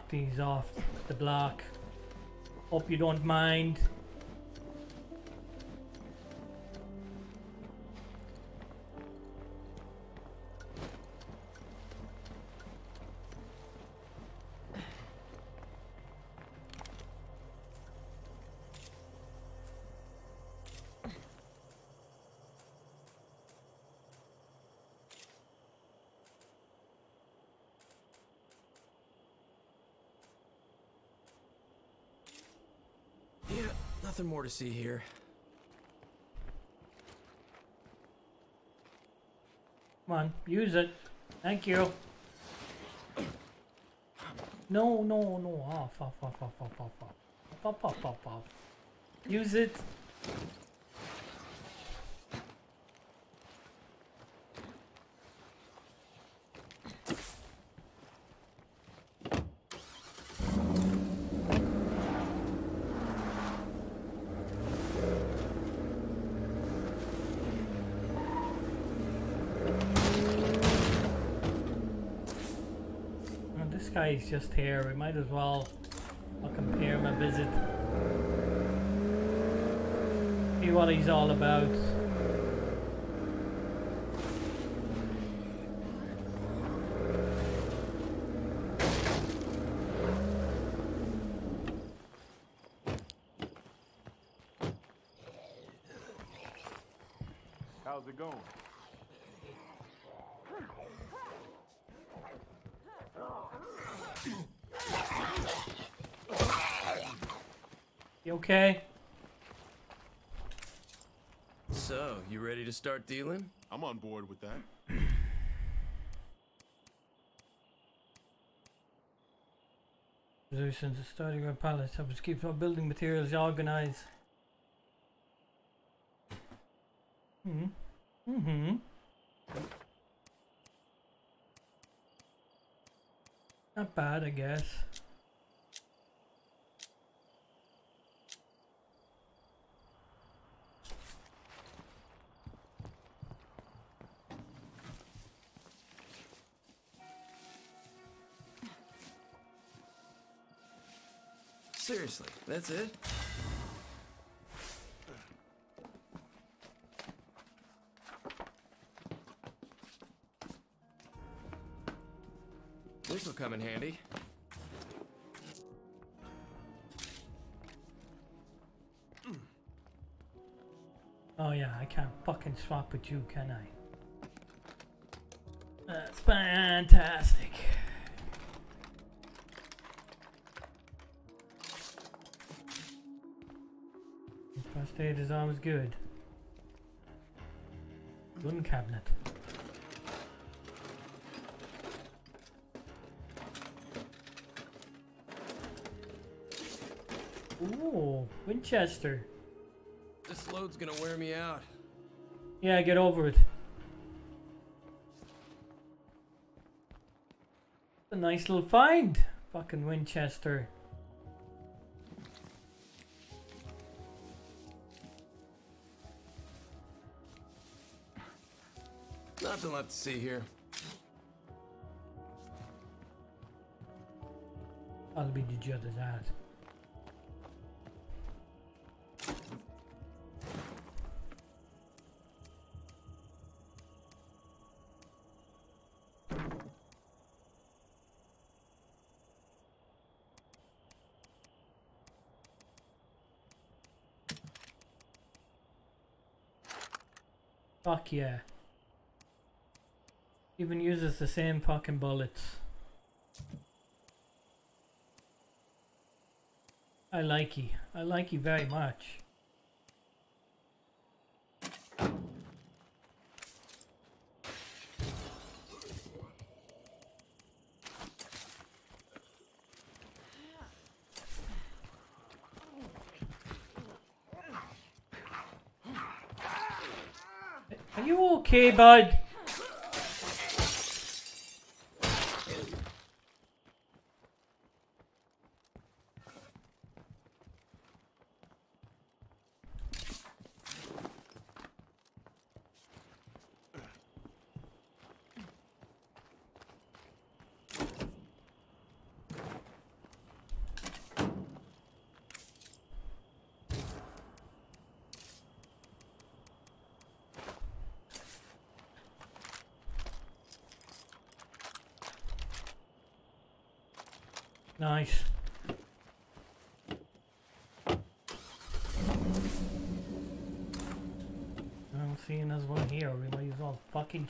These off the block. Hope you don't mind. Nothing more to see here. Come on, use it. Thank you. No, no, no. Ah, off, off, off, off, off, off, off. Off, off, off, off. Use it. Guy's just here. We might as well fucking pay him a visit. See what he's all about. How's it going? You okay? So, you ready to start dealing? I'm on board with that. Solutions to study our palace help us keep our building materials organized. Hmm. Mm-hmm. Not bad, I guess. That's it? This'll come in handy. Oh yeah, I can't fucking swap with you, can I? That's fantastic. Aid is always good. Gun cabinet. Ooh, Winchester. This load's gonna wear me out. Yeah, get over it. A nice little find. Fucking Winchester. Left to see here. I'll be the judge of that. Fuck yeah. Even uses the same fucking bullets. I like you. I like you very much. Are you okay, bud?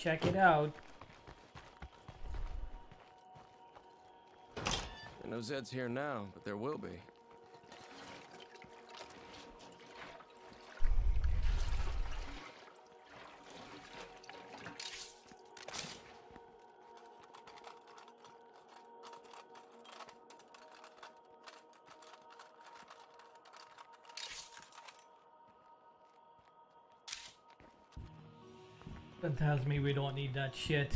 Check it out. No Zeds here now, but there will be. Tells me we don't need that shit.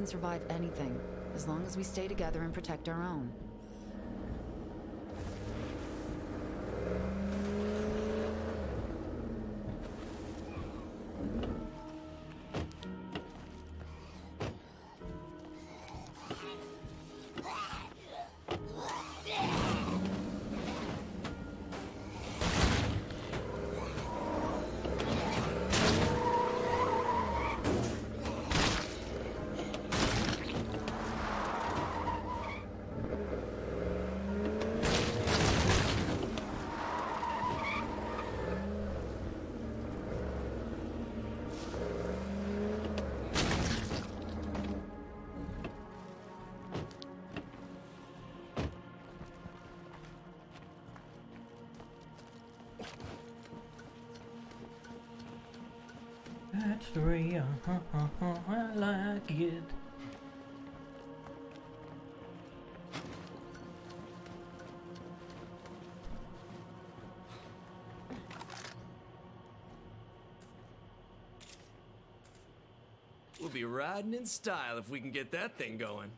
Can survive anything, as long as we stay together and protect our own. Three. Uh, uh, uh, uh, I like it. We'll be riding in style if we can get that thing going.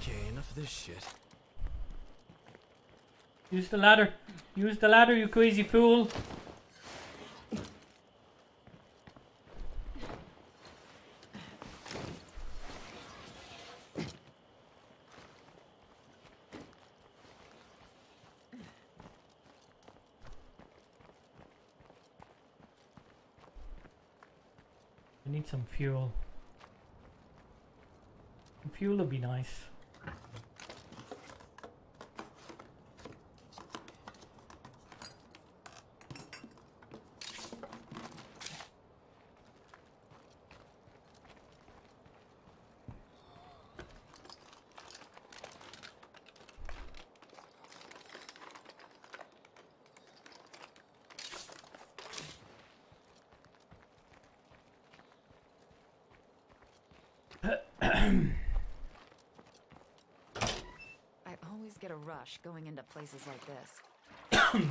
Okay, enough of this shit. Use the ladder. Use the ladder, you crazy fool. I need some fuel. Fuel would be nice. I always get a rush going into places like this.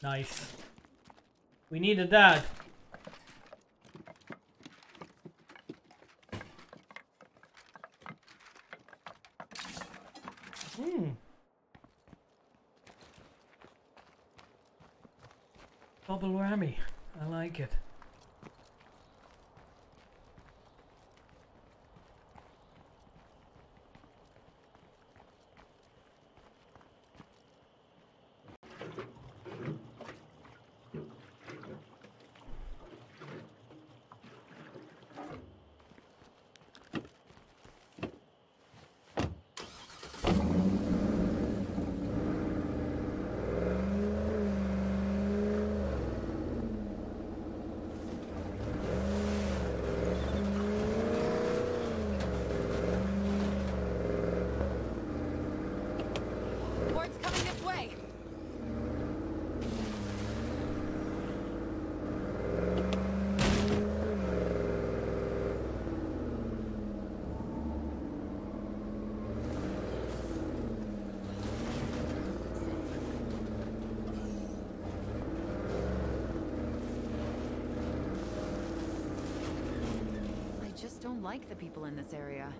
Nice. We needed that. In this area.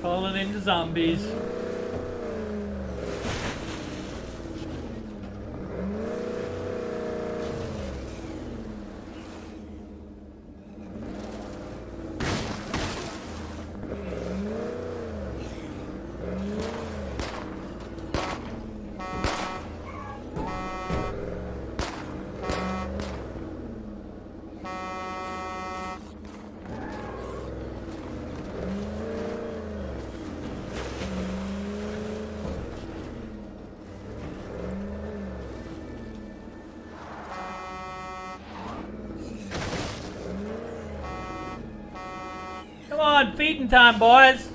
Calling in the zombies. Come on, feeding time, boys.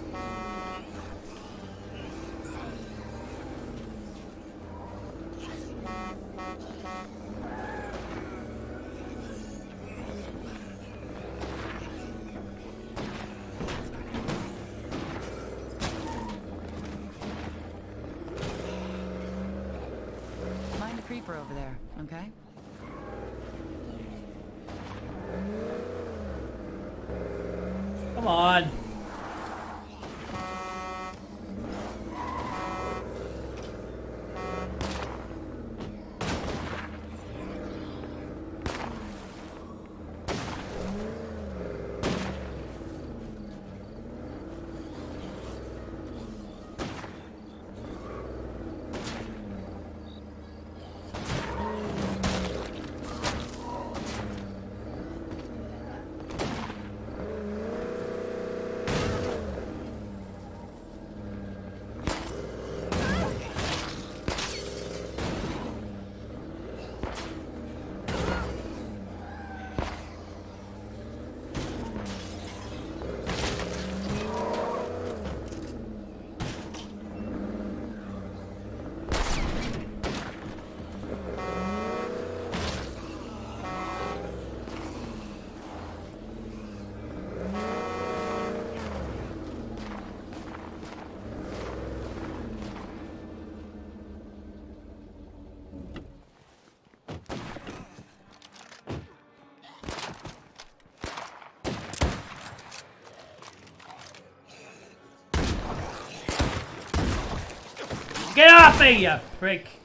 Off me, you prick.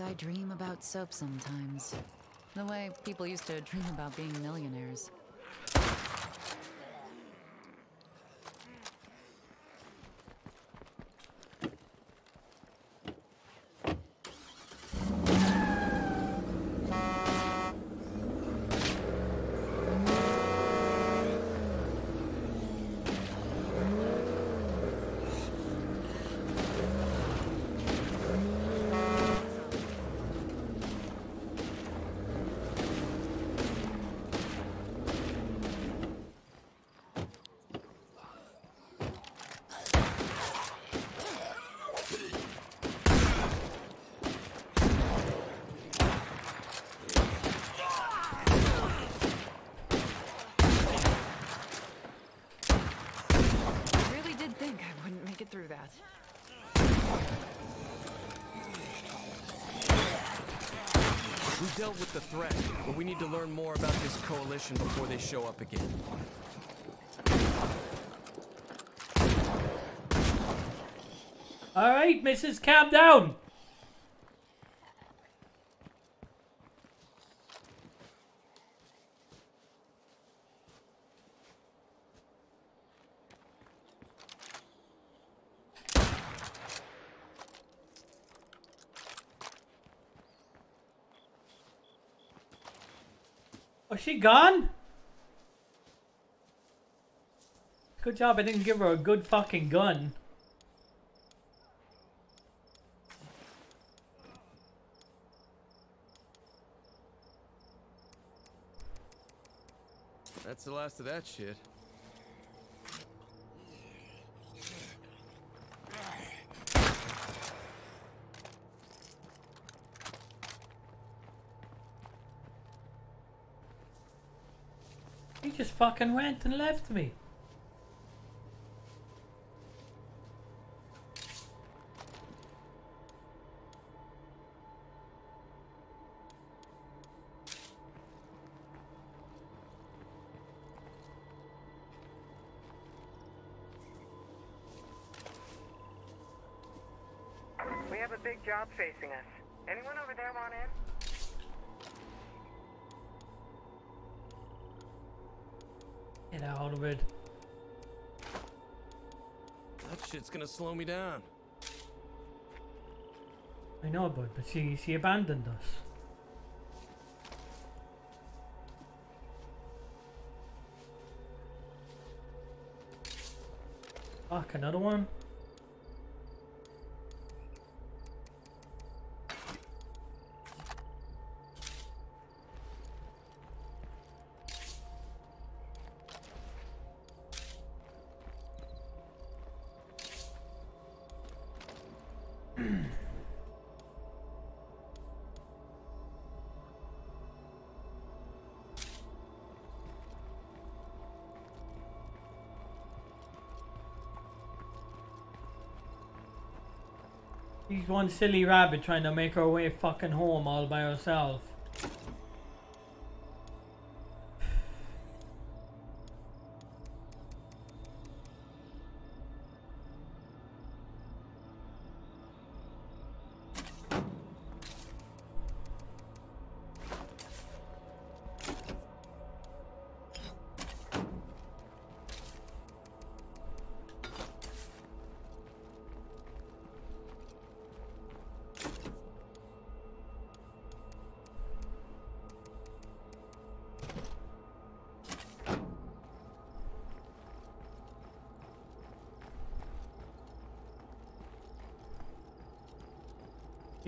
I dream about soap sometimes. The way people used to dream about being millionaires. I really did think I wouldn't make it through that. We dealt with the threat, but we need to learn more about this coalition before they show up again. All right, Mrs. Calm down. Oh, she gone? Good job I didn't give her a good fucking gun. That's the last of that shit. Fucking went and left me. We have a big job facing us. Anyone over there want in? Out of it. That shit's gonna slow me down. I know, bud, but she she abandoned us. Fuck, another one? One silly rabbit trying to make her way fucking home all by herself.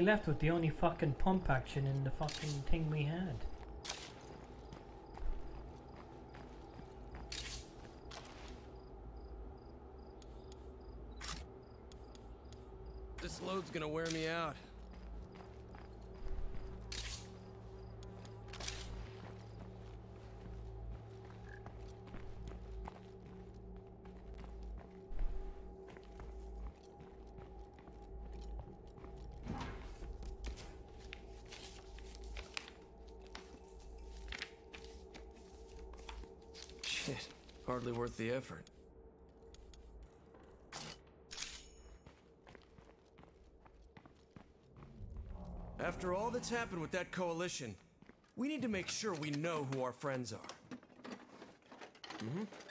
Left with the only fucking pump action in the fucking thing we had. This load's gonna wear me out. Worth the effort. After all that's happened with that coalition, we need to make sure we know who our friends are. Mm-hmm.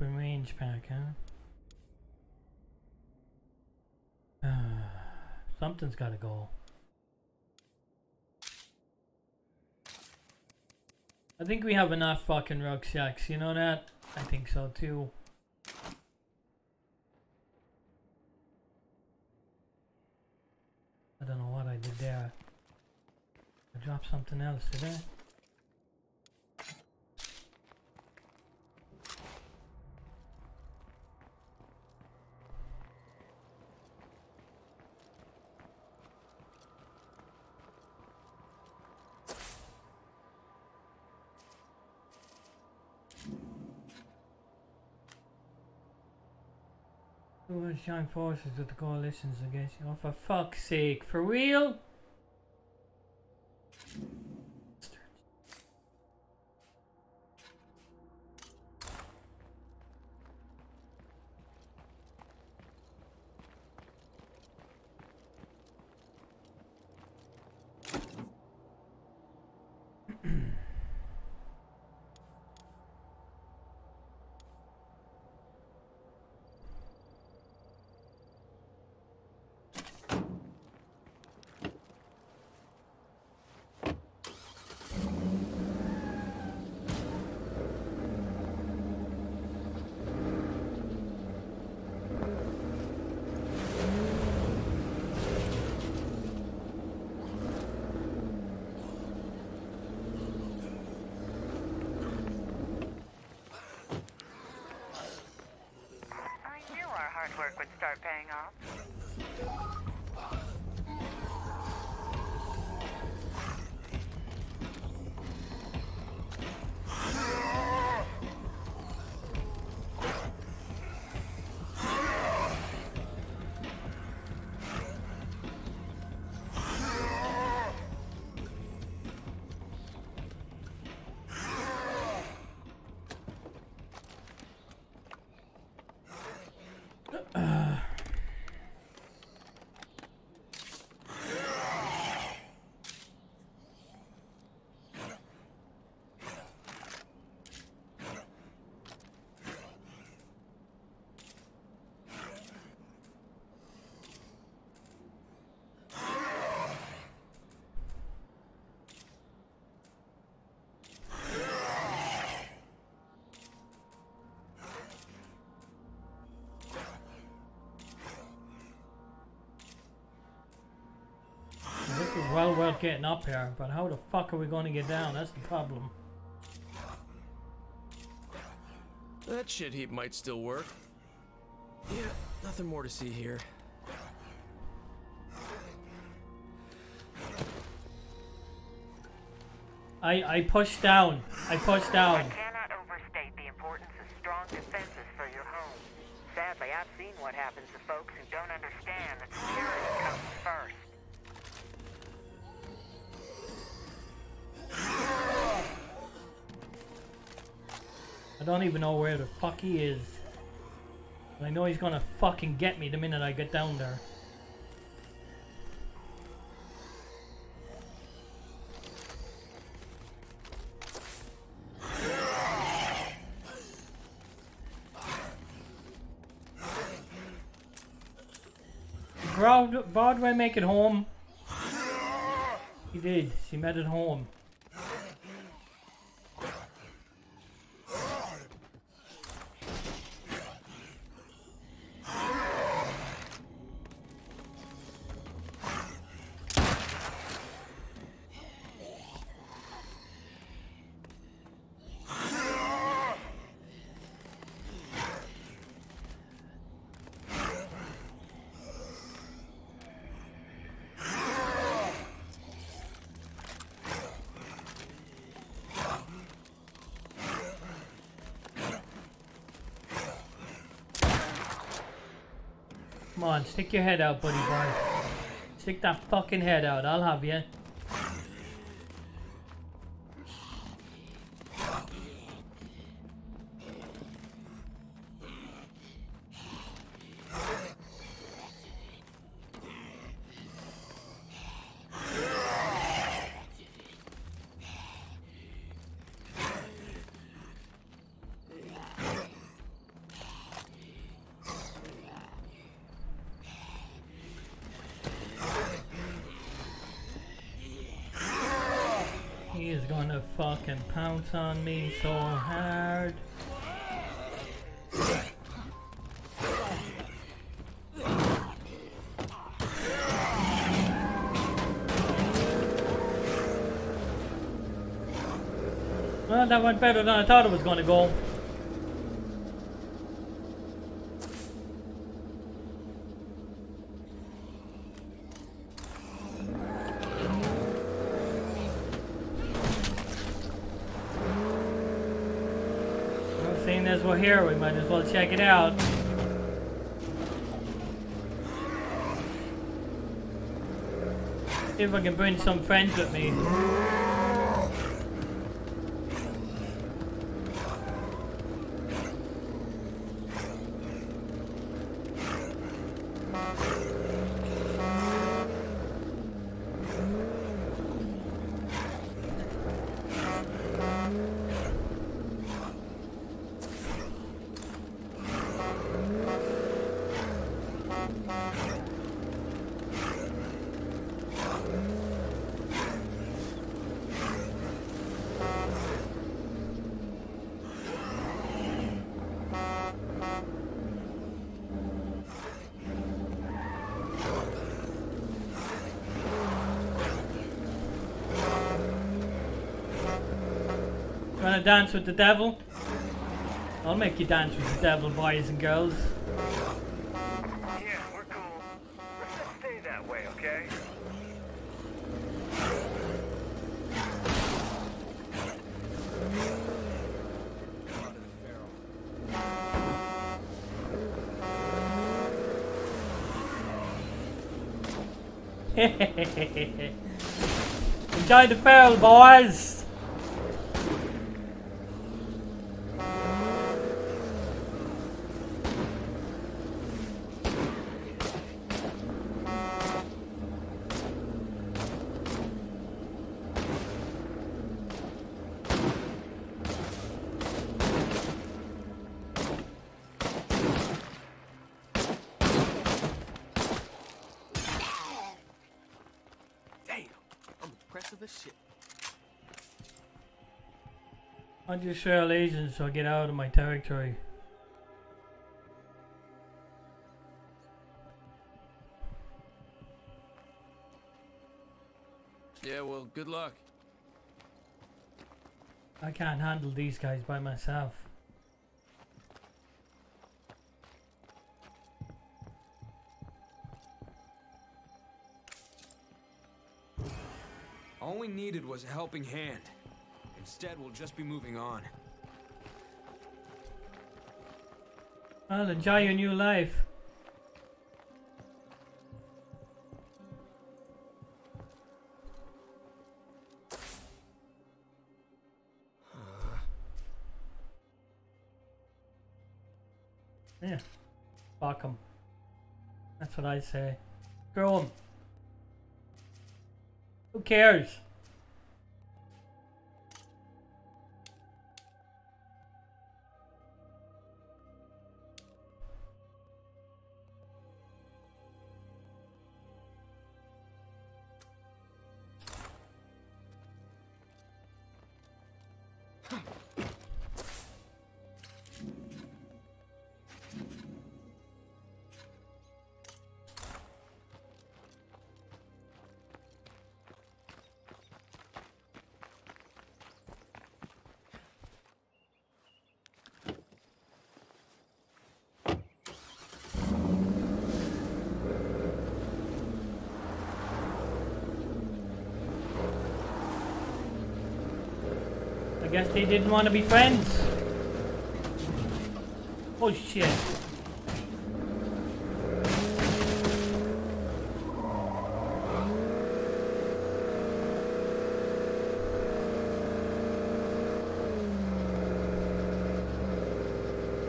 Open range pack, huh? Something's gotta go. I think we have enough fucking rucksacks, you know that? I think so too. I don't know what I did there. I dropped something else, did I? U.S. joint forces with the coalitions against you. Oh, for fuck's sake. For real? Well worth getting up here, but how the fuck are we going to get down? That's the problem. That shit heap might still work. Yeah, nothing more to see here. I I pushed down. I pushed down. Even know where the fuck he is. I know he's gonna fucking get me the minute I get down there. Broad Broadway make it home. He did. She made it home. On, stick your head out, buddy boy. Stick that fucking head out. I'll have you. On me so hard. Well, that went better than I thought it was gonna go. here. We might as well check it out. See if I can bring some friends with me. Wanna dance with the devil? I'll make you dance with the devil, boys and girls. Yeah, we're cool. Let's just stay that way, okay? Enjoy the feral, boys! Feral agents, so get out of my territory. Yeah, well, good luck. I can't handle these guys by myself. All we needed was a helping hand. Instead, we'll just be moving on. Well, enjoy your new life. Yeah. Fuck 'em. That's what I say. Screw 'em. Who cares? They didn't want to be friends. Oh shit.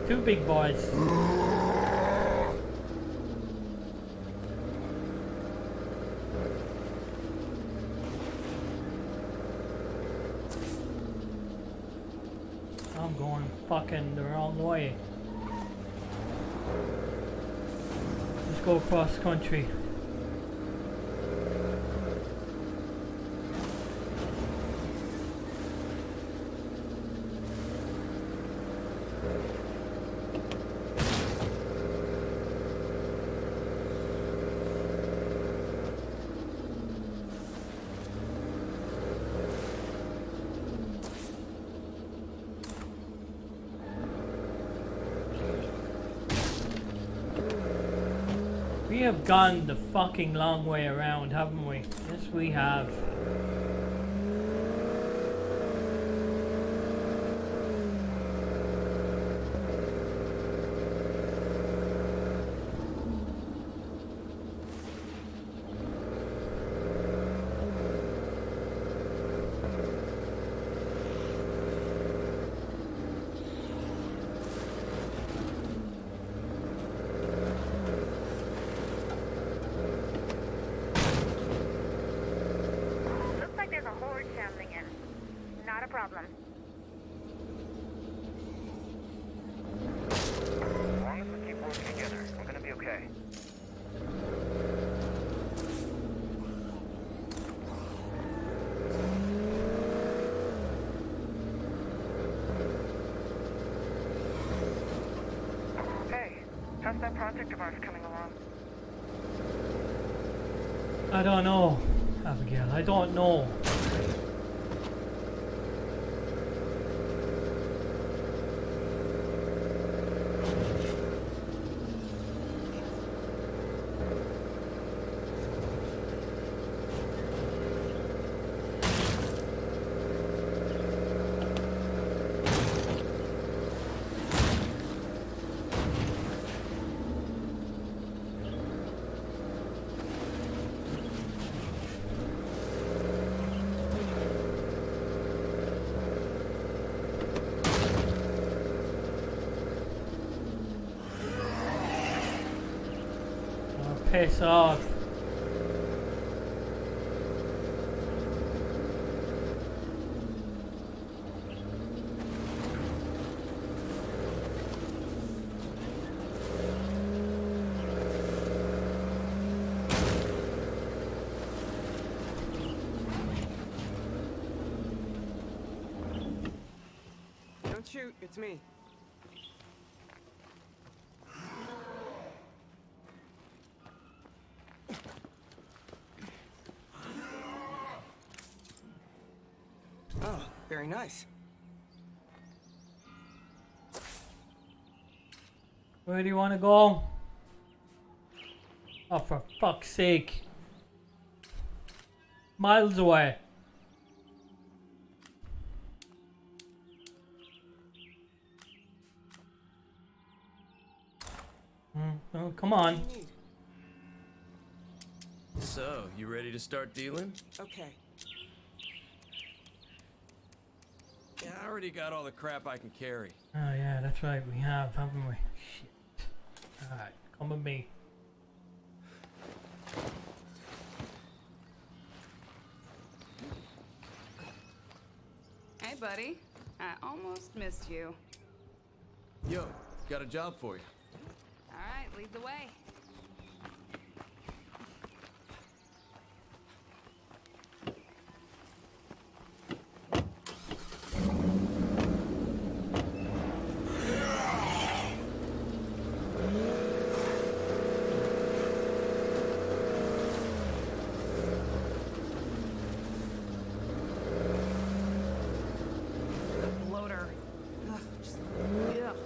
Two big boys. I'm going fucking the wrong way. Let's go across country. We have gone the fucking long way around, haven't we? Yes, we have. Looks like there's a horde traveling in. Not a problem. As long as we keep working together, we're gonna be okay. Hey, how's that project of ours coming along? I don't know, Abigail. I piss off. Don't shoot, it's me. Oh, very nice. Where do you want to go? Oh, for fuck's sake. Miles away. Hmm, oh, come on. So, you ready to start dealing? Okay. Yeah, I already got all the crap I can carry. Oh yeah, that's right. We have, haven't we? Shit. Alright, come with me. Hey, buddy. I almost missed you. Yo, got a job for you. All right, lead the way. Bloater. Ugh, just, ugh.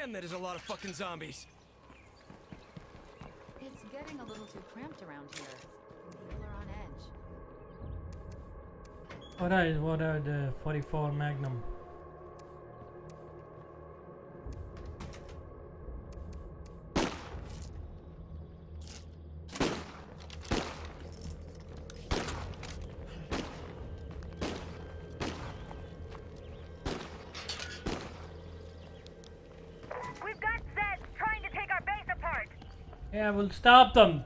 Man, that is a lot of fucking zombies. It's getting a little too cramped around here. People are on edge. What are what are the 44 Magnum? Yeah, we'll stop them.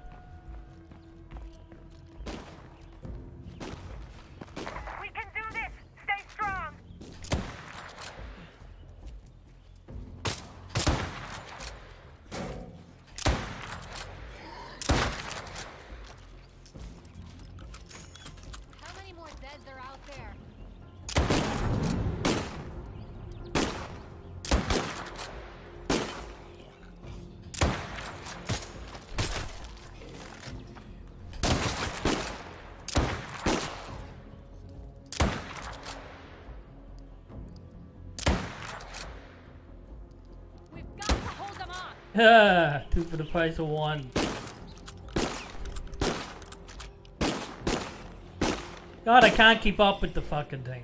For the price of one. God, I can't keep up with the fucking thing.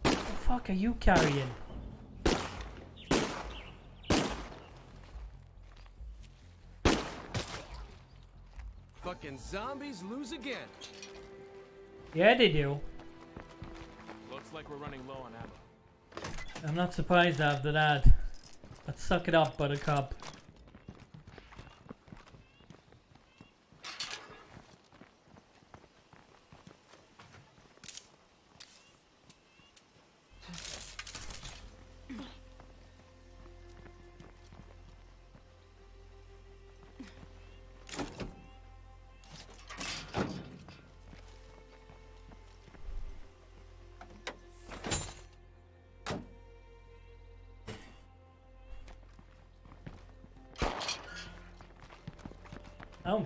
What the fuck are you carrying? Fucking zombies lose again. Yeah, they do. Like we're running low on ammo. I'm not surprised after that. But suck it up, Buttercup.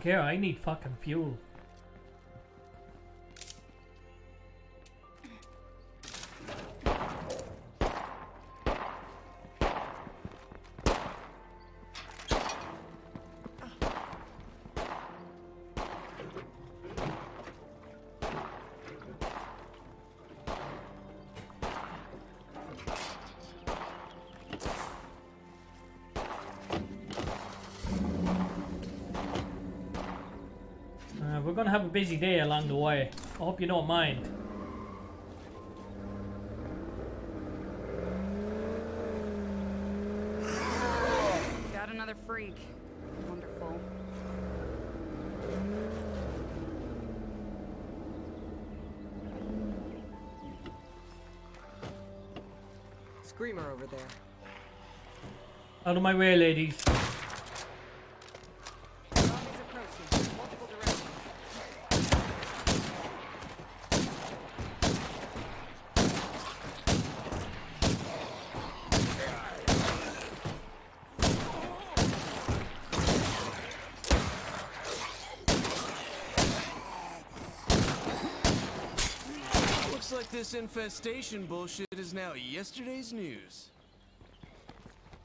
Care, I need fucking fuel. We're gonna have a busy day along the way. I hope you don't mind. Got another freak. Wonderful. Screamer over there. Out of my way, ladies. Looks like this infestation bullshit is now yesterday's news.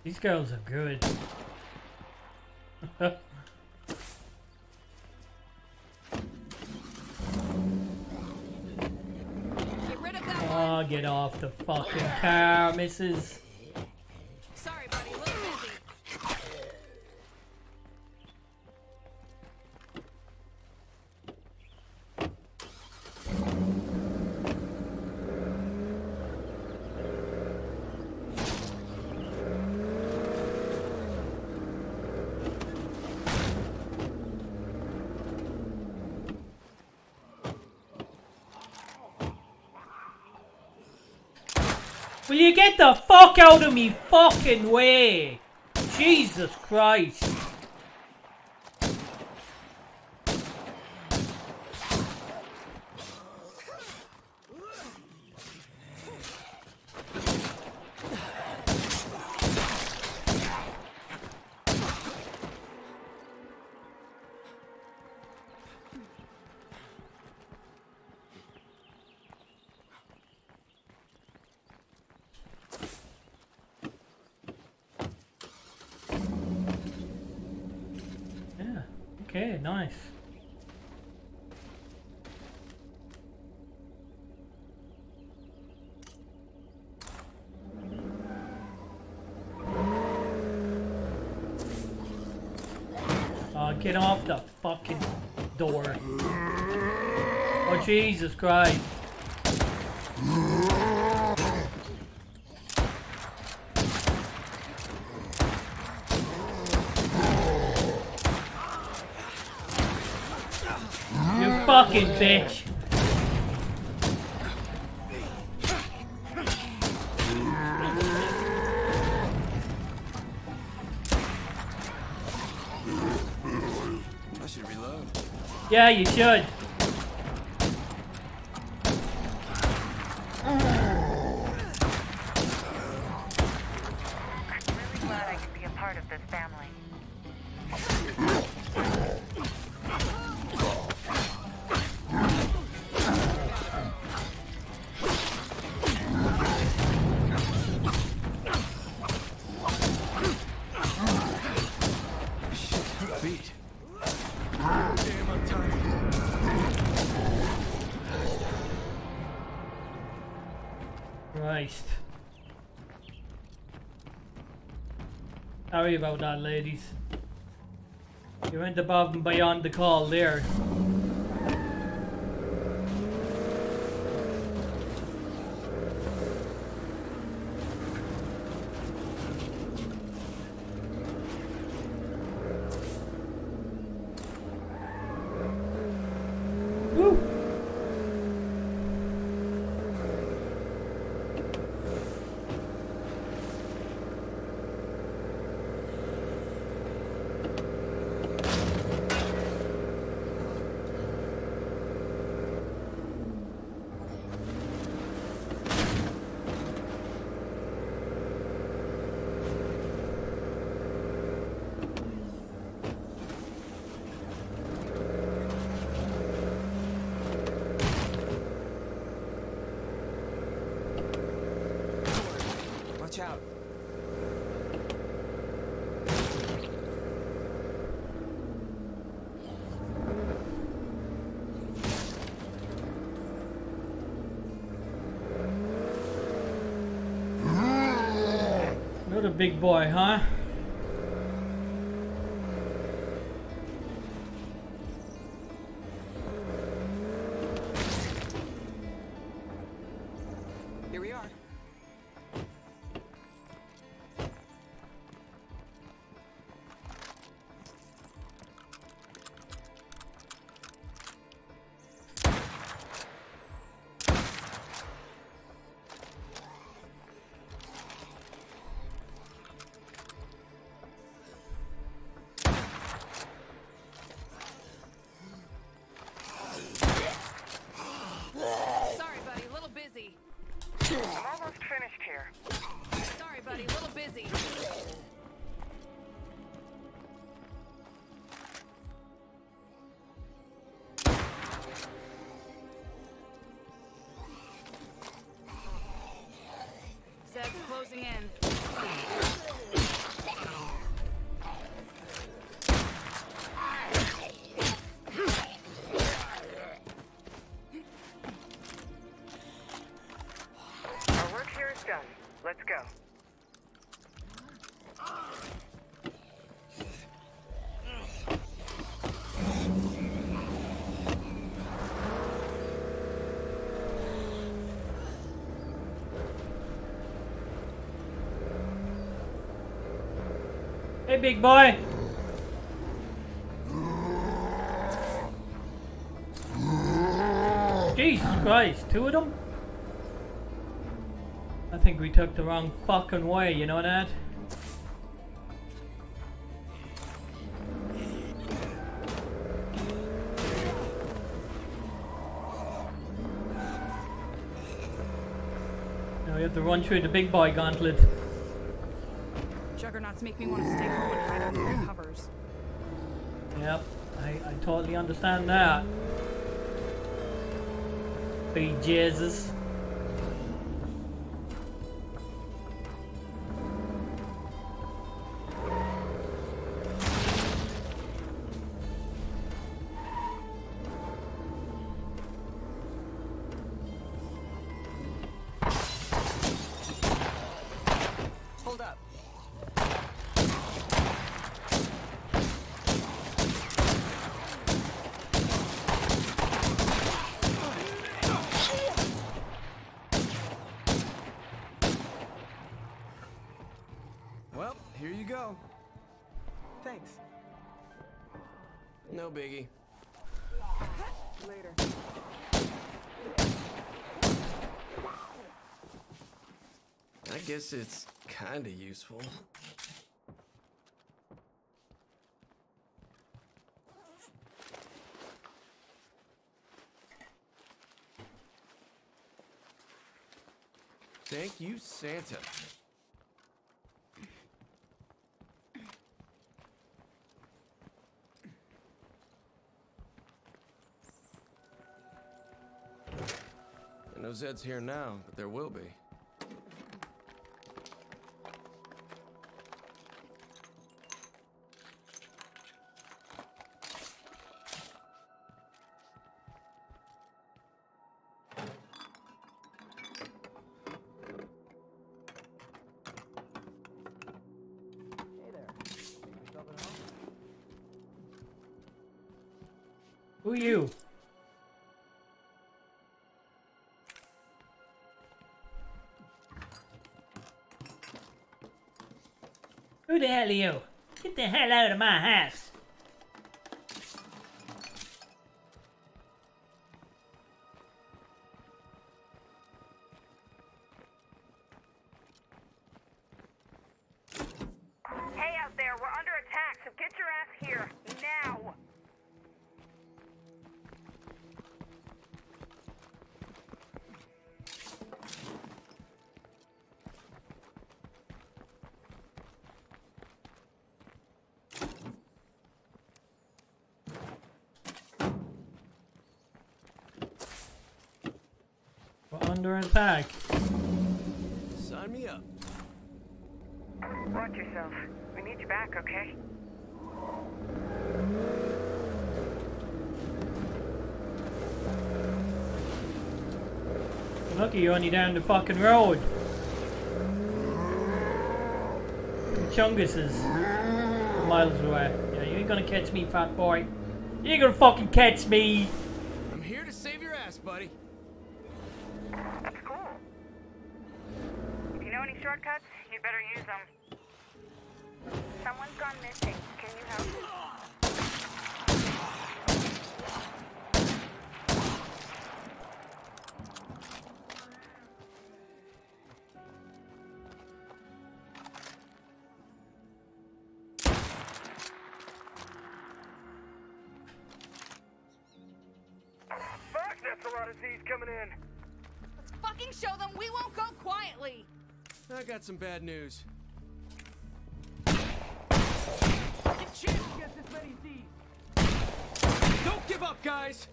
These girls are good. Get rid of that oh, get off the fucking car, missus. Out of me fucking way? Jesus Christ. Yeah. Okay, nice. Oh, get off the fucking door. Oh, Christ. You fucking bitch. Yeah, you should. About that, ladies. You went above and beyond the call there. Woo! Watch out. You're the big boy, huh? Closing in. Our work here is done. Let's go. Hey, big boy. Jesus Christ, two of them? I think we took the wrong fucking way, you know that? Now we have to run through the big boy gauntlet. Juggernauts make me want to stay home and hide under the covers. Yep, I, I totally understand that. Be Jesus. Guess it's kinda useful. Thank you, Santa. Know Zed's here now, but there will be. Hell are you? Get the hell out of my house. We're under attack. Sign me up. Watch yourself. We need you back, okay? Lucky you're only down the fucking road. Chungus is miles away. Yeah, you ain't gonna catch me, fat boy. You ain't gonna fucking catch me. Got some bad news. Don't give up, guys!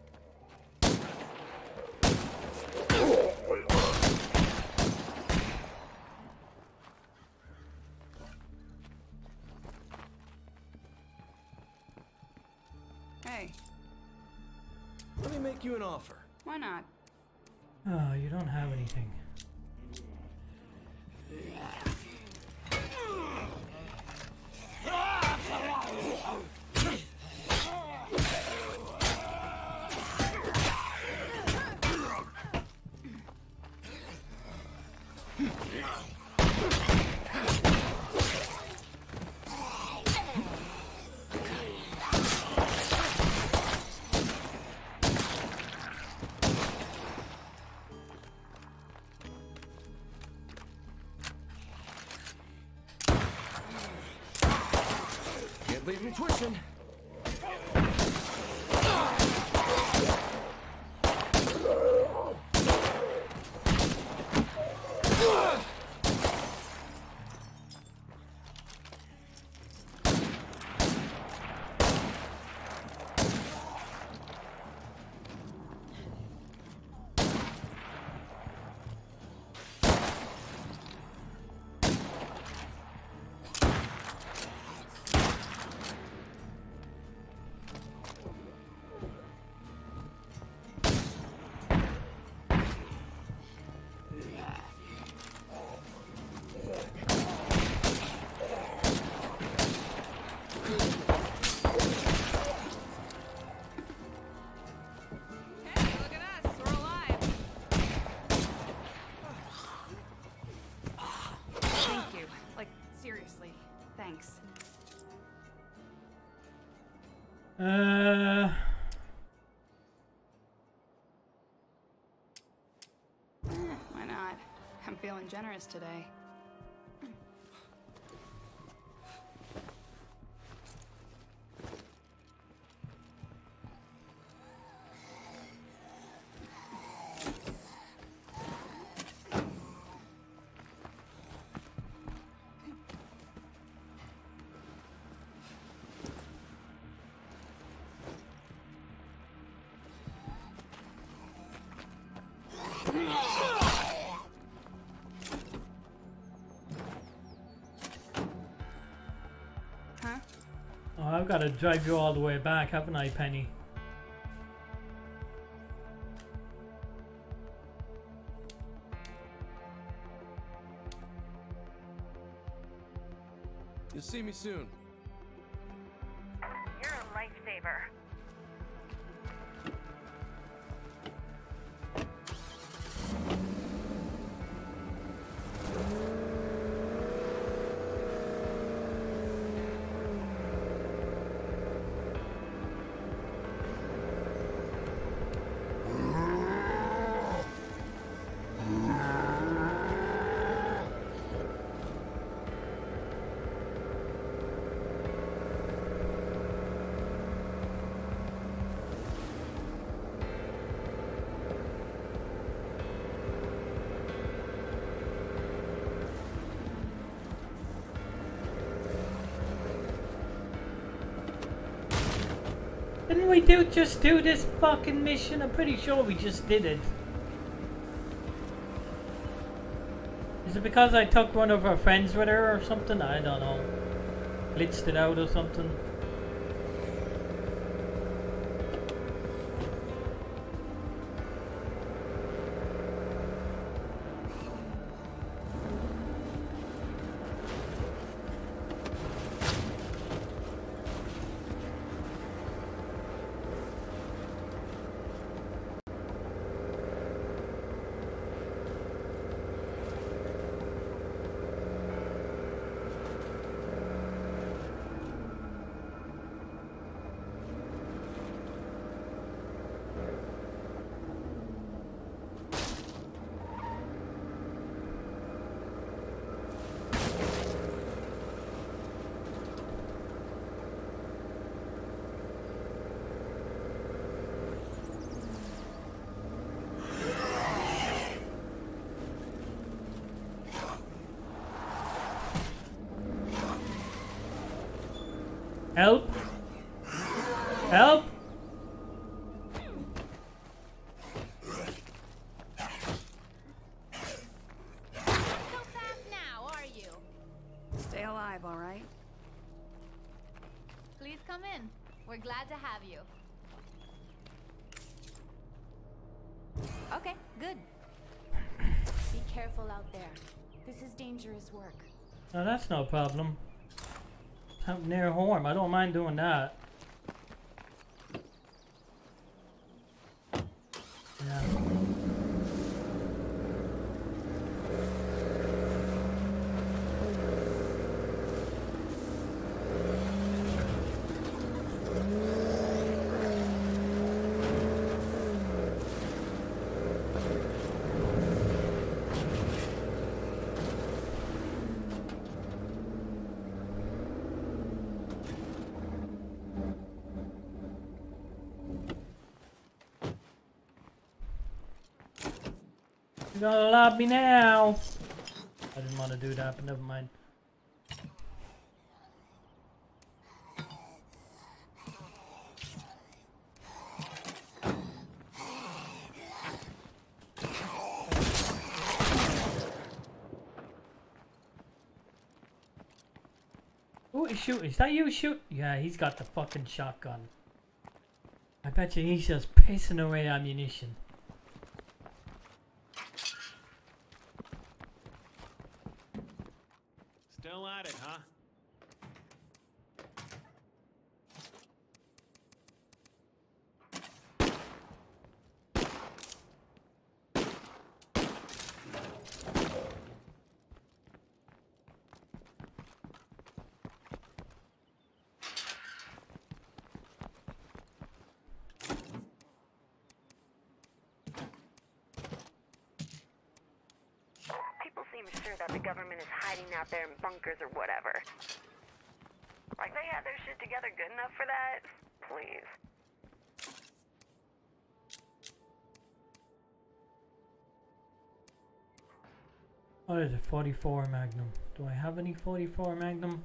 Hey, Let me make you an offer. why not? Oh, you don't have anything. Can't feeling generous today. I've got to drive you all the way back, haven't I, Penny? You'll see me soon. Didn't we do just do this fucking mission? I'm pretty sure we just did it. Is it because I took one of our friends with her or something? I don't know. Glitched it out or something. Help! Help! now, are you? Stay alive, all right? Please come in. We're glad to have you. Okay, good. Be careful out there. This is dangerous work. No, that's no problem. Out near home, I don't mind doing that. Gonna love me now. I didn't want to do that, but never mind. Who is shooting? Is that you shoot? Yeah, he's got the fucking shotgun. I bet you he's just pissing away ammunition. Still at it, huh? People seem sure that the government is hiding out there in bunkers or whatever. Like they had their shit together good enough for that? Please. What is it? 44 Magnum. Do I have any 44 Magnum?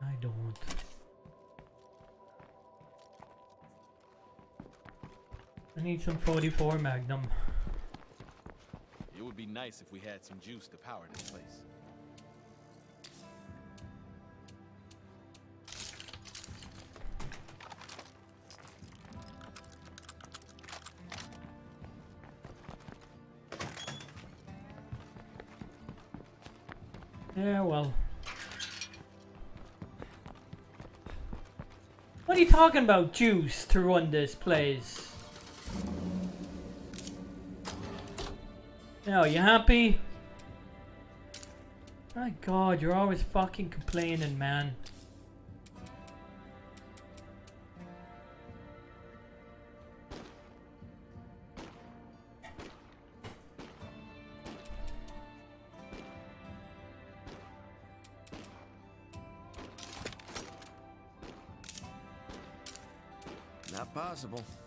I don't. I need some 44 Magnum. It would be nice if we had some juice to power this place. Talking about, juice, to run this place? Now, you happy? My god, you're always fucking complaining, man. Not possible.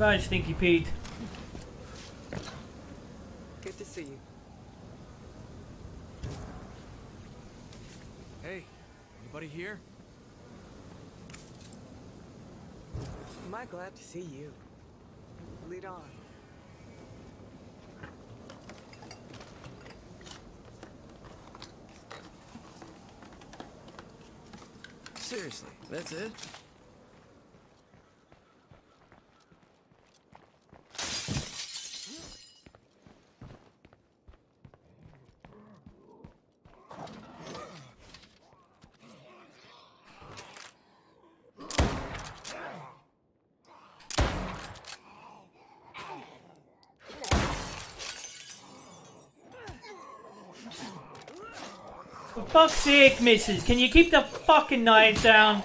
Bye, Stinky Pete. Good to see you. Hey, anybody here? Am I glad to see you? Lead on. Seriously, that's it? Fuck's sake, missus, can you keep the fucking knives down?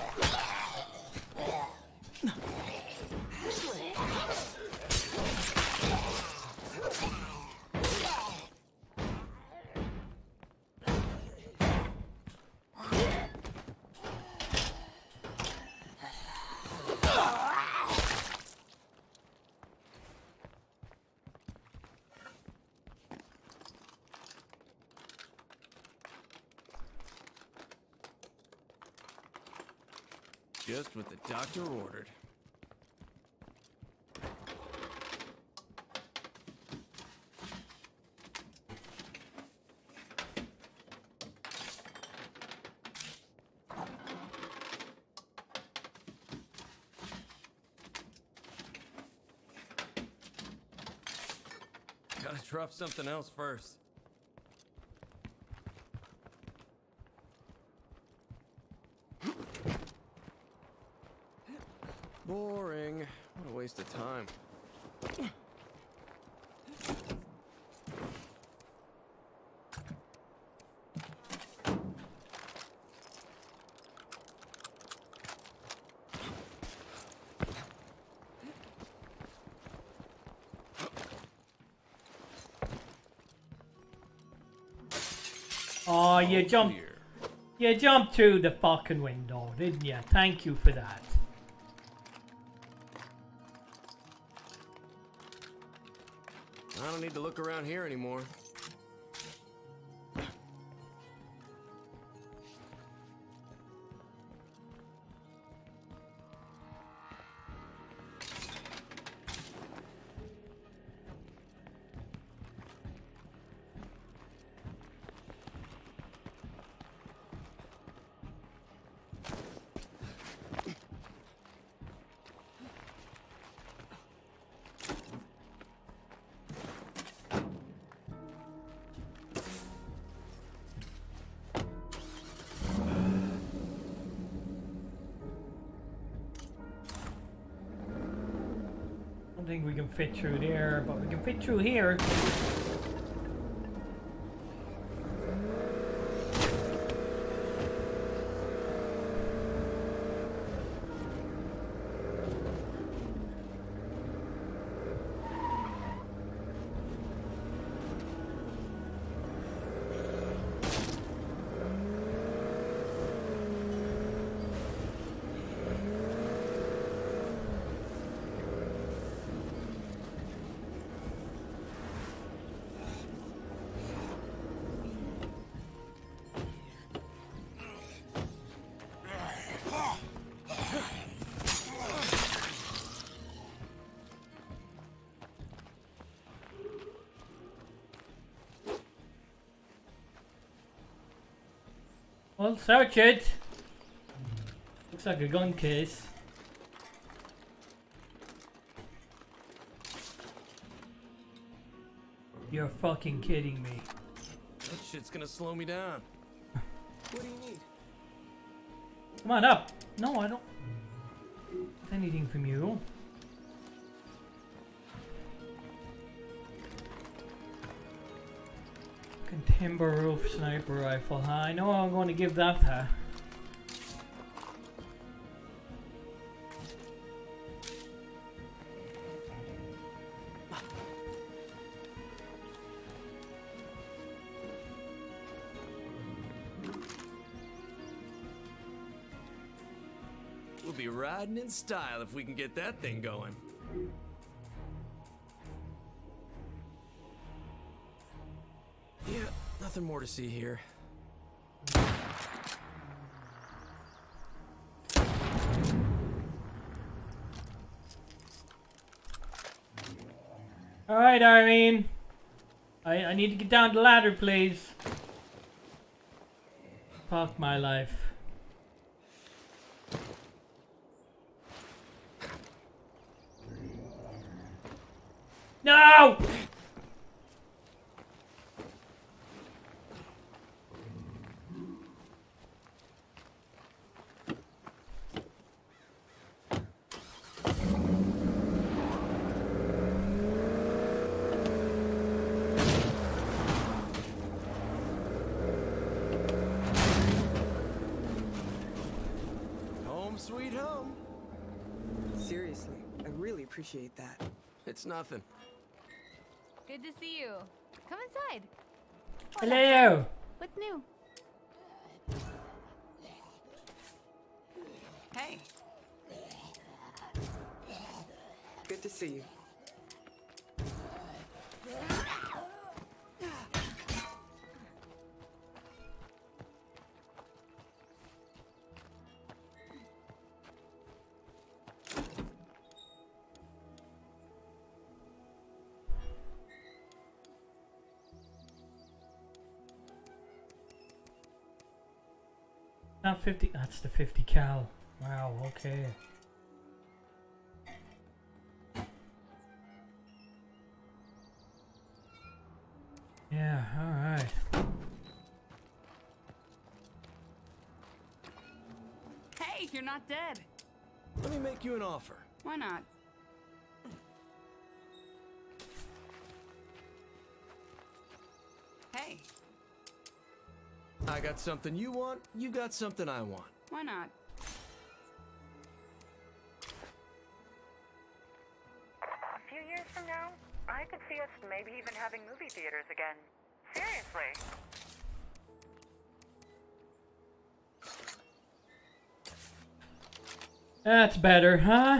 Just what the doctor ordered. Gotta drop something else first. Boring. What a waste of time. Oh, you jumped. You jumped through the fucking window, didn't you? Thank you for that. I don't need to look around here anymore. Fit through there, but we can fit through here. Well, search it. Looks like a gun case. You're fucking kidding me. That shit's gonna slow me down. What do you need? Come on up. No, I don't. want Anything from you? Timber roof sniper rifle. Huh? I know I'm going to give that to her. We'll be riding in style if we can get that thing going. Nothing more to see here. Alright, Irene. I, I need to get down the ladder, please. Fuck my life. No! Home sweet home. Seriously, I really appreciate that. It's nothing. Good to see you. Come inside. Hello. 50. That's the 50 cal. Wow, okay. Yeah, alright. Hey, you're not dead. Let me make you an offer. Why not? Got something you want, you got something I want. why not? A few years from now, I could see us maybe even having movie theaters again. Seriously. That's better, huh?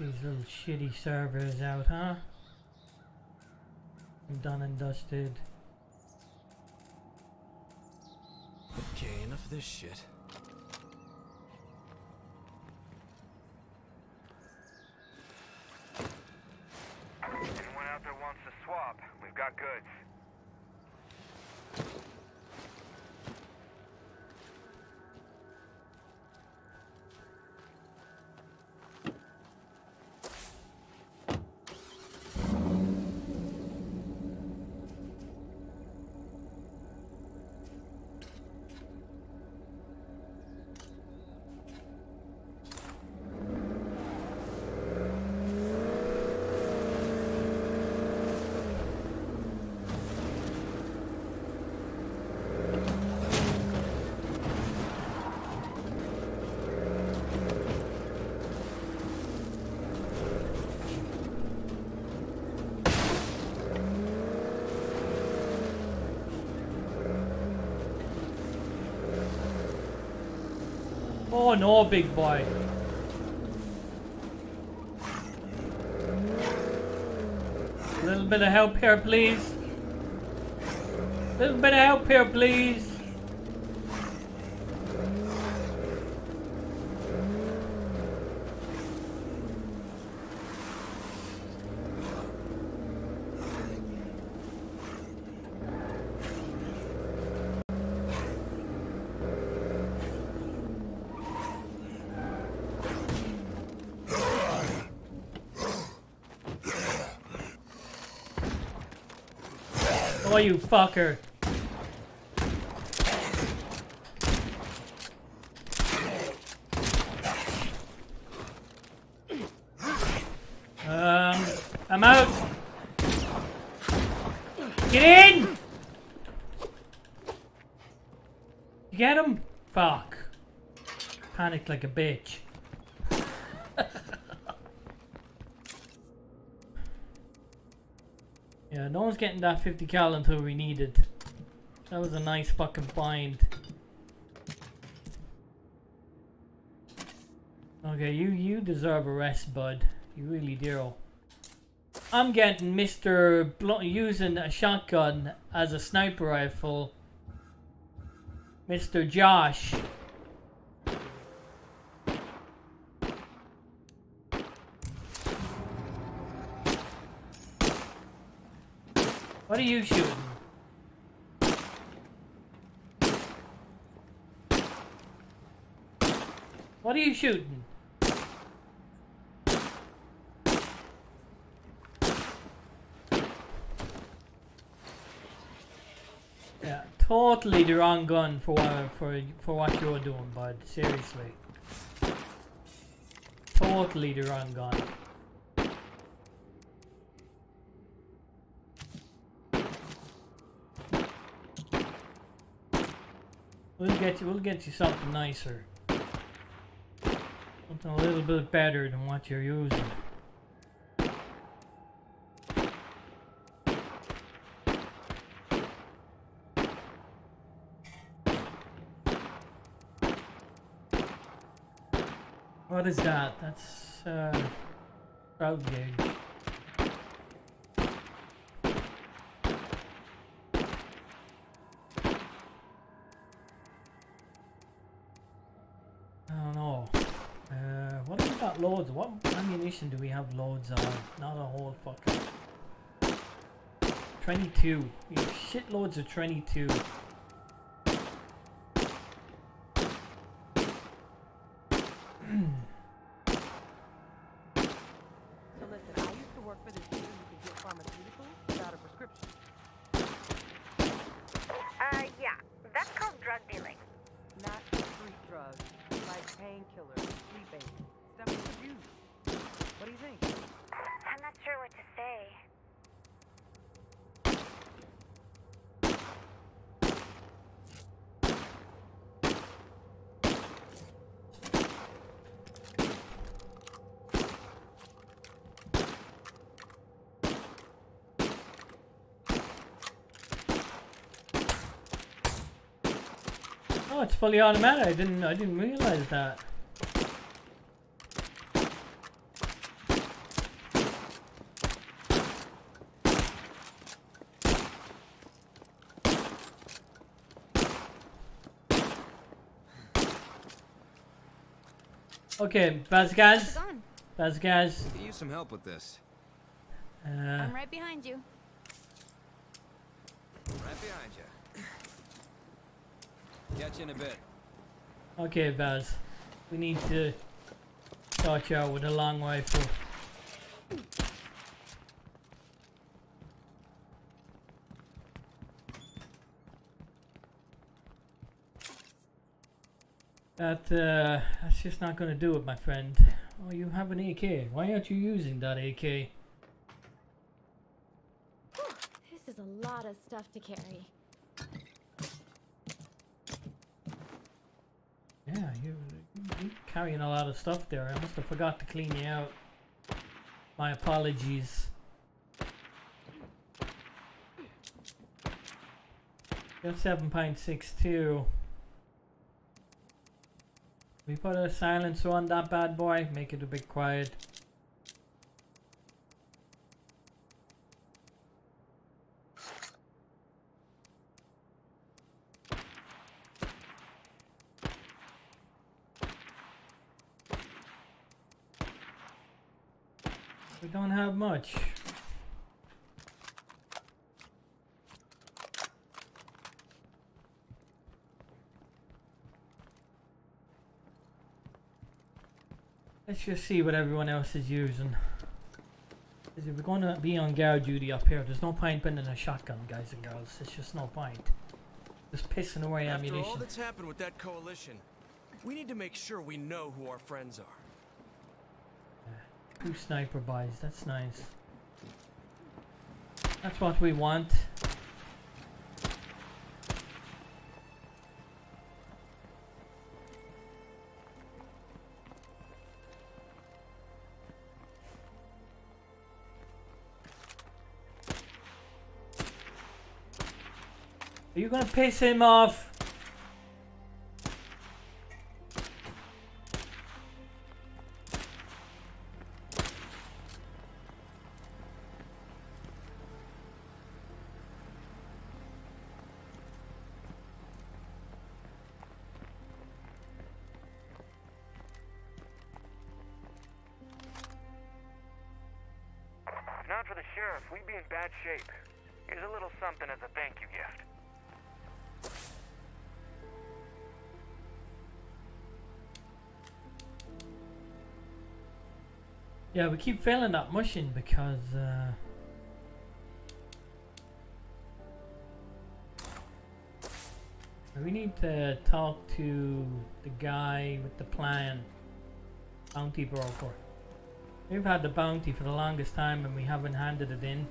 Let's little shitty servers out, huh? Done and dusted. Okay, enough of this shit. Oh no, big boy. A little bit of help here, please. A little bit of help here, please. Oh, you fucker. Um, I'm out. Get in! You get him? Fuck. Panicked like a bitch. One's getting that 50 cal until we needed. That was a nice fucking find. Okay, you you deserve a rest, bud. You really do. I'm getting Mr. Bl using a shotgun as a sniper rifle. Mr. Josh. You shooting? What are you shooting? Yeah, totally the wrong gun for what for for what you're doing, bud. Seriously, totally the wrong gun. We'll get you. We'll get you something nicer. Something a little bit better than what you're using. What is that? That's uh, crowd gauge. Loads? What ammunition do we have loads of? Not a whole fucking. 22. We have shitloads of 22. So listen, I used to work for this dude who could get pharmaceuticals without a prescription. Uh, yeah. That's called drug dealing. Not street drugs, like painkillers, sleep aids, stuff you could use. What do you think? I'm not sure what to say. Oh, it's fully automatic. I didn't. I didn't realize that. Okay, Vasquez. Vasquez. Could use some help with this. Uh, I'm right behind you. Right behind you. Catch you in a bit. okay, Baz. We need to sort you out with a long rifle. That, uh, that's just not gonna do it, my friend. Oh, you have an AK. Why aren't you using that AK? This is a lot of stuff to carry. Yeah, you, you a lot of stuff there. I must have forgot to clean you out. My apologies. Got 7.62. We put a silencer on that bad boy, make it a bit quiet. We don't have much. Let's just see what everyone else is using. If we're gonna be on guard duty up here, there's no point bending a shotgun, guys and girls. It's just no point. Just pissing away After all ammunition. that's happened with that coalition, we need to make sure we know who our friends are. Two sniper buys, that's nice. That's what we want. Gonna piss him off? Not for the sheriff, we'd be in bad shape. Yeah, we keep failing that mission because uh, we need to talk to the guy with the plan, bounty broker. We've had the bounty for the longest time and we haven't handed it in.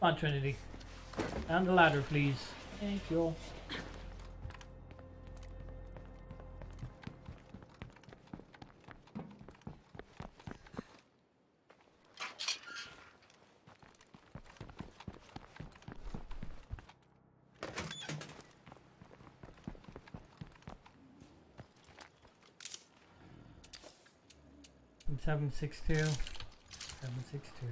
Come on, Trinity. Down the ladder, please. Thank you. Seven six two. Seven six two.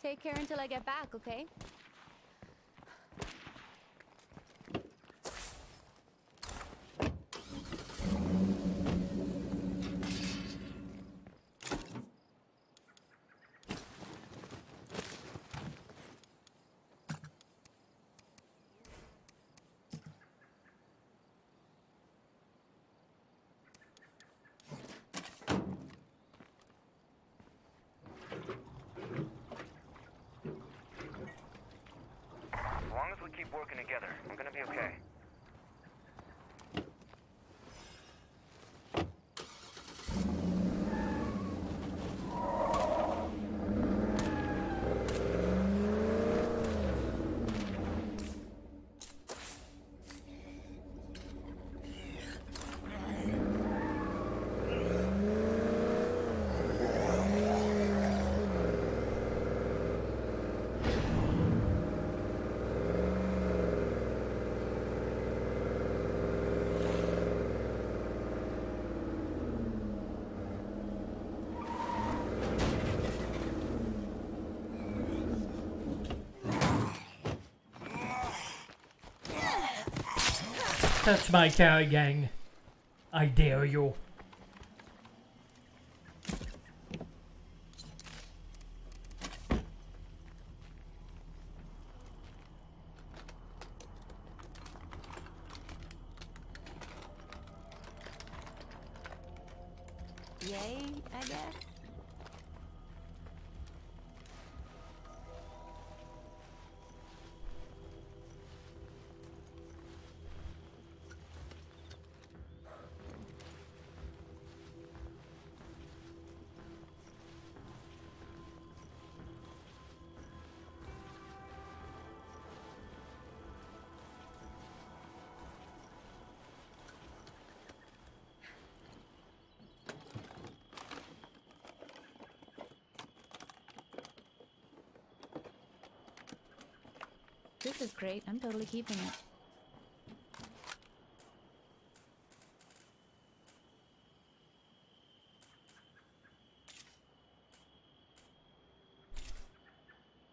Take care until I get back, okay? As long as we keep working together, I'm gonna be okay. Touch my cow gang. I dare you. This is great. I'm totally keeping it.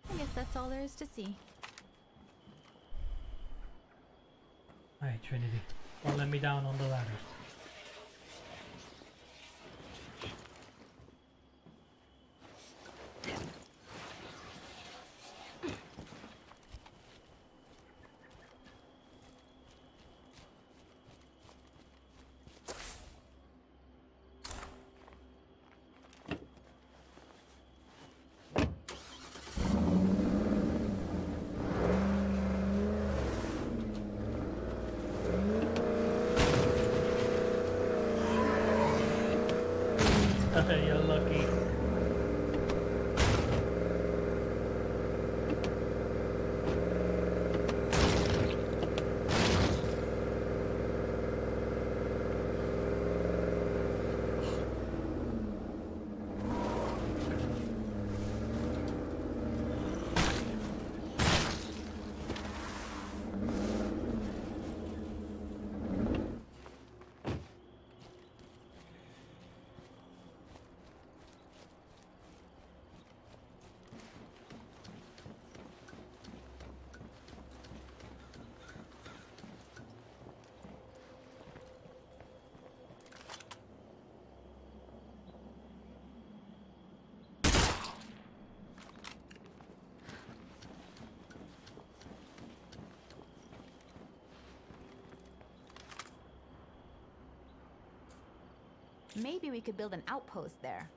I guess that's all there is to see. Alright, Trinity. Don't let me down on the ladder. You're lucky. Maybe we could build an outpost there.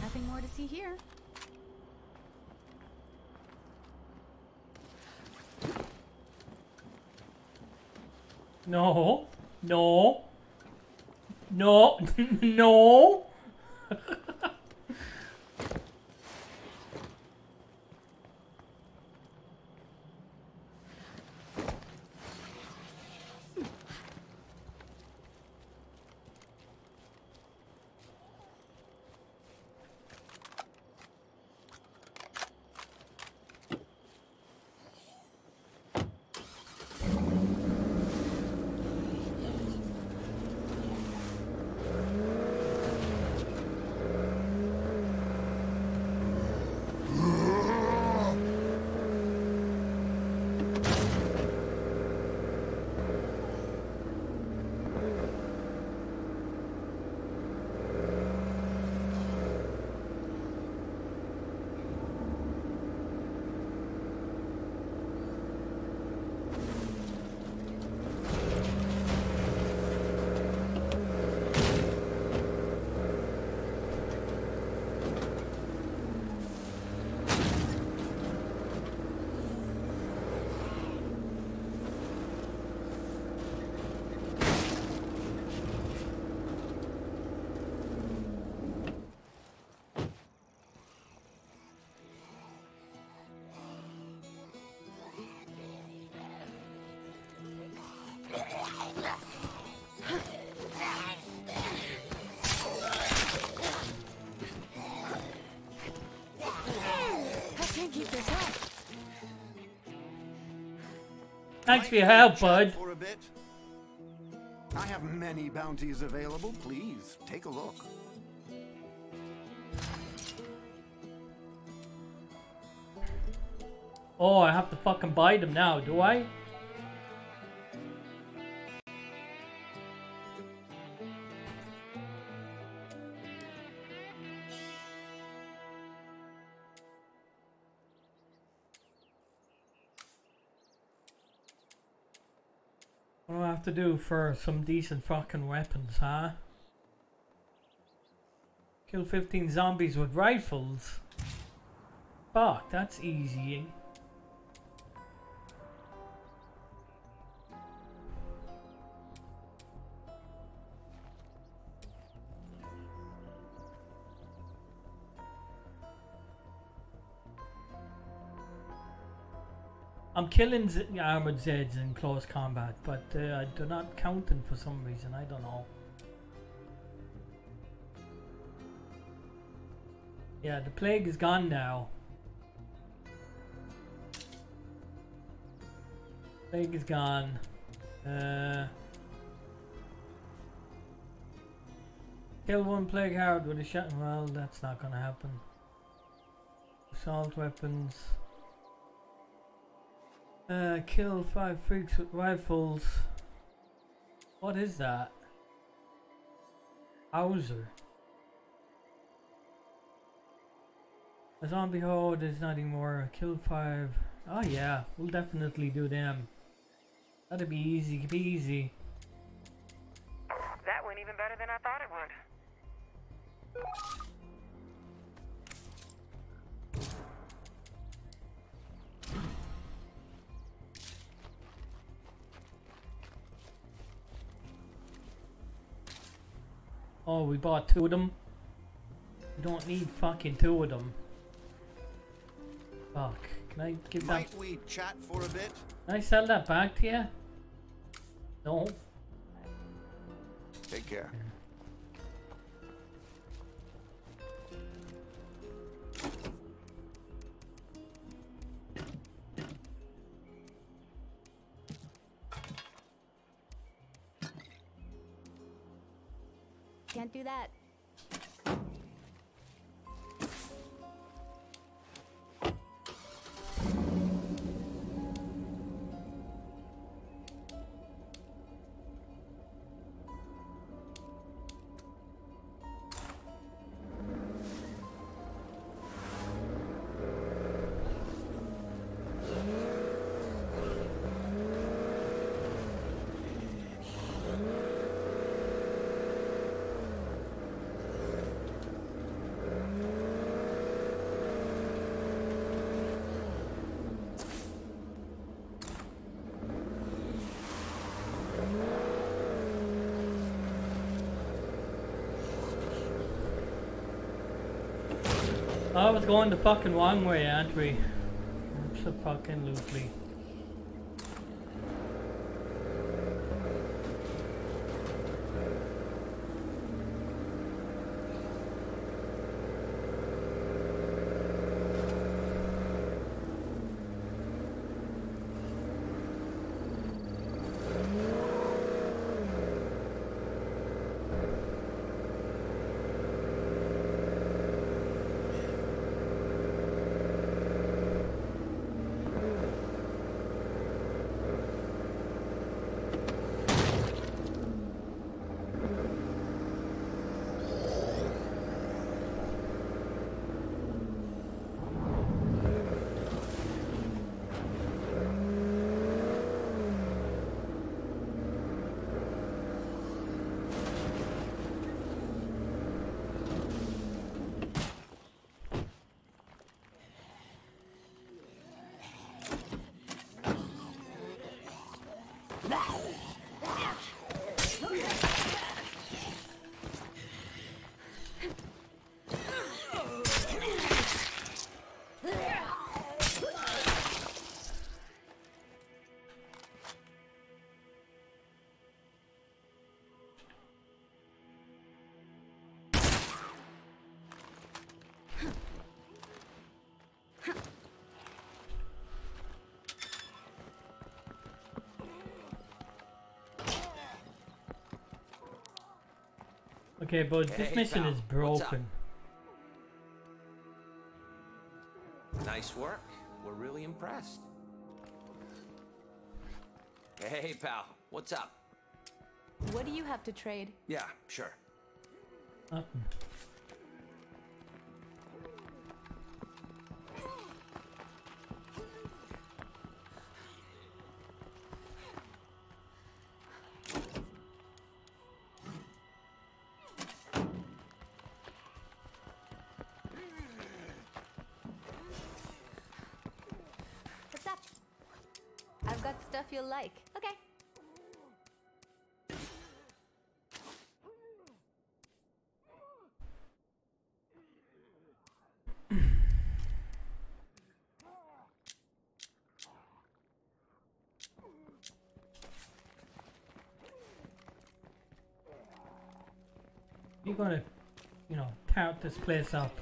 Nothing more to see here. No. No. No. no. Thanks for your help, bud. For a bit. I have many bounties available. Please take a look. Oh, I have to fucking buy them now, do I? Do for some decent fucking weapons, huh? Kill 15 zombies with rifles? Fuck, that's easy. Killing Z armored Zeds in close combat, but uh, they're not counting for some reason. I don't know. Yeah, the plague is gone now. Plague is gone. Uh, kill one plague heart with a shot. Well, that's not gonna happen. Assault weapons. Uh, kill five freaks with rifles. What is that? Hauser. A zombie horde is nothing more. Kill five. Oh yeah, we'll definitely do them. That'd be easy peasy. That went even better than I thought it would. Oh, we bought two of them. We don't need fucking two of them. Fuck. Can I give that? Might we chat for a bit? Can I sell that back to you? No. Take care. Can't that. I was going the fucking wrong way, aren't we? Absolutely. Okay, but this mission pal, is broken. Nice work. We're really impressed. Hey, pal. What's up? What do you have to trade? Yeah, sure. Nothing. You're gonna, you know, count this place up.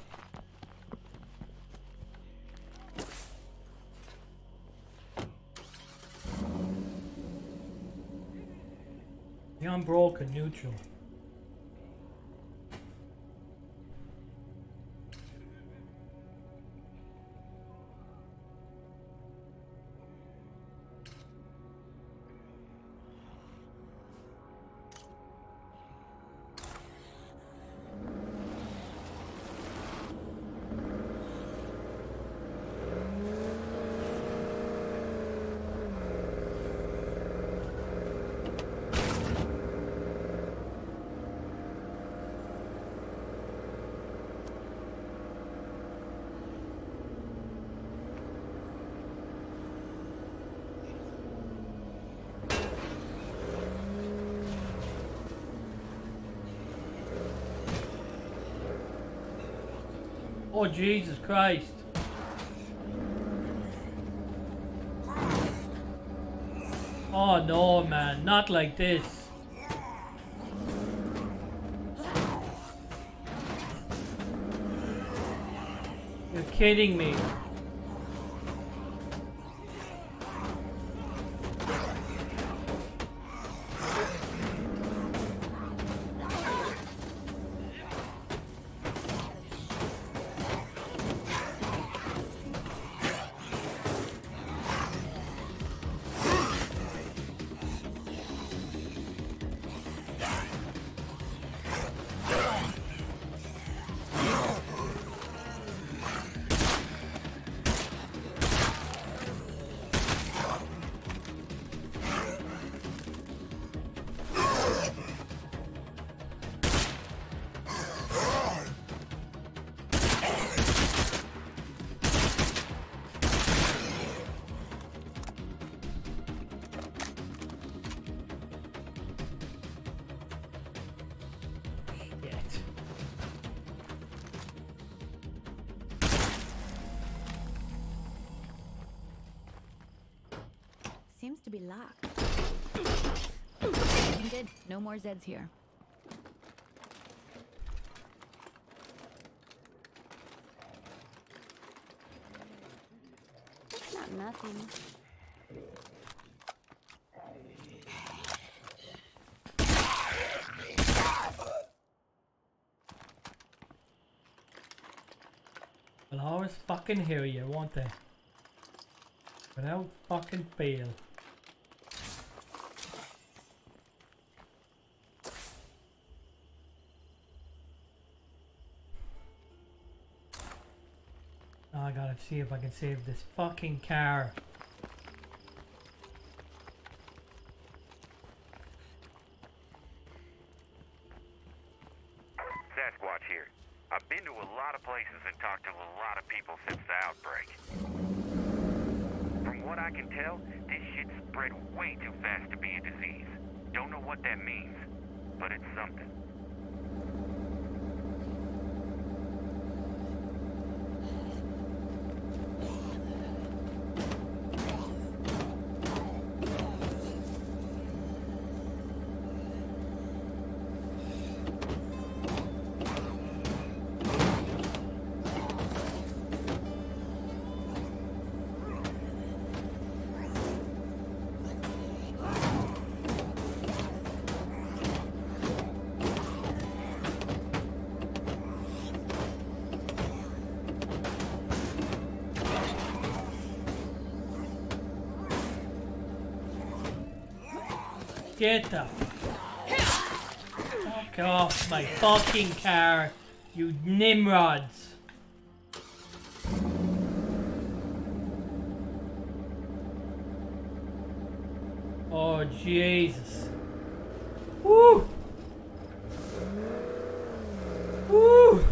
The unbroken neutral. Jesus Christ. Oh no, man, not like this. You're kidding me. Zeds here. It's not nothing. I'll always fucking hear you, won't they? Without fucking fail. See if I can save this fucking car. Get the fuck off my fucking car, you nimrods. Oh Jesus. Woo! Woo!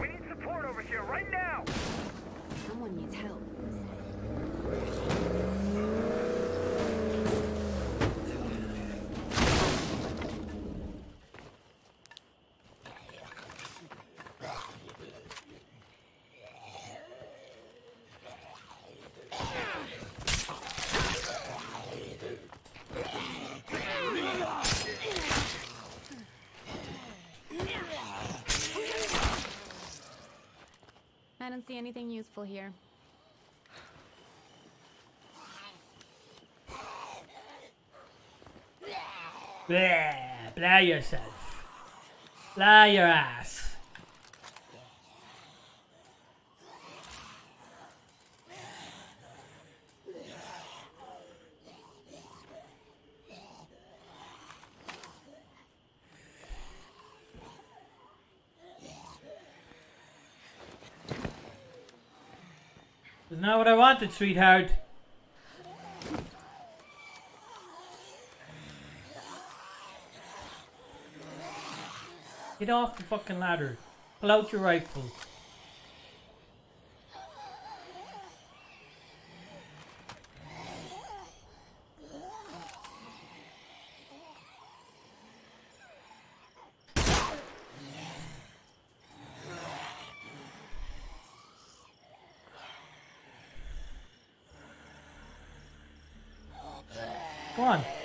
We need support over here right now! Someone needs help. I don't see anything useful here. Blah, blah yourself. Blah your ass. it, sweetheart. Get off the fucking ladder. Pull out your rifle.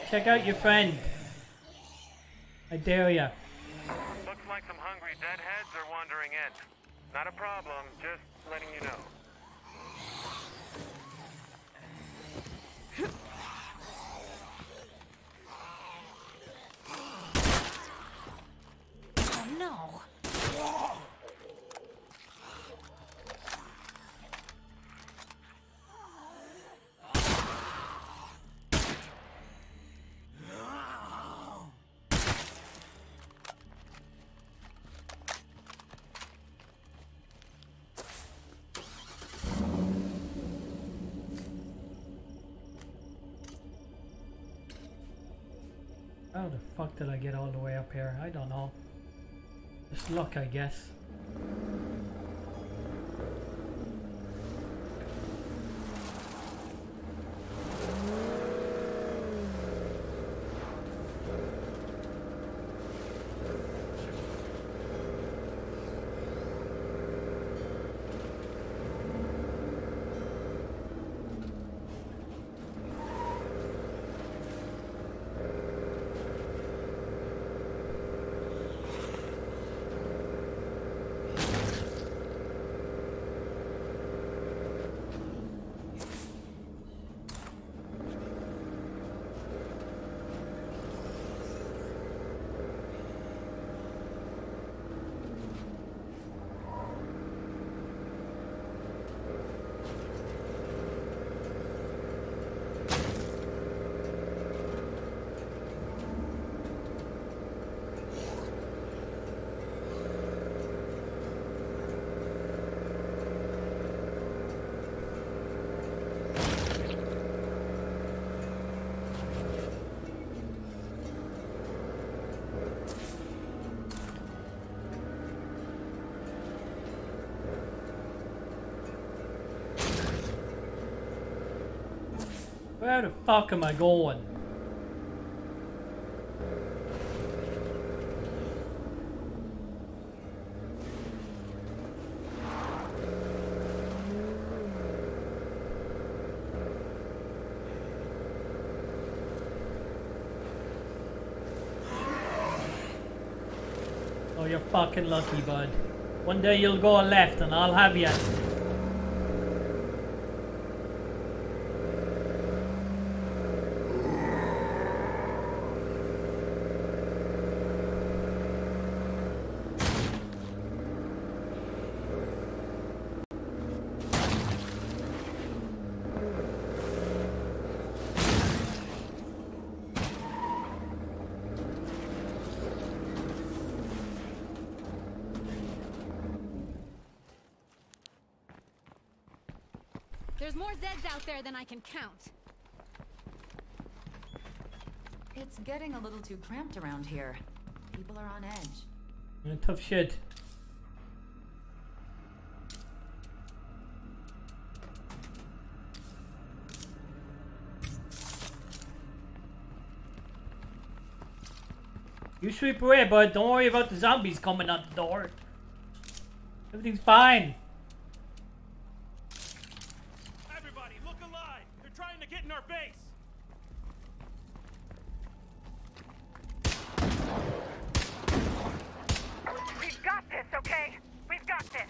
Check out your friend. I dare ya. Looks like some hungry deadheads are wandering in. Not a problem, just letting you know. Oh no. How did I get all the way up here? I don't know. Just luck, I guess. Where the fuck am I going? Oh, you're fucking lucky, bud. One day you'll go left and I'll have you. There's more Zeds out there than I can count. It's getting a little too cramped around here. People are on edge. Yeah, tough shit. You sweep away, bud. Don't worry about the zombies coming out the door. Everything's fine. Everybody, look alive! They're trying to get in our base! We've got this, okay? We've got this.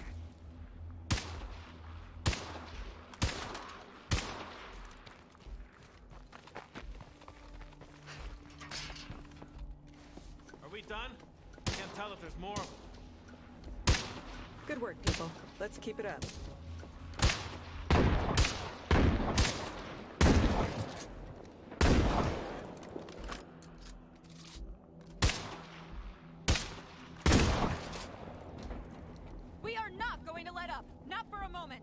Are we done? Can't tell if there's more of them. Good work, people. Let's keep it up. We are not going to let up. Not for a moment.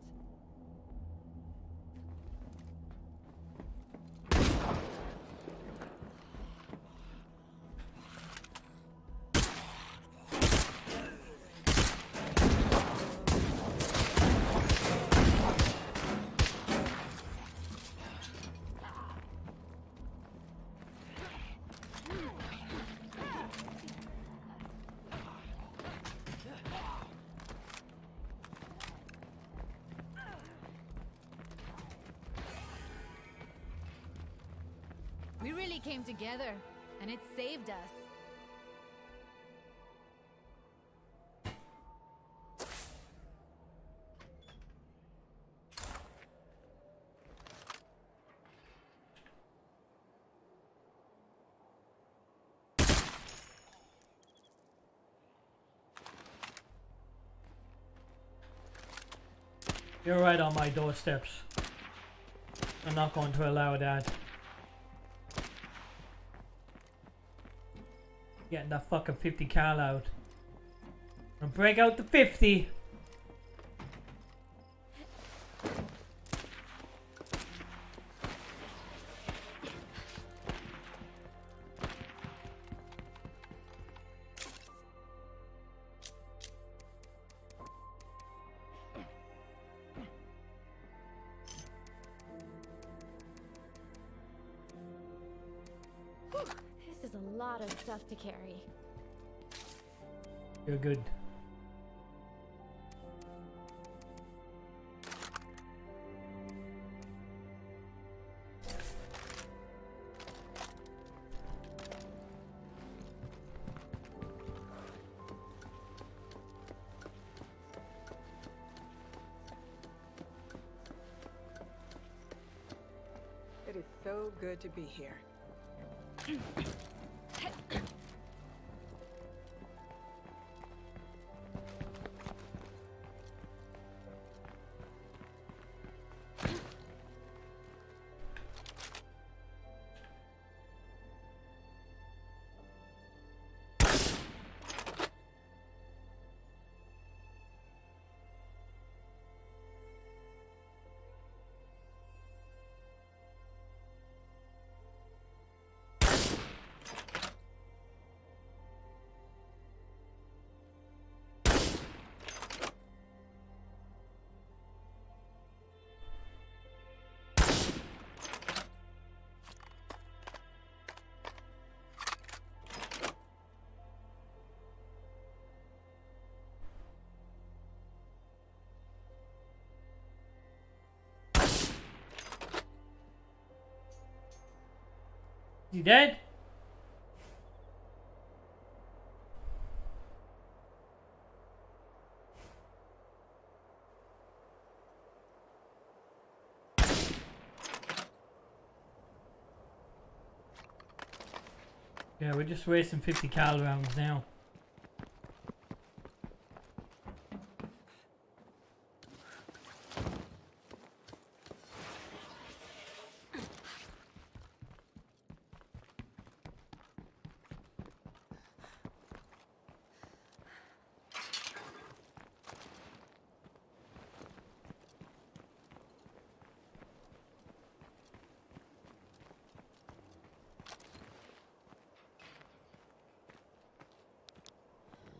We really came together, and it saved us. You're right on my doorsteps. I'm not going to allow that. Getting that fucking 50 cal out. And break out the 50. Be here. You dead? Yeah, we're just wasting 50 cal rounds now.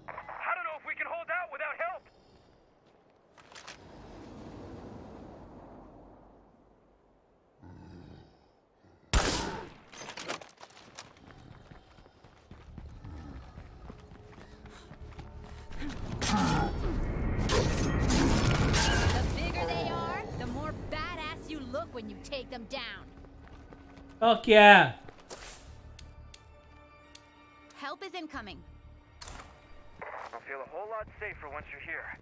I don't know if we can hold out without help. The bigger they are, the more badass you look when you take them down. Fuck yeah! Help is incoming. I'll feel a whole lot safer once you're here.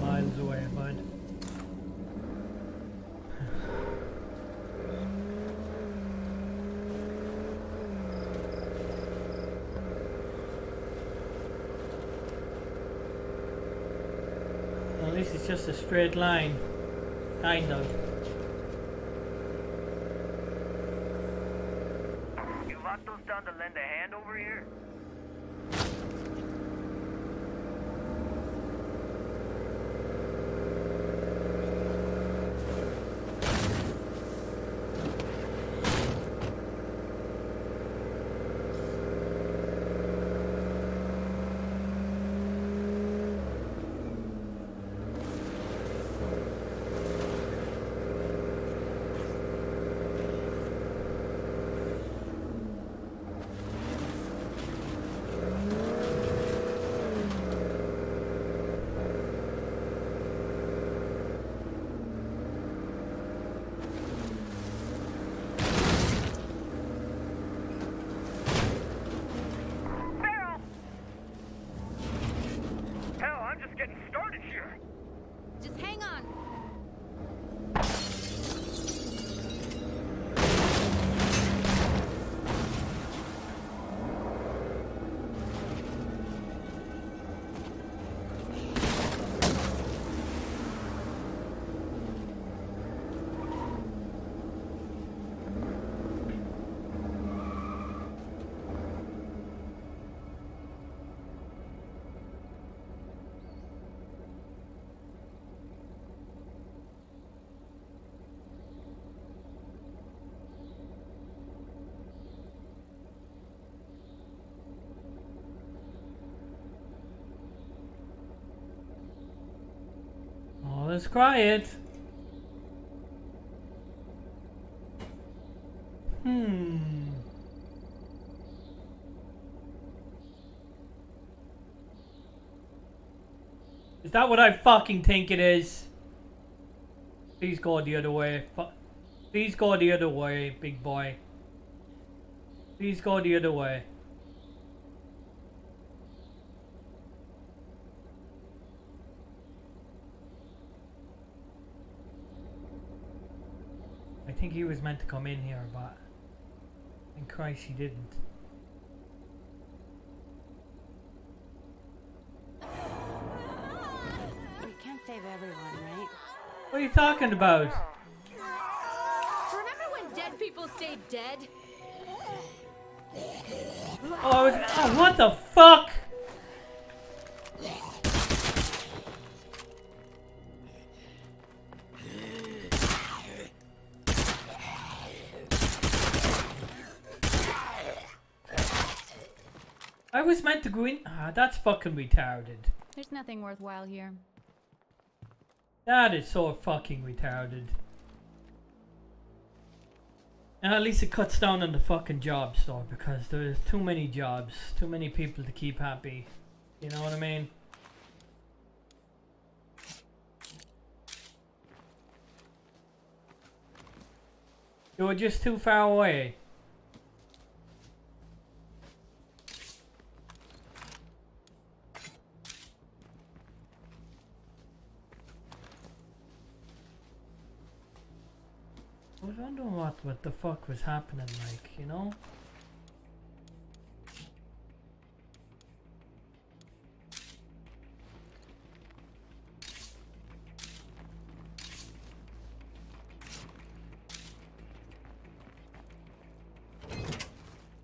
Miles away, bud. At least it's just a straight line. Kind of. Oh, let's quiet. Hmm. Is that what I fucking think it is? Please go the other way. Please go the other way, big boy. Please go the other way. I think he was meant to come in here, but in Christ he didn't. We can't save everyone, right? What are you talking about? Remember when dead people stayed dead? Oh, I was, oh what the fuck? Was meant to go in. Ah, that's fucking retarded. There's nothing worthwhile here. That is so fucking retarded. And at least it cuts down on the fucking jobs though, because there's too many jobs, too many people to keep happy. You know what I mean? You were just too far away. Wondering what, what the fuck was happening, like, you know?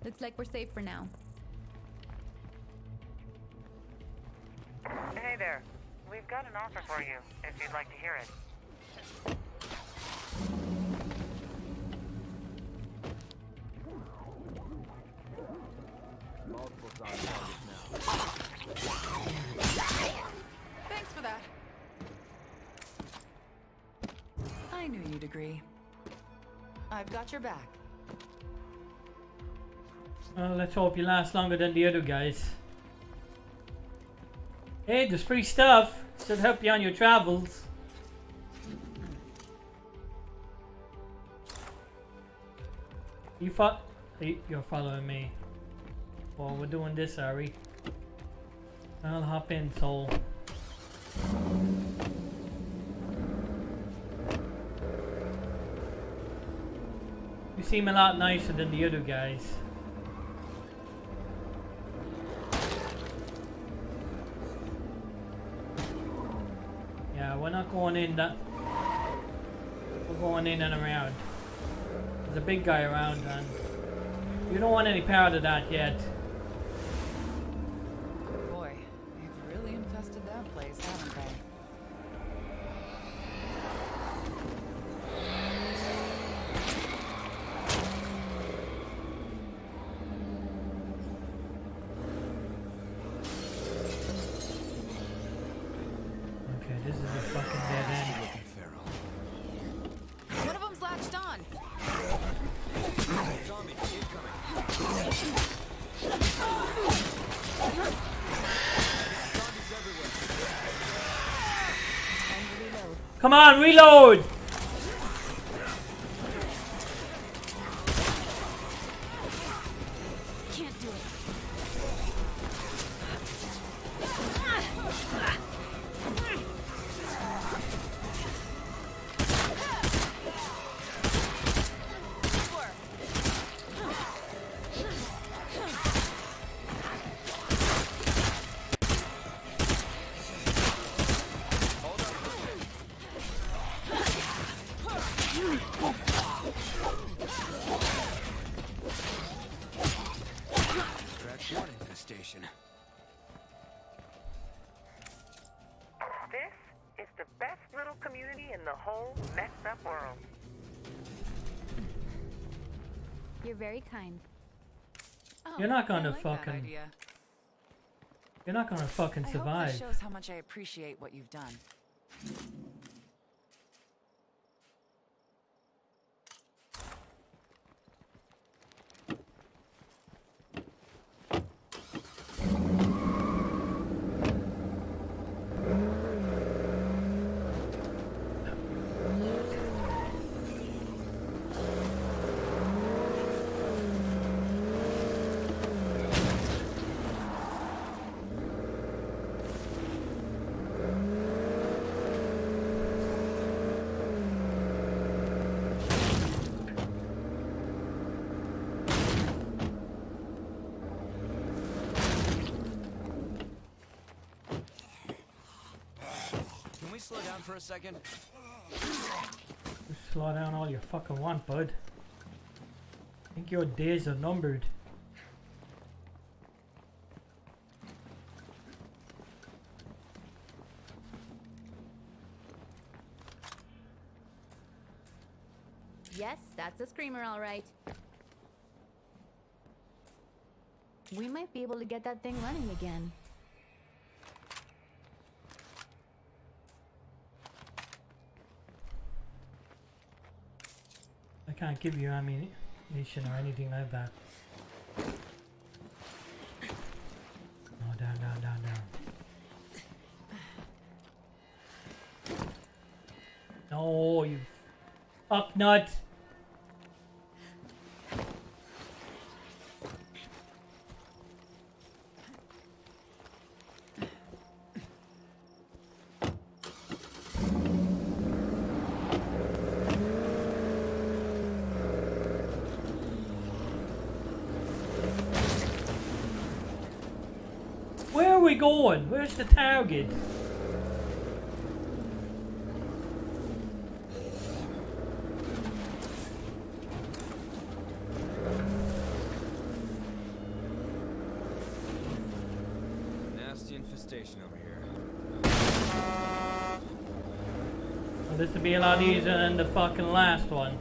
Looks like we're safe for now. Hey there. We've got an offer for you, if you'd like to hear it. I knew you'd agree. I've got your back. Well, let's hope you last longer than the other guys. Hey, there's free stuff. Should help you on your travels. You fo- you- You're following me. Well, we're doing this, are we? I'll hop in, soul. Seem a lot nicer than the other guys. Yeah, we're not going in that. We're going in and around. There's a big guy around and you don't want any part of that yet. Not gonna like fucking-. You're not gonna fucking I hope survive. this shows how much I appreciate what you've done. Can we slow down for a second? Just slow down all you fucking want, bud. I think your days are numbered. Yes, that's a screamer, all right. We might be able to get that thing running again. Can't give you ammunition or anything like that. No, down, down, down, down. No, you up nut. Going? Where's the target? Nasty infestation over here. Well, this would be a lot easier than the fucking last one.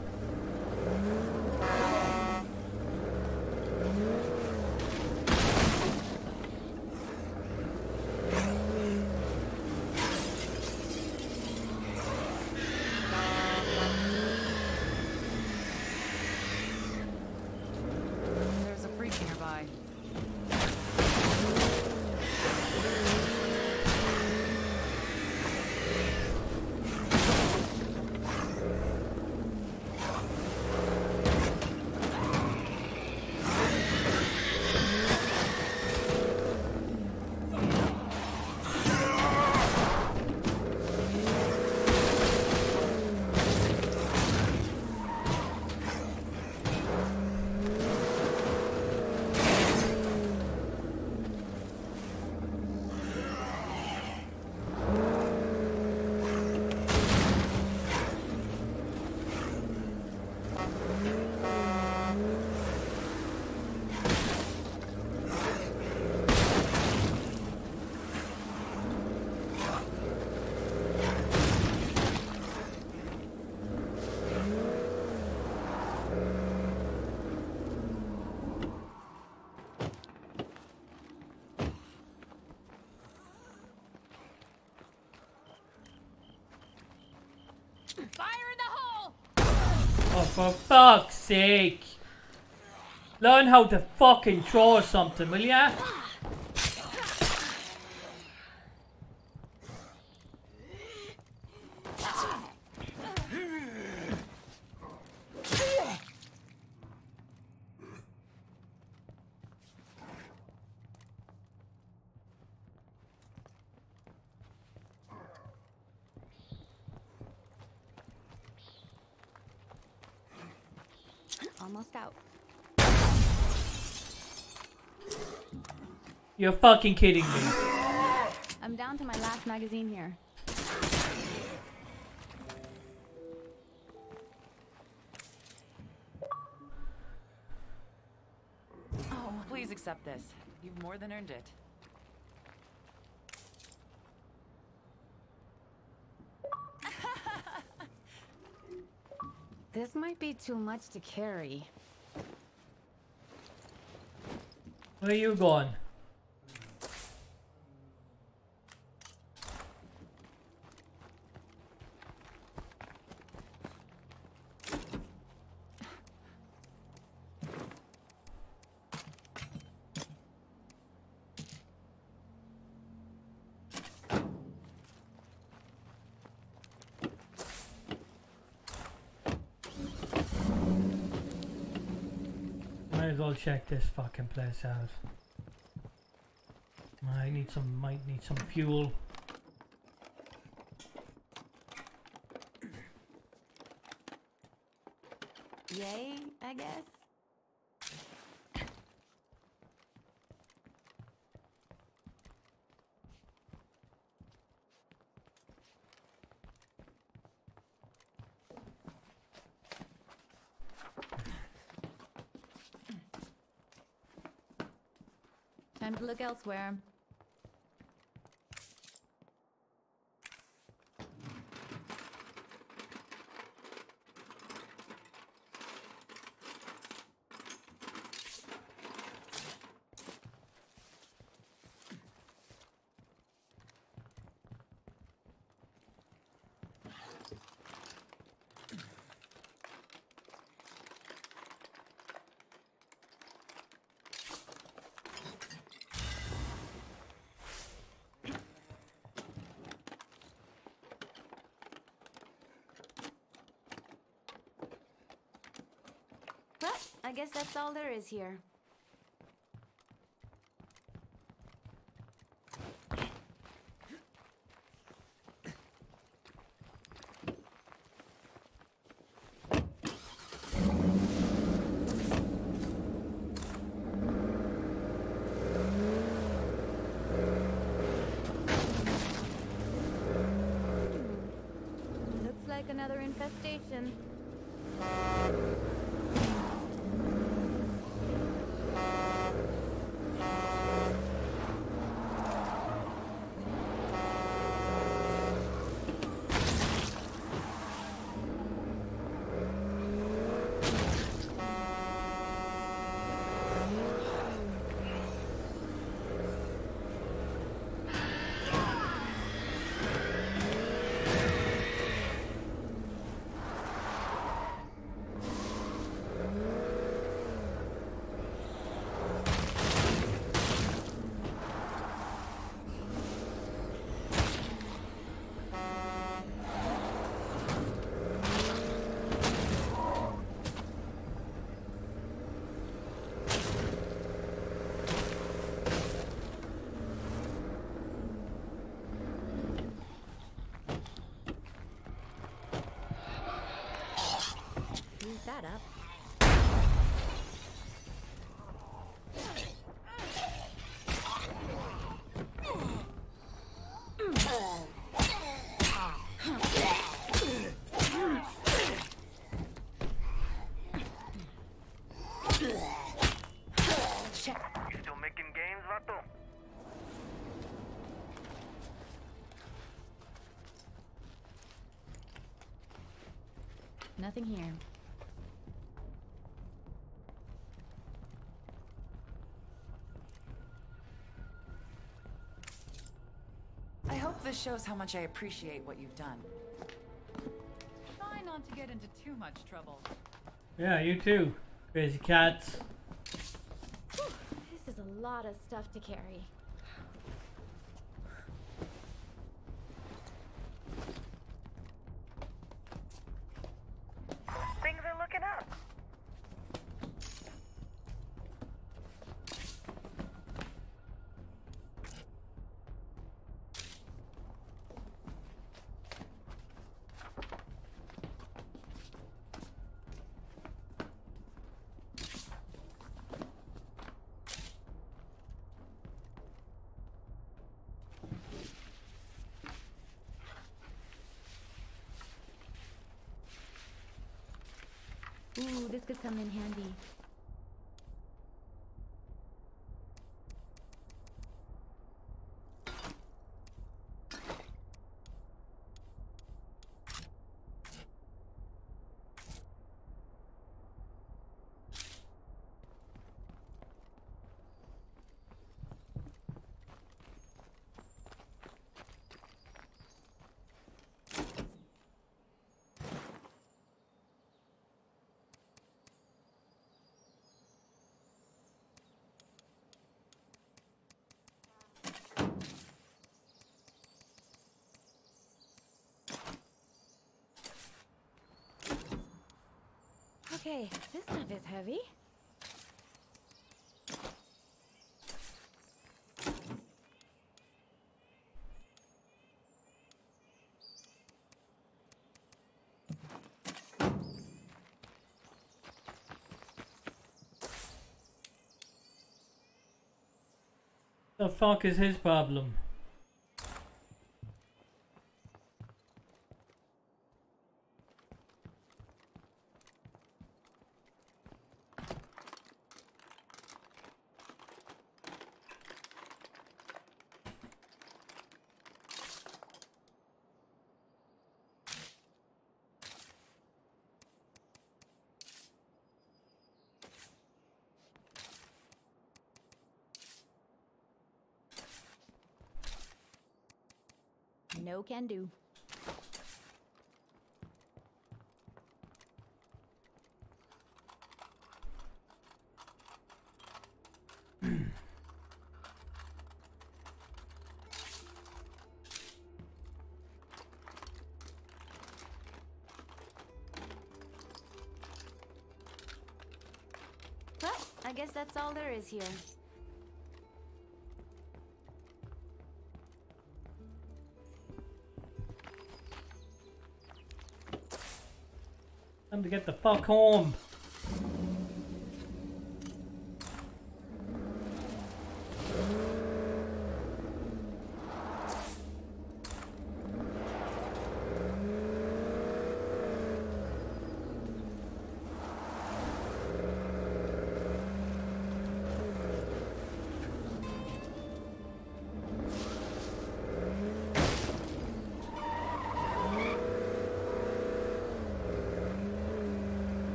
For fuck's sake. Learn how to fucking throw something, will ya? Almost out. You're fucking kidding me. I'm down to my last magazine here. Oh, please accept this. You've more than earned it. This might be too much to carry. Where are you going? Might as well check this fucking place out. I need some, might need some fuel. Yay, I guess. Time to look elsewhere. Well, I guess that's all there is here. Looks like another infestation. Use that up. You still making games, Vato? Nothing here. I hope this shows how much I appreciate what you've done. Try not to get into too much trouble. Yeah, you too. Crazy cats. This is a lot of stuff to carry. Could come in handy. Okay, this stuff is heavy. The fuck is his problem? No can do. I guess that's all there is here. To get the fuck home.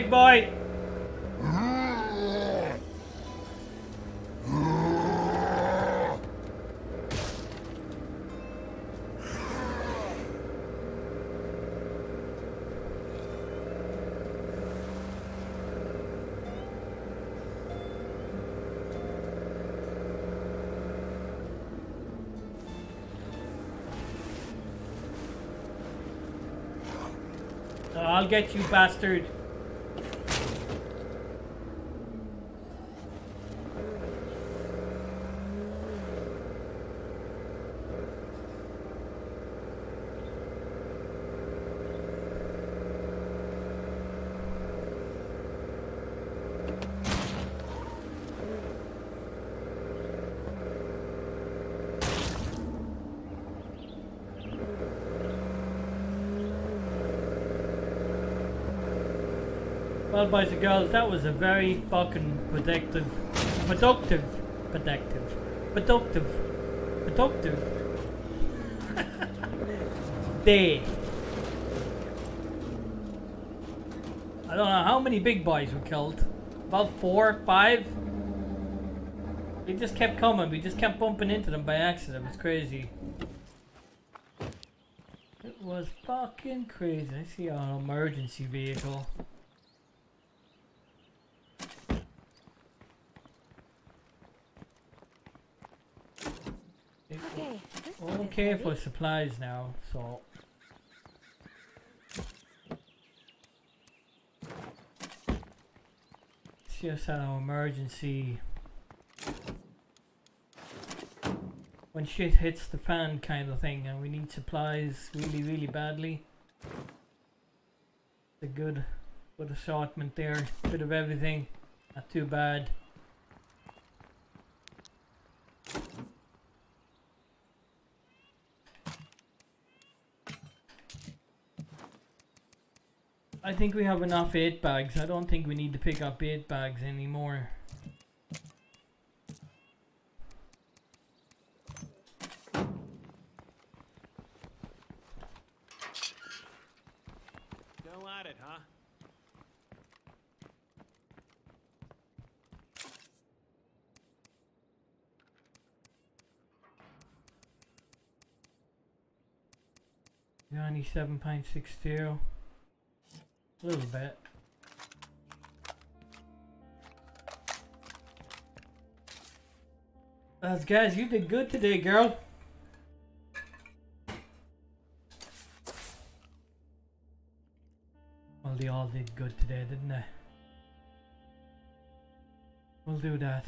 Big boy. I'll get you, bastard. Boys and girls, that was a very fucking productive, productive, productive, productive, productive day. I don't know how many big boys were killed. About four, five. They just kept coming. We just kept bumping into them by accident. It was crazy. It was fucking crazy. I see an emergency vehicle. Okay, this We're is okay for supplies now, so. It's just an emergency. When shit hits the fan kind of thing and we need supplies really, really badly. A good, good assortment there. Bit of everything. Not too bad. Think we have enough 8 bags. I don't think we need to pick up 8 bags anymore. Still at it, huh? Johnny 7.62. A little bit. That's guys, you did good today, girl. Well, they all did good today, didn't they? We'll do that.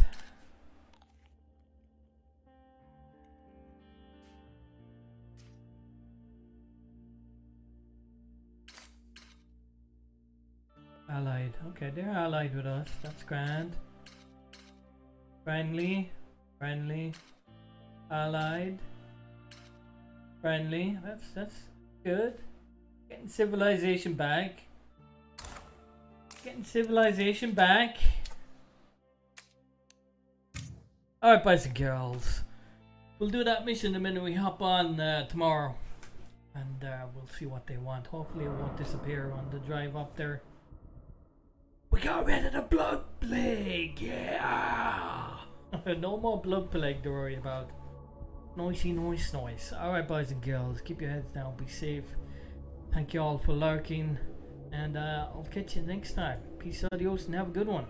Okay, they're allied with us. That's grand. Friendly. Friendly. Allied. Friendly. That's that's good. Getting civilization back. Getting civilization back. Alright, boys and girls. We'll do that mission the minute we hop on uh, tomorrow. And uh, we'll see what they want. Hopefully it won't disappear on the drive up there. We got rid of the blood plague, yeah! no more blood plague to worry about. Noisy, noise, noise. Alright, boys and girls, keep your heads down, be safe. Thank you all for lurking, and uh, I'll catch you next time. Peace, adios, and have a good one.